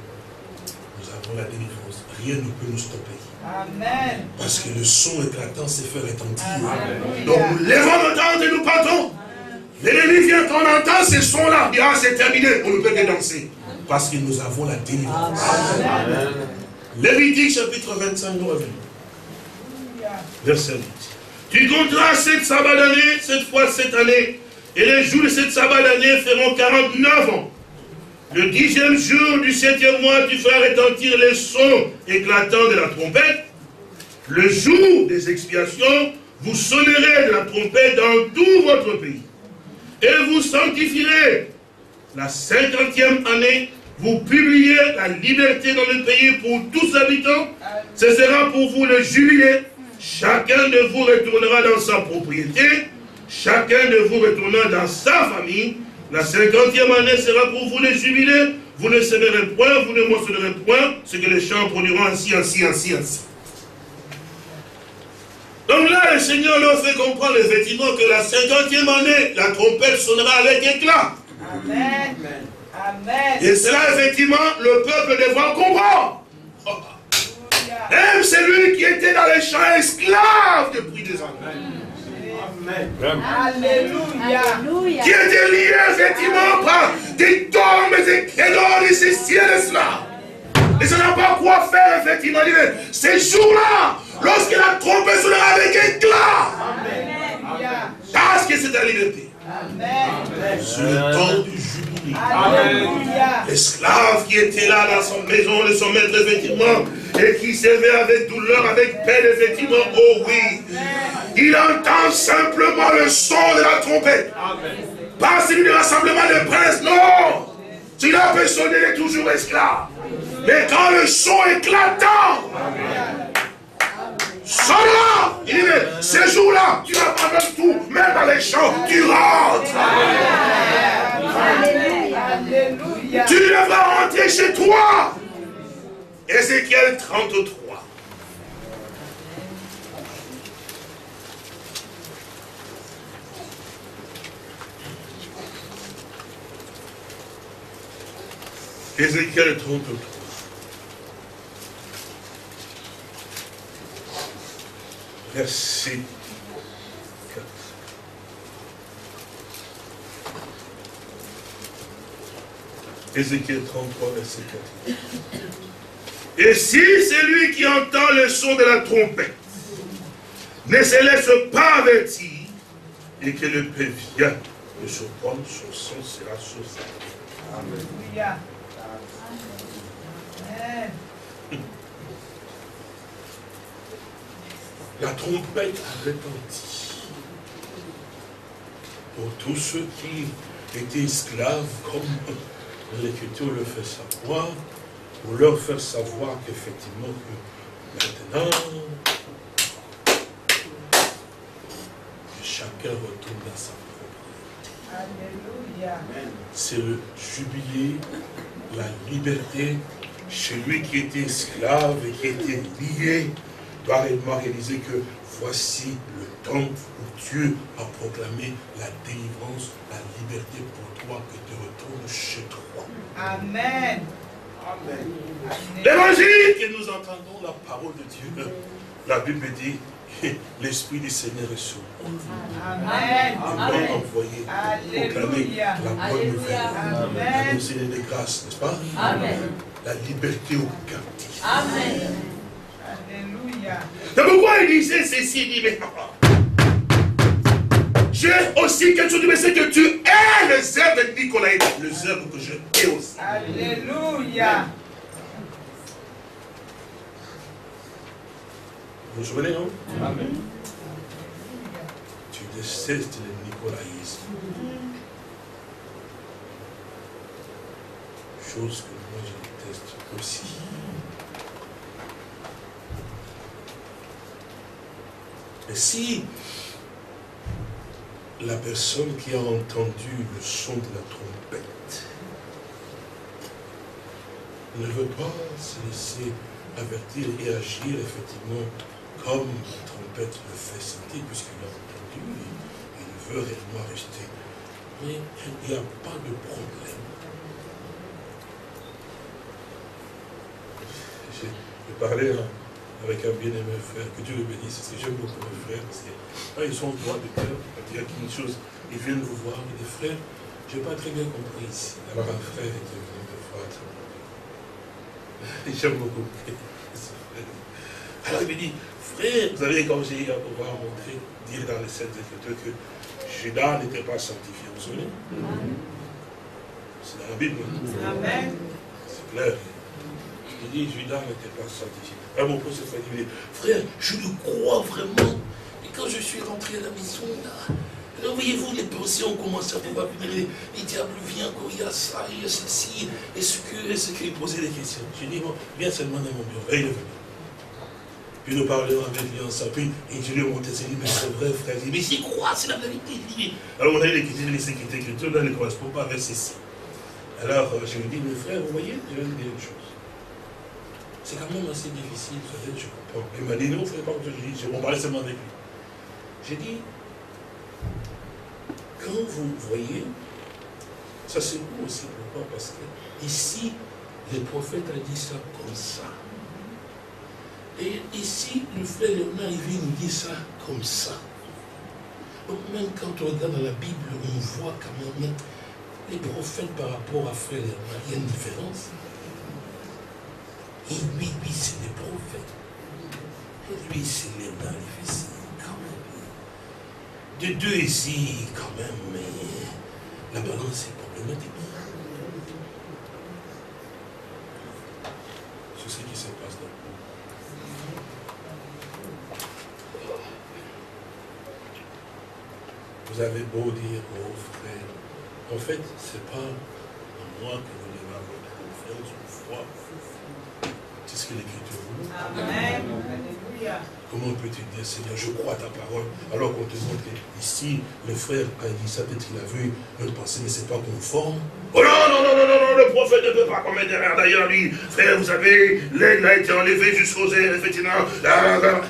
S1: La délivrance. Rien ne peut nous stopper. Amen. Parce que le son éclatant s'est fait retentir. Donc nous lèvons notre tente et nous partons. L'ennemi vient, quand on entend ces sons-là, ah, c'est terminé, on ne peut que danser. Parce que nous avons la délivrance. Amen. Lévitique chapitre 25, nous revenons verset 8. Tu compteras sept sabbats d'année, cette fois cette année, et les jours de cette sabbat d'année feront 49 ans. Le dixième jour du septième mois, tu feras retentir les sons éclatants de la trompette. Le jour des expiations, vous sonnerez de la trompette dans tout votre pays. Et vous sanctifierez la cinquantième année, vous publiez la liberté dans le pays pour tous habitants. Ce sera pour vous le jubilé Chacun de vous retournera dans sa propriété, chacun de vous retournera dans sa famille. La cinquantième année sera pour vous le jubilé. Vous ne sèmerez point, vous ne moissonnerez point, ce que les champs produiront ainsi, ainsi, ainsi, ainsi. Donc là, le Seigneur leur fait comprendre effectivement que la cinquantième année, la trompette sonnera avec éclat. Amen. Amen. Et cela, effectivement, le peuple devra comprendre. Même celui qui était dans les champs esclave depuis des années. Amen. Alléluia. Qui était lié effectivement par des dogmes et des crédits et et cela. Et ça n'a pas quoi faire effectivement. Ces jours-là, lorsque la trompe sera avec éclat. Parce que c'est la liberté. C'est le temps du jubilé. L'esclave qui était là dans son maison de son maître, effectivement, et qui servait avec douleur, avec peine, effectivement, oh oui. Il entend simplement le son de la trompette. Pas celui du rassemblement des princes, non. S'il a sonner, il est toujours esclave. Mais quand le son éclatant, Sors-là Il dit, mais ces jours-là, tu abandonnes tout, même dans les champs, tu rentres. Tu devras rentrer chez toi. Ézéchiel 33. Ézéchiel 33. Verset 4. Ézéchiel 33, verset 4. Et si celui qui entend le son de la trompette ne se laisse pas avertir, et que le paix vienne de se prendre, son sang sera sauvé.
S3: Alléluia. Amen.
S1: La trompette a retenti. Pour tous ceux qui étaient esclaves, comme l'Écriture le fait savoir, pour leur faire savoir qu'effectivement, que maintenant, que chacun retourne dans sa propre
S3: Alléluia.
S1: c'est le jubilé, la liberté. Celui qui était esclave et qui était lié doit réellement réaliser que voici le temps où Dieu a proclamé la délivrance, la liberté pour toi que tu retournes chez toi.
S3: Amen.
S1: L'évangile que nous entendons, la parole de Dieu, la Bible dit, l'Esprit du Seigneur est sur moi.
S3: Amen.
S1: M'a envoyé proclamer la bonne nouvelle,
S3: Amen.
S1: annoncer les grâces, n'est-ce pas?
S4: Amen.
S1: La liberté aux captifs.
S4: Amen.
S3: Alléluia.
S1: C'est pourquoi il disait ceci, il dit, mais papa, j'ai aussi quelque chose de c'est que tu es le zèbre de Nicolas, le zèbre que je hais aussi.
S3: Alléluia.
S1: Vous vous souvenez, non Tu détestes le nicolaïsme. Chose que moi je déteste aussi. Mais si la personne qui a entendu le son de la trompette ne veut pas se laisser avertir et agir effectivement comme la trompette le fait sentir, puisqu'il a entendu, il veut réellement rester. Mais il n'y a pas de problème. J'ai parlé avec un bien-aimé frère, que Dieu le bénisse, parce que j'aime beaucoup quand ils sont droits de cœur, quand il y a quelque chose, ils viennent vous voir, et des frères, je n'ai pas très bien compris ici. Alors un frère me voir. Et J'aime beaucoup. Alors il me dit, frère, vous savez, quand j'ai à pouvoir montrer, dire dans les Saintes Écritures que Judas n'était pas sanctifié, vous vous souvenez C'est dans la Bible. hein?
S3: Amen.
S1: C'est clair. Il dit, Judas n'était pas sanctifié. Alors mon frère, il me dit, frère, je le crois vraiment. Je suis rentré à la maison, là, alors voyez-vous, les pensées ont commencé à pouvoir venir. Diables viennent encore, il y a ça, il y a ceci. Est-ce que, est-ce qu'il posait des questions? J'ai dit, bon, viens seulement dans mon bureau. Il est venu. Puis nous parlions avec lui ensemble. Puis et je lui ai montré, il dit, mais c'est vrai, frère. Dit, mais c'est quoi C'est la vérité. Dit, alors on a les questions, les sécurités écritures, là, ne correspond pas avec ceci. Alors euh, je lui dis, mais frère, vous voyez, je vais vous dire une chose. C'est quand même assez difficile, je comprends. Il m'a dit, non, frère, pas ça. Je dis, on parlait seulement avec lui. J'ai dit, quand vous voyez, ça c'est vous aussi, pourquoi? Parce que ici, le prophète a dit ça comme ça. Et ici, le frère Léonard, il vient nous dire ça comme ça. Donc même quand on regarde dans la Bible, on voit quand même les prophètes par rapport à frère Léonard, il y a une différence. Et lui, lui, c'est des prophètes. Et lui, c'est Léonard, il fait ça. De deux ici, quand même, mais la balance est problématique. C'est ce qui se passe dans le monde. Vous avez beau dire, oh frère, en fait, c'est pas en moi que vous devez avoir confiance ou foi. C'est ce que l'Écriture vous. Comment peux-tu dire, Seigneur, je crois à ta parole, alors qu'on te montre ici, le frère a dit ça, peut-être qu'il a vu une pensée, mais c'est pas conforme. Oh non, non, non, non, non, non, le prophète ne peut pas commettre d'erreur. D'ailleurs, lui, frère, vous savez, l'aigle a été enlevé jusqu'aux airs, effectivement. Là, là, là.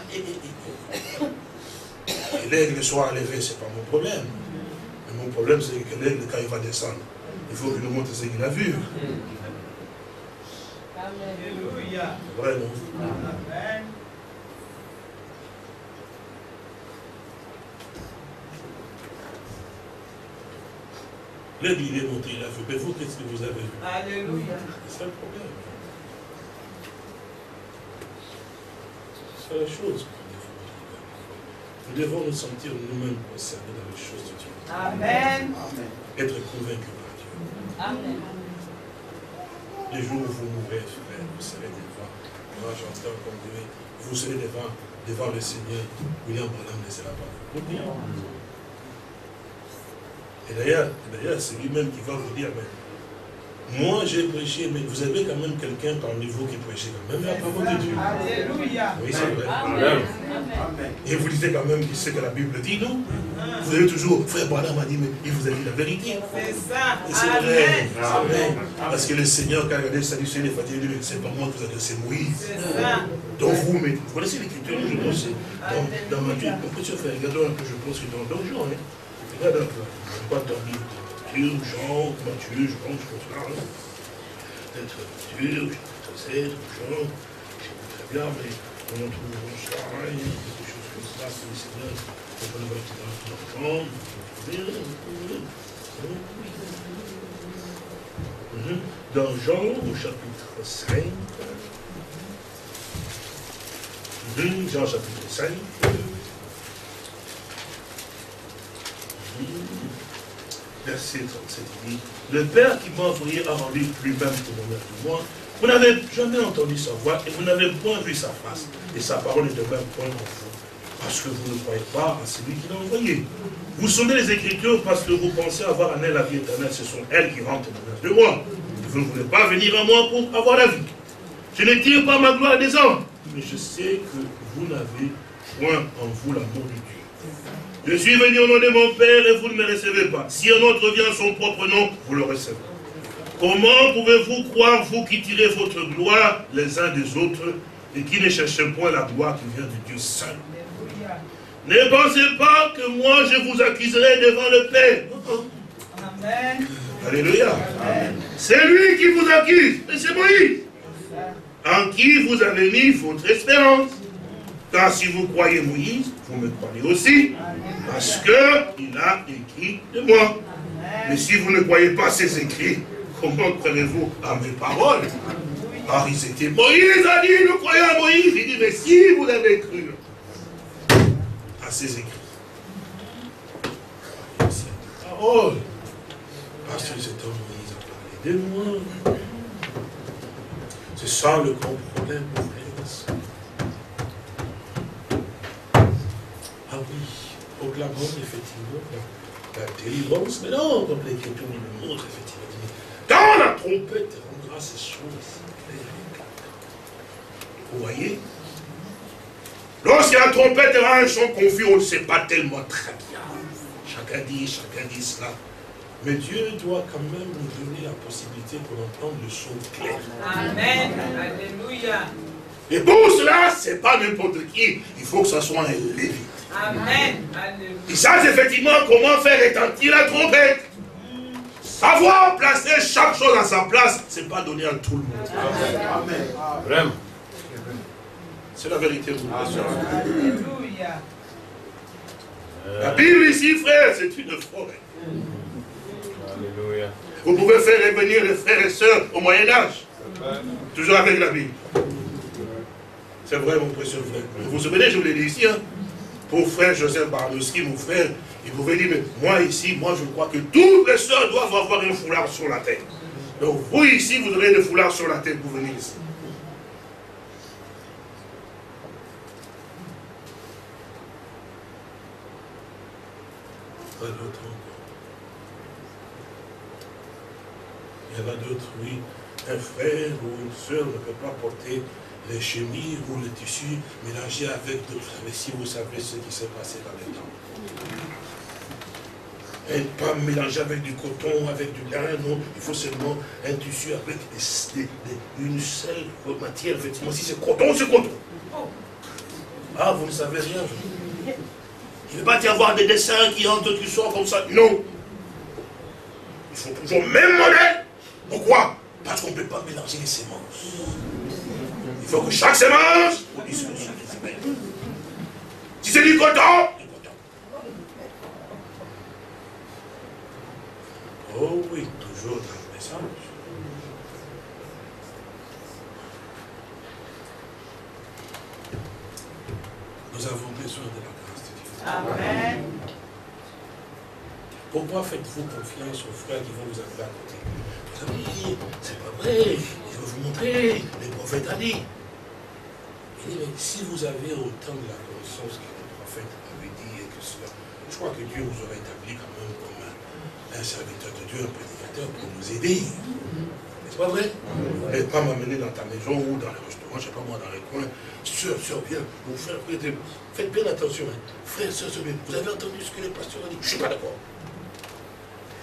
S1: Que l'aigle soit enlevé, c'est pas mon problème. Mais mon problème, c'est que l'aigle, quand il va descendre, il faut qu'il nous montre ce qu'il a vu.
S3: Alléluia.
S1: C'est vrai, non?
S3: Amen.
S1: L'aide, il est monté, il a fait. Mais vous, qu'est-ce que vous avez vu
S3: Alléluia.
S1: C'est ça le problème. C'est la chose que nous devons. Nous devons nous sentir nous-mêmes concernés dans les choses de Dieu.
S3: Amen.
S1: Être convaincus par Dieu.
S5: Amen.
S1: Les jours où vous mourrez, frère, vous serez devant. Moi, j'entends comme Dieu. Vous serez devant, devant le Seigneur. William Branham ne sera pas. Oublions. Et d'ailleurs, c'est lui-même qui va vous dire, mais moi j'ai prêché, mais vous avez quand même quelqu'un parmi vous qui prêchait quand même la parole de Dieu.
S3: Alléluia.
S1: Oui, c'est vrai.
S5: Amen. Amen.
S1: Et vous dites quand même ce que la Bible dit, non? Vous avez toujours, frère Branham a dit, mais il vous a dit la vérité.
S3: C'est ça.
S1: C'est vrai,
S3: Amen.
S1: Parce que le Seigneur, quand il a dit salut, c'est les fatigués, il dit, c'est pas moi qui vous adressez Moïse. Donc vous, mais vous connaissez l'écriture, je pense, c'est dans, dans Matthieu, mon petit frère, regardons un peu, je pense que dans, dans Jean, hein. Regarde un peu, pas dans Matthieu, Jean, Matthieu, je je chapitre 7, Jean, je sais pas très bien, mais on en trouve hein, quelque chose comme ça, que le Seigneur, on peut le voir dans l'enfant, Mhm. Dans Jean, au chapitre 5, Mhm, Jean chapitre 5, verset 37, il dit, Le Père qui m'a envoyé a rendu lui-même témoignage de moi. Vous n'avez jamais entendu sa voix et vous n'avez point vu sa face. Et sa parole ne demeure point en vous. Parce que vous ne croyez pas à celui qui l'a envoyé. Vous sondez les Écritures parce que vous pensez avoir en elle la vie éternelle. Ce sont elles qui rendent témoignage de moi. Vous ne voulez pas venir à moi pour avoir la vie. Je ne tire pas ma gloire des hommes. Mais je sais que vous n'avez point en vous l'amour de Dieu. Je suis venu au nom de mon Père et vous ne me recevez pas. Si un autre vient en son propre nom, vous le recevez. Comment pouvez-vous croire, vous qui tirez votre gloire les uns des autres et qui ne cherchez point la gloire qui vient de Dieu seul? Ne pensez pas que moi je vous accuserai devant le Père.
S3: Amen.
S1: Alléluia. C'est lui qui vous accuse, et c'est Moïse, en qui vous avez mis votre espérance. Car si vous croyez Moïse, vous me croyez aussi, parce qu'il a écrit de moi. Mais si vous ne croyez pas ces écrits, comment croirez-vous à mes paroles? Car ils étaient Moïse a dit, nous croyons à Moïse. Il dit, mais si vous avez cru à ces écrits, cette parole, parce que cet homme Moïse a parlé de moi. C'est ça le grand problème, mon frère oui, proclamons effectivement la, la délivrance, mais non, comme l'Écriture nous le montre, effectivement. Quand la trompette rendra ces choses. Vous voyez? Lorsque la trompette rend un son confus, on ne sait pas tellement très bien. Chacun dit, chacun dit cela. Mais Dieu doit quand même nous donner la possibilité pour entendre le son clair.
S3: Amen. Alléluia.
S1: Et pour cela, ce n'est pas n'importe qui. Il faut que ce soit un lévite.
S3: Amen.
S1: Ils savent effectivement comment faire retentir la trompette. Savoir placer chaque chose à sa place, ce n'est pas donné à tout le monde.
S6: Vraiment.
S1: C'est la vérité. La Bible ici, frère, c'est une forêt.
S6: Alléluia.
S1: Vous pouvez faire revenir les frères et sœurs au Moyen-Âge. Toujours avec la Bible. C'est vrai, mon précieux frère. Vous vous souvenez, je vous l'ai dit ici, hein, pour frère Joseph Barnowski, mon frère, il pouvait dire, mais moi ici, moi je crois que toutes les sœurs doivent avoir un foulard sur la tête. Donc vous ici, vous aurez des foulards sur la tête pour venir ici. Il y en a d'autres, oui. Un frère ou une soeur ne peut pas porter les chemises ou les tissus mélangés avec d'autres. Mais si vous savez ce qui s'est passé dans les temps. Et pas mélanger avec du coton, avec du lin, non. Il faut seulement un tissu avec une seule matière. Effectivement, si c'est coton, c'est coton. Ah, vous ne savez rien. Il ne va pas y avoir des dessins qui entrent, qui sortent comme ça. Non. Il faut toujours le même modèle. Pourquoi? Parce qu'on ne peut pas mélanger les semences. Il faut que chaque semence produise son Si c'est du coton, du coton. Oh oui, toujours dans le message. Nous avons besoin de la grâce de Dieu.
S2: Amen.
S1: Pourquoi faites-vous confiance aux frères qui vont vous appeler à côté? Vous savez, c'est pas vrai. Je vais vous montrer. Les prophètes a dit. Il dit, mais si vous avez autant de la connaissance que le prophète avait dit et que cela, je crois que Dieu vous aurait établi quand même comme un, un serviteur de Dieu, un prédicateur pour nous aider. N'est-ce pas vrai? Et pas m'amener dans ta maison ou dans le restaurant, je ne sais pas moi, dans les coins. Sœur, sœur, viens, mon frère, frère, faites bien attention. Hein. Frère, sœur, sœur, vous avez entendu ce que le pasteur a dit? Je ne suis pas d'accord.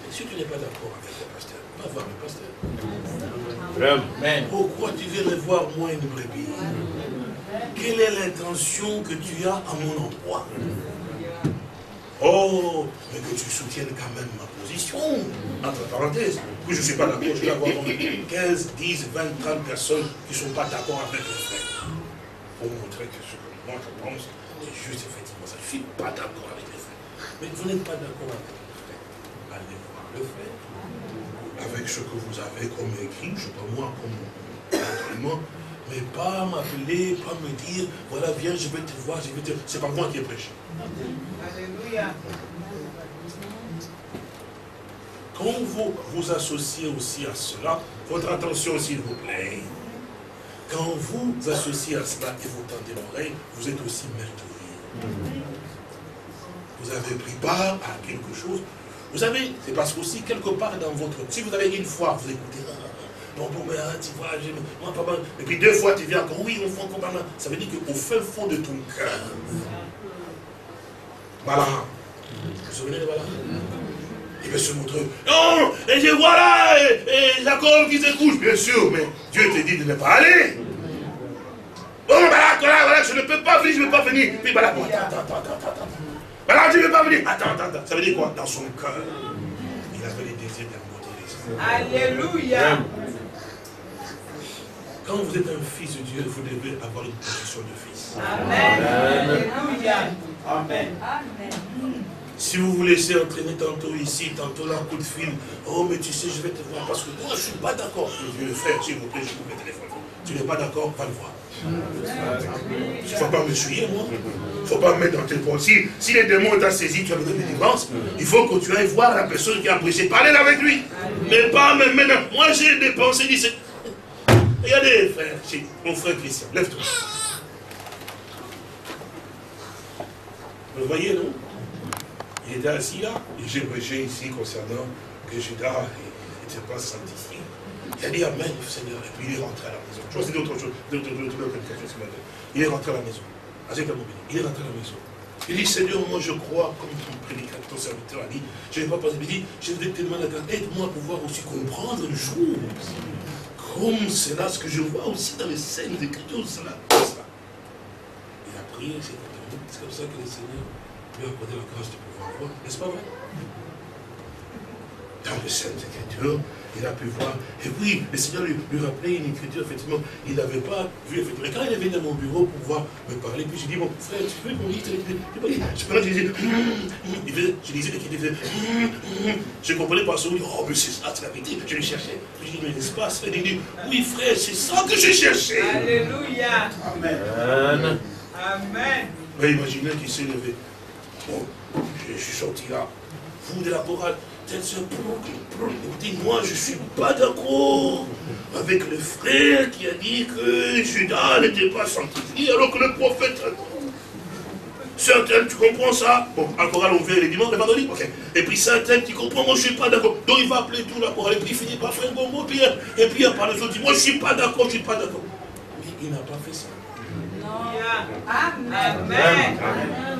S1: Mais si tu n'es pas d'accord avec le pasteur, va voir le pasteur.
S6: Amen.
S1: Pourquoi tu viens me voir, moi, une brebis Quelle est l'intention que tu as à mon endroit? Oh, mais que tu soutiennes quand même ma position, entre parenthèses, que je ne suis pas d'accord, je vais avoir 15, 10, 20, 30 personnes qui ne sont pas d'accord avec le frère. Pour montrer que ce que moi je pense, c'est juste effectivement ça. Je ne suis pas d'accord avec les frères. Mais vous n'êtes pas d'accord avec le frère. Allez voir le frère. Avec ce que vous avez comme écrit, je ne sais pas moi, comme entraînement, mais pas m'appeler, pas me dire, voilà, viens, je vais te voir, je vais te... C'est pas moi qui ai prêché.
S2: Alléluia.
S1: Quand vous vous associez aussi à cela, votre attention s'il vous plaît. Quand vous associez à cela et vous tendez l'oreille, vous êtes aussi meurtrier. Vous avez pris part à quelque chose. Vous savez, c'est parce qu'aussi, quelque part dans votre... Si vous avez une fois, vous écoutez, ah, bon, bon, mais ah, tu vois, je, moi, papa, et puis deux fois, tu viens encore, oui, on fait encore pas mal. Ça veut dire qu'au fin fond de ton cœur, voilà. Vous vous souvenez de voilà Il veut se montrer. Non Et je voilà et, et Jacob qui se couche, bien sûr, mais Dieu te dit de ne pas aller. Oh, voilà, voilà, voilà, je ne peux pas venir, je ne peux pas venir. Puis voilà, attends, attends, attends, attends, attends. Voilà, je ne peux pas venir. Attends, attends, attends. Ça veut dire quoi? Dans son cœur, il avait les désirs d'un les
S2: Alléluia.
S1: Quand vous êtes un fils de Dieu, vous devez avoir une position de fils.
S2: Amen. Alléluia.
S7: Amen.
S1: Si vous vous laissez entraîner tantôt ici, tantôt là, coup de fil, oh mais tu sais, je vais te voir parce que moi je ne suis pas d'accord. Je vais le faire, s'il vous plaît, je vous le téléphone. Tu n'es pas d'accord, va le voir. Il ne faut pas me suivre, moi. Il ne faut pas me mettre dans tes points. Si, si les démons t'ont saisi, tu as besoin de délivrance, il faut que tu ailles voir la personne qui a prêché. Parler avec lui. Mais pas me mettre. Moi j'ai des pensées, dis, Regardez, frère, mon frère Christian, lève-toi. Vous le voyez, non? Il était assis là, et j'ai prêché ici concernant que Judas n'était pas sanctifié. Il a dit Amen, Seigneur, et puis il est rentré à la maison. Je c'est d'autres choses, d'autres chose. Il est rentré à la maison. Il est rentré à la maison. Il dit, Seigneur, moi je crois, comme ton prédicateur, ton serviteur a dit, je n'ai pas pensé, il dit, je vais te demander aide-moi à pouvoir aussi comprendre une chose. Comme c'est là ce que je vois aussi dans les scènes d'écriture, cela, cela. Il a prié, c'est comme ça que le Seigneur lui a accordé la grâce de pouvoir voir. N'est-ce pas vrai? Dans les Saintes Écritures, il a pu voir. Et puis, le Seigneur lui, lui rappelait une écriture, effectivement, il n'avait pas vu, effectivement. Et quand il est venu dans mon bureau pour pouvoir me parler, puis je dis, mon frère, tu peux qu'on dise, je peux je disais, je disais qu'il faisait, je comprenais pas son, oh, mais c'est ça, c'est la vérité, je le cherchais. Puis je dis, mais n'est-ce pas, il dit, oui, frère, c'est ça que je cherchais.
S2: Alléluia.
S7: Amen.
S2: Amen.
S1: Mais imaginez qu'il s'est levé. Bon, je suis sorti là. Vous de la chorale, écoutez, moi je ne suis pas d'accord avec le frère qui a dit que Judas n'était pas sanctifié alors que le prophète. Certains, tu comprends ça? Bon, en chorale, on vient les dimanches, les vendredis, ok. Et puis certains, tu comprends, moi je ne suis pas d'accord. Donc il va appeler tout la chorale, et puis il finit par faire un bon mot, et puis, et puis il parle les autres, dit, moi je ne suis pas d'accord, je ne suis pas d'accord. Mais il n'a pas fait ça.
S2: Amen.
S7: Amen.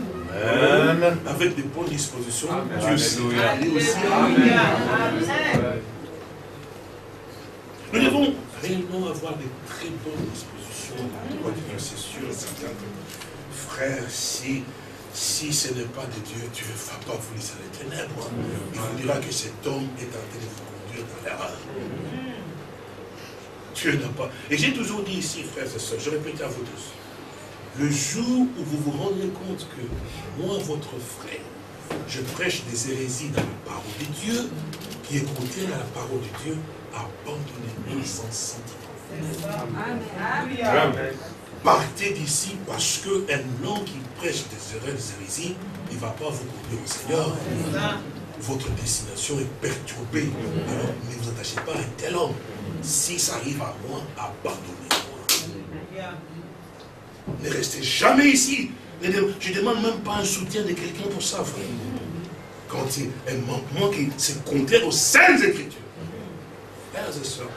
S1: Avec des bonnes dispositions, Dieu sait. Nous devons réellement avoir des très bonnes dispositions. C'est sûr et certain que, frère, si, si ce n'est pas de Dieu, Dieu ne va pas vous laisser les ténèbres. Il vous dira que cet homme est en train de vous conduire dans l'erreur. Dieu n'a pas. Et j'ai toujours dit ici, frères et sœurs, je répète à vous tous, le jour où vous vous rendrez compte que moi, votre frère, je prêche des hérésies dans la parole de Dieu, qui est contraire à la parole de Dieu, abandonnez-nous sans sentiment.
S2: Amen.
S1: Partez d'ici parce qu'un homme qui prêche des hérésies, il ne va pas vous conduire au Seigneur. Votre destination est perturbée. Alors ne vous attachez pas à un tel homme. Si ça arrive à moi, abandonnez-moi. Ne restez jamais ici. Je ne demande même pas un soutien de quelqu'un pour ça, frère. Quand il y a un manquement qui c'est contraire aux saintes écritures. Frères et sœurs,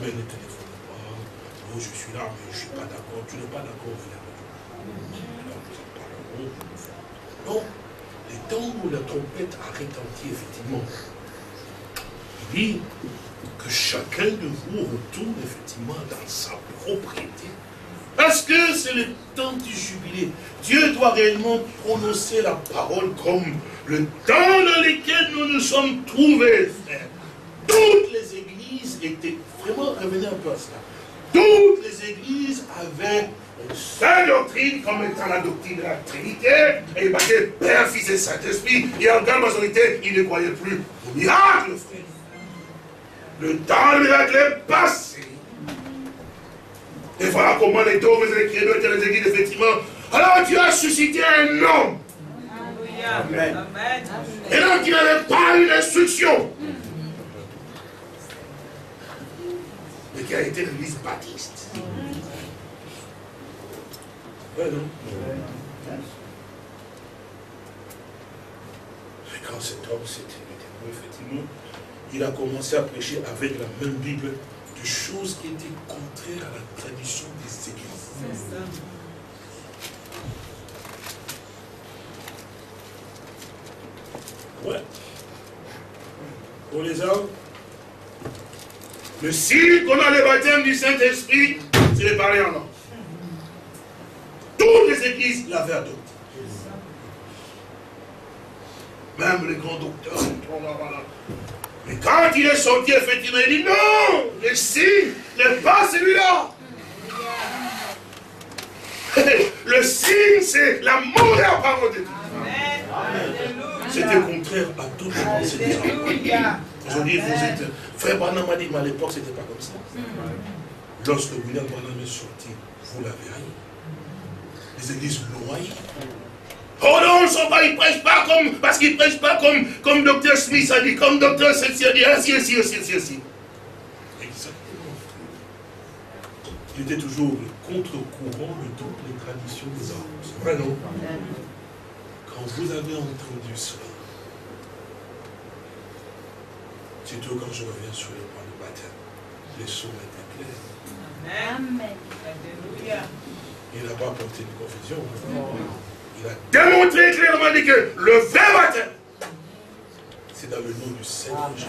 S1: mais ne téléphone pas. Oh, je suis là, mais je ne suis pas d'accord. Tu n'es pas d'accord. Non, les temps où la trompette a retenti, effectivement, il dit que chacun de vous retourne effectivement dans sa propriété. Parce que c'est le temps du jubilé. Dieu doit réellement prononcer la parole comme le temps dans lequel nous nous sommes trouvés, frère. Toutes les églises étaient vraiment, revenez un peu à cela. Toutes les églises avaient une seule doctrine comme étant la doctrine de la Trinité, et il marquait Père, Fils et Saint-Esprit, et en grande majorité, ils ne croyaient plus au miracle, frère. Le temps miracle est passé. Et voilà comment les et les étaient les églises, effectivement. Alors tu as suscité un homme.
S2: Amen. Amen.
S1: Et l'homme qui n'avait pas une instruction. Mais qui a été l'église baptiste. Ouais, non? Et quand cet homme s'était dévoué, effectivement, il a commencé à prêcher avec la même Bible des choses qui étaient contraires à la tradition des églises. Ouais. Pour les hommes, le signe qu'on a le baptême du Saint-Esprit, c'est de parler en langue. Toutes les églises l'avaient adopté. Même les grands docteurs. Mais quand il est sorti, effectivement, il dit non, le signe n'est pas celui-là. Le signe, c'est l'amour de la parole de Dieu. C'était contraire à tout le. Aujourd'hui, vous êtes. Frère Branham m'a dit, mais à l'époque, ce n'était pas comme ça. Lorsque William Branham est sorti, vous l'avez haï. Les églises l'ont haï. Oh non, ils ne sont pas, ils ne prêchent pas comme, parce qu'ils ne prêchent pas comme, comme Dr. Smith a dit, comme Dr. Ceci a dit, ainsi, ainsi, ainsi, ainsi, ainsi. Exactement. Il était toujours le contre-courant de toutes les traditions des hommes. C'est vrai, non Quand vous avez entendu cela, surtout quand je reviens sur le point de baptême, les sons étaient clairs.
S2: Amen. Alléluia.
S1: Il n'a pas apporté de confusion. Il a démontré clairement que le vrai baptême, c'est dans le nom du Seigneur Jésus.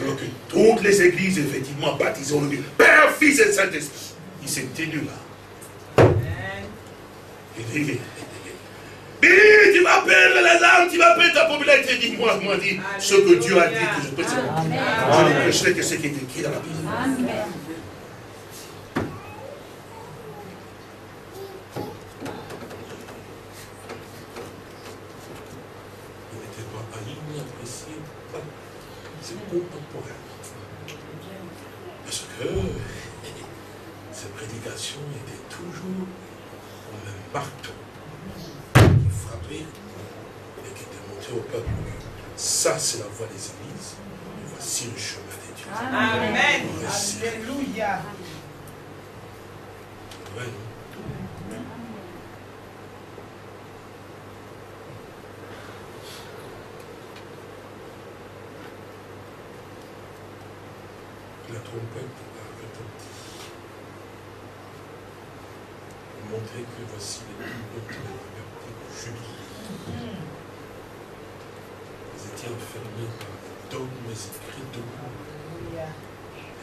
S1: Alors que toutes les églises, effectivement, baptisées au nom du Père, Fils et Saint-Esprit, il s'est tenu là.
S2: Amen.
S1: Il dit, Billy, tu vas perdre les âmes, tu vas perdre ta popularité. Dis-moi, moi, dis, ce que Dieu a dit que je prêche. Je ne prêcherai que ce qui est écrit dans la Bible. Il n'était pas haï ni apprécié. Parce que ces prédications étaient toujours au même marteau qui frappait et qui démontrait au peuple ça c'est la voie des églises et voici le chemin des dieux.
S2: Amen. Alléluia.
S1: Ouais, La trompette a retenti. Pour montrer que voici les deux de la liberté jubilent. Ils étaient enfermés par les dogmes écrits de la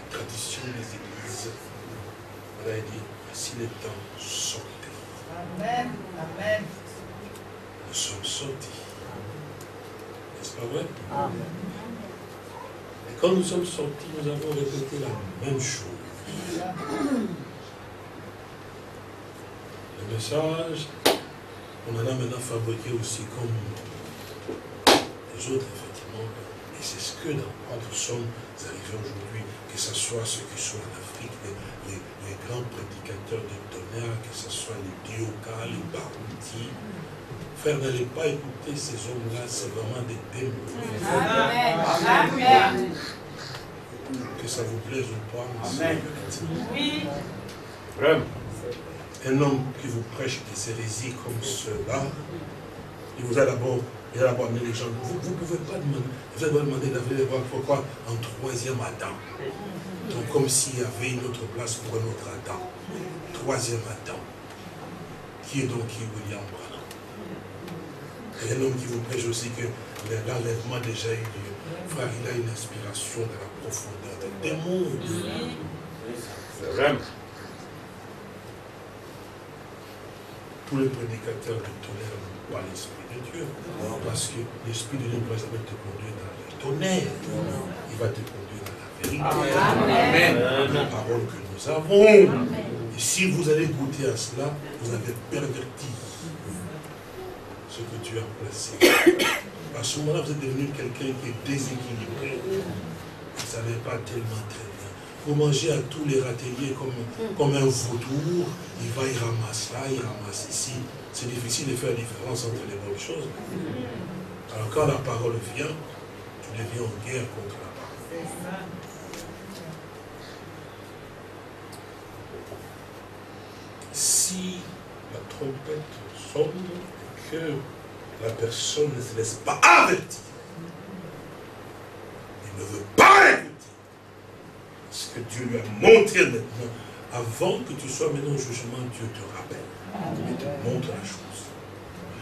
S1: tradition des églises. Voilà, il dit, voici les temps sortez.
S2: Amen. Amen.
S1: Nous sommes sortis. N'est-ce pas vrai? Quand nous sommes sortis, nous avons répété la même chose. Le message, on en a maintenant fabriqué aussi comme les autres, effectivement. Et c'est ce que dans quoi nous sommes arrivés aujourd'hui, que ce soit ceux qui sont en Afrique, les, grands prédicateurs de tonnerre, que ce soit les Dioka, les Barouti. Frère, n'allez pas écouter ces hommes-là, c'est vraiment des démons. Amen. Que ça vous plaise ou pas, Amen. Oui. Un homme qui vous prêche des hérésies comme cela, il vous a d'abord il a d'abord amené les gens. Vous ne pouvez pas demander, vous allez demander d'aller voir pourquoi en troisième Adam. Donc comme s'il y avait une autre place pour un autre Adam. Troisième Adam. Qui est donc qui William Branham? Et un homme qui vous prêche aussi que l'enlèvement déjà eu lieu. Frère, il a une inspiration de la profondeur des démons. C'est vrai. Tous les prédicateurs de tonnerre n'ont pas l'esprit de Dieu. Parce que l'esprit de Dieu ne va jamais te conduire dans le tonnerre. Il va te conduire dans la vérité. Amen. La parole que nous avons. Et si vous allez goûter à cela, vous avez perverti ce que Dieu a placé. À ce moment-là, vous êtes devenu quelqu'un qui est déséquilibré. Vous ne savez pas tellement très vous mangez à tous les râteliers comme, comme un vautour. Il va, il ramasse là, il ramasse ici. C'est difficile de faire la différence entre les bonnes choses. Alors quand la parole vient, tu deviens en guerre contre la parole. Si la trompette sonne que la personne ne se laisse pas avertir, il ne veut pas écouter, ce que Dieu lui a montré maintenant, avant que tu sois maintenant au jugement, Dieu te rappelle. Et te montre la chose.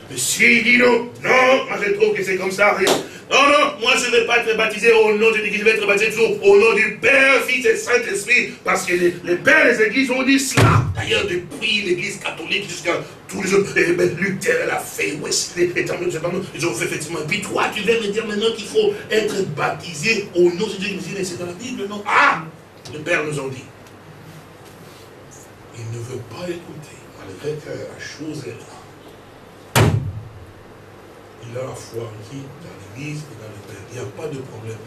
S1: Mais s'il dit non, moi je trouve que c'est comme ça, rien. Non, non, moi je ne vais pas être baptisé au nom de l'Église, je vais être baptisé toujours au nom du Père, Fils et Saint-Esprit, parce que les, pères des églises ont dit cela. D'ailleurs, depuis l'Église catholique jusqu'à tous les autres, eh ben, Luther l'a fait, Wesley, et tant ils ont fait effectivement. Et puis toi, tu viens me dire maintenant qu'il faut être baptisé au nom de l'Église, c'est dans la Bible, non? Ah le Père nous en dit. Il ne veut pas écouter, malgré que la chose est. Il a la foi en qui Dans l'Église et dans le Père. Il n'y a pas de problème.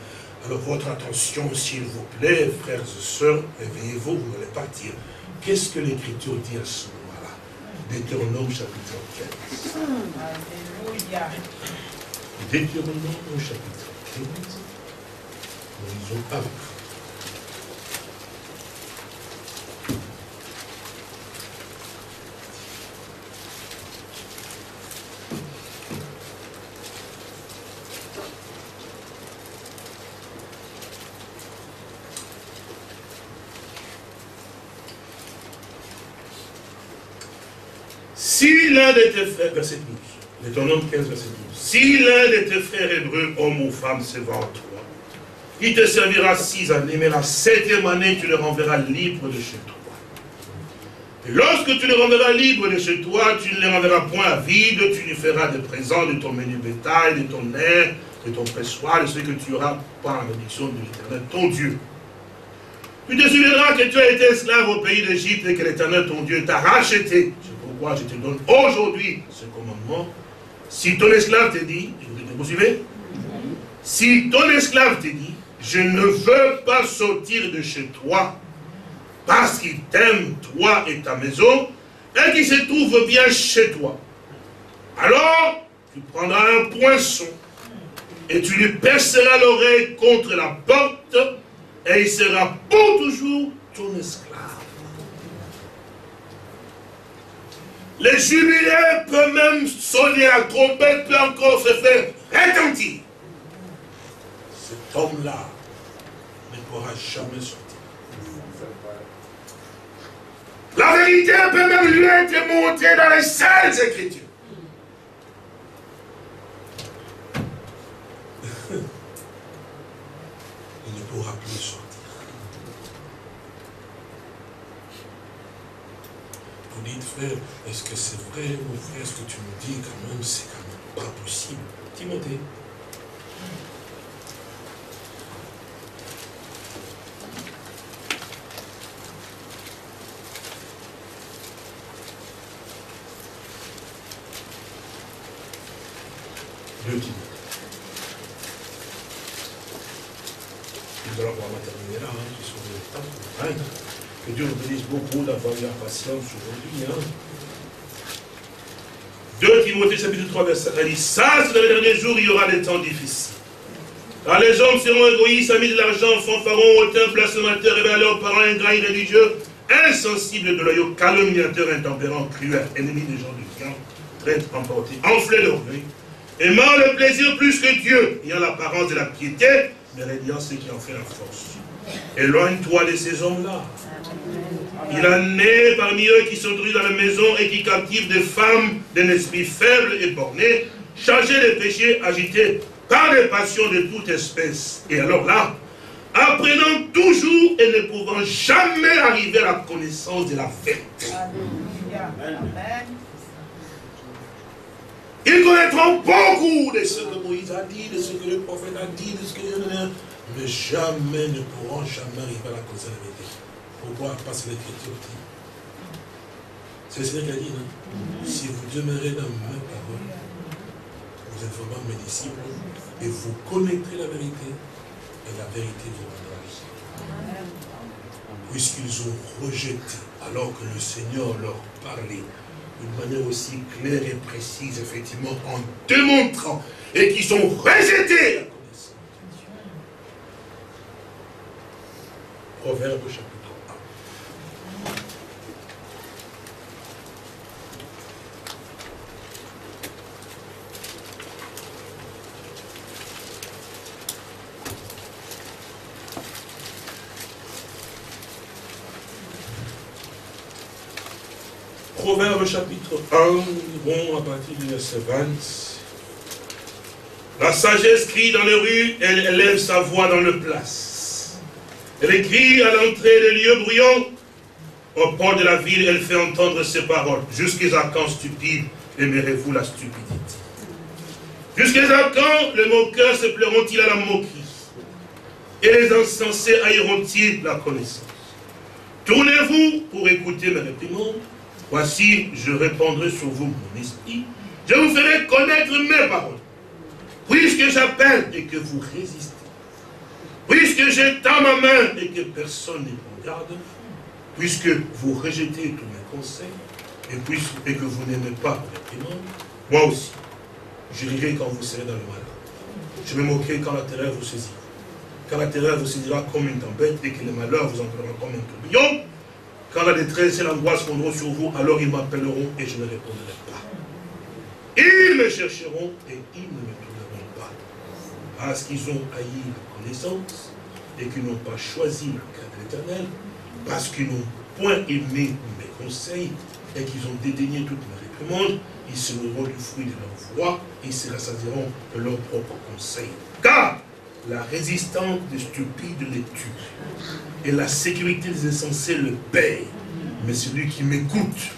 S1: Alors votre attention, s'il vous plaît, frères et sœurs, réveillez-vous, vous allez partir. Qu'est-ce que l'Écriture dit à ce moment-là? Deutéronome chapitre 15. Alléluia. Deutéronome chapitre 15. Nous lisons avec Si l'un de tes frères, verset 12, Deutéronome 15, verset 12, si l'un de tes frères hébreux, homme ou femme, se vend toi, il te servira six années, mais la septième année, tu le renverras libre de chez toi. Et lorsque tu le renverras libre de chez toi, tu ne le renverras point à vide, tu lui feras des présents de ton menu bétail, de ton air, de ton pressoir, de ce que tu auras par la bénédiction de l'éternel, ton Dieu. Tu te souviendras que tu as été esclave au pays d'Égypte et que l'éternel, ton Dieu, t'a racheté te donne aujourd'hui ce commandement. Si ton esclave te dit, vous suivez Si ton esclave te dit, je ne veux pas sortir de chez toi parce qu'il t'aime, toi et ta maison, et qu'il se trouve bien chez toi. Alors, tu prendras un poinçon et tu lui perceras l'oreille contre la porte et il sera pour toujours ton esclave. Le jubilé peut même sonner à trompette, peut encore se faire retentir. Cet homme-là ne pourra jamais sortir. La vérité peut même lui être montrée dans les seules écritures. Il ne pourra plus sortir. frère, est-ce que c'est vrai ou frère, ce que tu me dis, quand même, c'est quand même pas possible. Timothée. Le Timothée. Il doit pouvoir terminer là, hein, sur le temps. Que Dieu nous bénisse beaucoup d'avoir eu la patience aujourd'hui. Hein. 2 Timothée chapitre 3 verset 1 dit, ça dans les derniers jours, il y aura des temps difficiles. Car les hommes seront égoïstes, amis de l'argent, fanfarons, hautains, blasphémateurs, à leurs parents, ingrats, irréligieux, insensibles de loyaux, calomniateurs, intempérants, cruels, ennemis des gens du bien, traîtres, emportés, enflés d'orgueil, aimant le plaisir plus que Dieu, ayant l'apparence de la piété, mais rédiant ce qui en fait la force. Éloigne-toi de ces hommes-là. Il en est parmi eux qui s'introduisent dans la maison et qui captivent des femmes d'un esprit faible et borné, chargées de péchés, agités par des passions de toute espèce. Et alors là, apprenant toujours et ne pouvant jamais arriver à la connaissance de la vérité. Ils connaîtront beaucoup de ce que Moïse a dit, de ce que le prophète a dit, de ce que... Mais jamais ne pourront jamais arriver à la connaissance de la vérité. Pourquoi? Parce que l'Écriture dit. C'est ce qu'il a dit, non? Si vous demeurez dans ma parole, vous êtes vraiment mes disciples, et vous connaîtrez la vérité, et la vérité vous rendra vie. Puisqu'ils ont rejeté, alors que le Seigneur leur parlait d'une manière aussi claire et précise, effectivement, en démontrant, et qu'ils ont rejeté la connaissance. Proverbe chapitre Proverbe chapitre 1, bon, à partir du verset 20. La sagesse crie dans les rues, elle élève sa voix dans le place. Elle crie à l'entrée des lieux bruyants. Au port de la ville, elle fait entendre ses paroles. Jusqu'à quand stupide, aimerez-vous la stupidité? Jusqu'à quand le moqueur se pleuront-ils à la moquerie? Et les insensés haïront-ils la connaissance? Tournez-vous pour écouter mes réprimandes Voici, je répandrai sur vous mon esprit. Je vous ferai connaître mes paroles. Puisque j'appelle et que vous résistez. Puisque j'étends ma main et que personne ne regarde. Puisque vous rejetez tous mes conseils. Et, puisque, que vous n'aimez pas les. Moi aussi, je rirai quand vous serez dans le malheur. Je me moquerai quand la terreur vous saisira. Quand la terreur vous saisira comme une tempête et que le malheur vous entraînera comme un tourbillon, quand la détresse et l'angoisse fondront sur vous, alors ils m'appelleront et je ne répondrai pas. Ils me chercheront et ils ne me trouveront pas. Parce qu'ils ont haï et qu'ils n'ont pas choisi la crainte de parce qu'ils n'ont point aimé mes conseils et qu'ils ont dédaigné toute ma réprimande, ils se nourriront du fruit de leur voix et ils se rassasieront de leurs propres conseils. Car la résistance des stupides les tue. Et la sécurité des insensés le paye. Mais celui qui m'écoute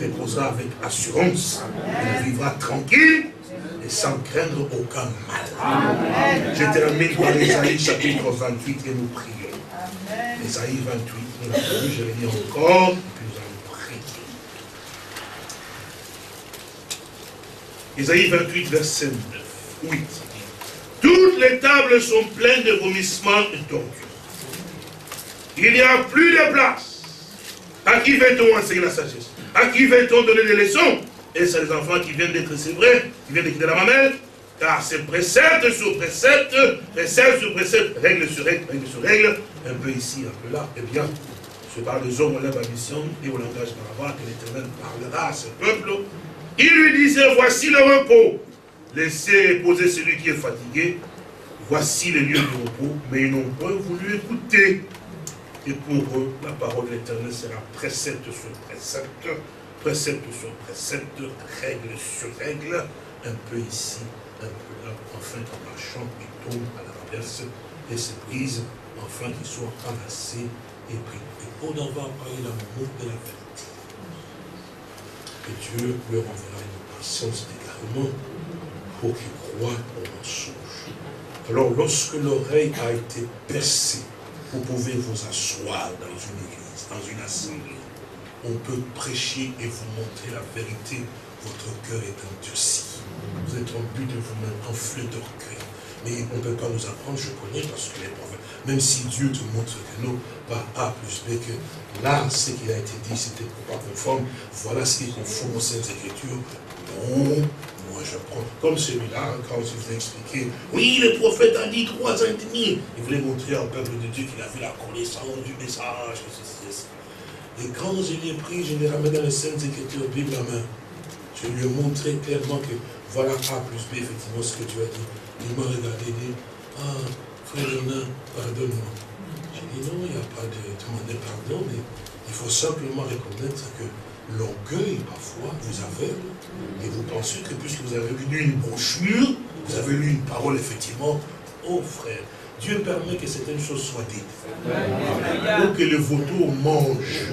S1: reposera avec assurance. Il vivra tranquille et sans craindre aucun mal. Je termine par Isaïe chapitre 28 et nous prions. Isaïe 28, nous l'avons vu, je vais dire encore, puis nous allons prier. Isaïe 28, verset 9, 8. Toutes les tables sont pleines de vomissements et d'ordures. Il n'y a plus de place. À qui va-t-on enseigner la sagesse? À qui va-t-on donner des leçons? Et c'est les enfants qui viennent d'être sévrés, qui viennent de quitter la mamelle, car c'est précepte sur précepte, précepte sur précepte, règle sur règle, règle sur règle, un peu ici, un peu là. Eh bien, je parle des hommes, on lève la mission, et au langage barbare, que l'Éternel parlera à ce peuple. Il lui disait, voici le repos. Laissez poser celui qui est fatigué. Voici les lieux de repos, mais ils n'ont pas voulu écouter. Et pour eux, la parole de l'Éternel sera précepte sur précepte, précepte sur précepte, règle sur règle, un peu ici, un peu là, enfin quand la chambre qui tombe à la renverse et se brise, enfin qu'ils soient ramassés et pris. Et on en va parler l'amour de la vérité. Et Dieu leur enverra une puissance d'égarement pour qu'ils croient au mensonge. Alors, lorsque l'oreille a été percée, vous pouvez vous asseoir dans une église, dans une assemblée. On peut prêcher et vous montrer la vérité. Votre cœur est endurci. Vous vous êtes remplis de vous-même, enflés d'orgueil. Mais on ne peut pas nous apprendre, je connais, parce que les prophètes, même si Dieu te montre que non, pas A plus B, que là, ce qui a été dit, c'était pas conforme, voilà ce qui est conforme aux Saintes Écritures. Non, moi je prends, comme celui-là, quand je vous ai expliqué, oui, le prophète a dit trois ans et demi. Il voulait montrer au peuple de Dieu qu'il avait la connaissance du message, que ceci, Et quand je l'ai pris, je l'ai ramené dans les Saintes Écritures, Bible à main. Je lui ai montré clairement que voilà A plus B, effectivement, ce que tu as dit. Il m'a regardé et dit, ah, frère Léonin, pardonne-moi. J'ai dit, non, il n'y a pas de demander pardon, mais il faut simplement reconnaître que l'orgueil, parfois, vous aveugle, et vous pensez que puisque vous avez lu une brochure, vous avez lu une parole, effectivement, oh frère, Dieu permet que certaines choses soient dites. Pour que le vautour mange.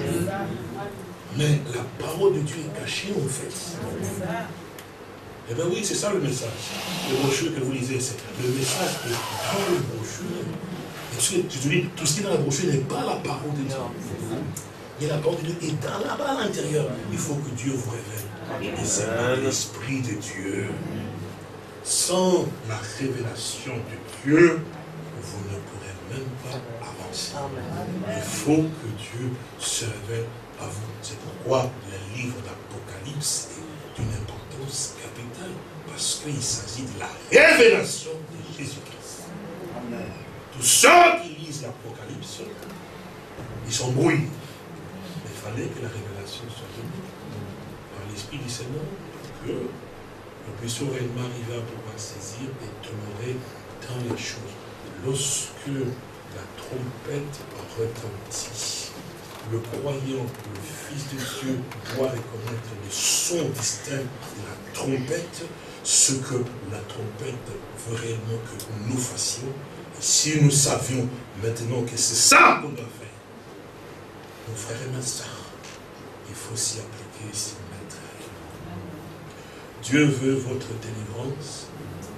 S1: Mais la parole de Dieu est cachée, en fait. Eh bien oui, c'est ça le message. Le brochure que vous lisez, c'est le message est dans le brochure. je te dis, tout ce qui est dans la brochure n'est pas la parole de Dieu. Il y a la parole de Dieu est dans là-bas à l'intérieur. Il faut que Dieu vous révèle. Et c'est l'Esprit de Dieu. Sans la révélation de Dieu, vous ne pourrez même pas Il faut que Dieu se révèle à vous. C'est pourquoi le livre d'Apocalypse est d'une importance parce qu'il s'agit de la révélation de Jésus-Christ. Tous ceux qui lisent l'Apocalypse, ils. Mais il fallait que la révélation soit donnée par l'Esprit du Seigneur pour que nous puissions réellement arriver à pouvoir saisir et demeurer dans les choses. Lorsque trompette retentit, le croyant, le Fils de Dieu doit reconnaître le son distinct de la trompette ce que la trompette veut réellement que nous fassions. Et si nous savions maintenant que c'est ça qu'on doit faire, nos frères et mes il faut s'y appliquer, s'y mettre. Dieu veut votre délivrance,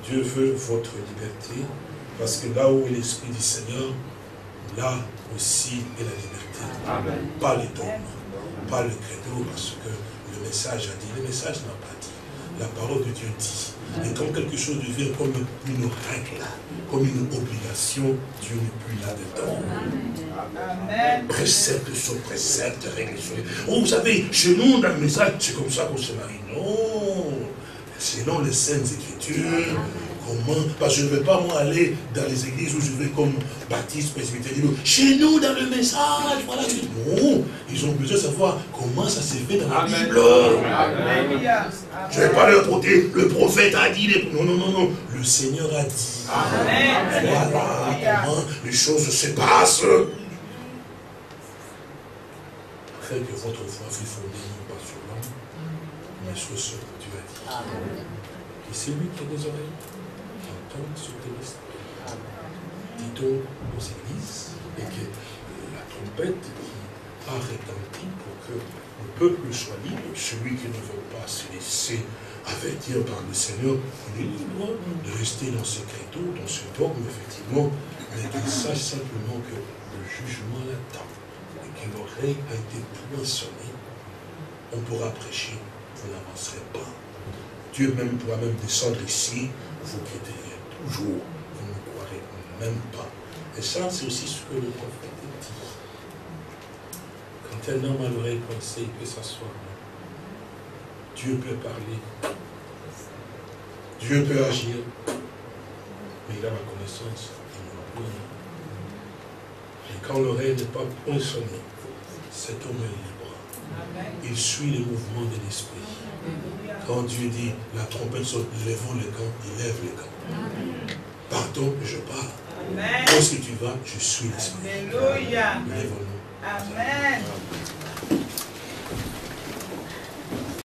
S1: Dieu veut votre liberté, parce que là où est l'Esprit du Seigneur, là aussi est la liberté. Pas les dogmes, pas le credo, parce que le message a dit, le message n'a pas dit la parole de Dieu dit. Et quand quelque chose devient comme une règle, comme une obligation, Dieu n'est plus là-dedans. Précepte sur précepte, règle sur Oh, vous savez, chez nous, dans le message, c'est comme ça qu'on se marie. Non. Selon les Saintes Écritures, Comment Parce que je ne vais pas moi aller dans les églises où je vais comme baptiste, presbytérien. Chez nous, dans le message, voilà. Non, ils ont besoin de savoir comment ça s'est fait dans la Bible. Je ne vais pas leur porter, le prophète a dit, non, non, non, non, le Seigneur a dit. Voilà comment les choses se passent. Faites que votre foi fût fondée non pas sur l'homme, mais sur ce que Dieu a dit. Et c'est lui qui a des oreilles ce que l'Esprit dit donc aux églises et que la trompette qui a retenti pour que le peuple soit libre, celui qui ne veut pas se laisser avertir par le Seigneur, il est libre de rester dans ce créneau, dans ce dogme, effectivement, mais qu'il sache simplement que le jugement l'attend et que l'oreille a été poinçonnée. On pourra prêcher, vous n'avancerez pas. Dieu même pourra même descendre ici, vous quitter toujours, vous ne croirez même pas. Et ça, c'est aussi ce que le prophète dit. Quand un homme a l'oreille pensée, il peut s'asseoir. Dieu peut parler. Dieu peut agir. Mais il a la connaissance. Et quand l'oreille n'est pas poinçonnée, cet homme est libre. Il suit les mouvements de l'esprit. Quand Dieu dit, la trompette saute, lèvons le camp, il lève le Partout que je pars, Amen. lorsque tu vas, je suis là.
S2: Alléluia. Amen.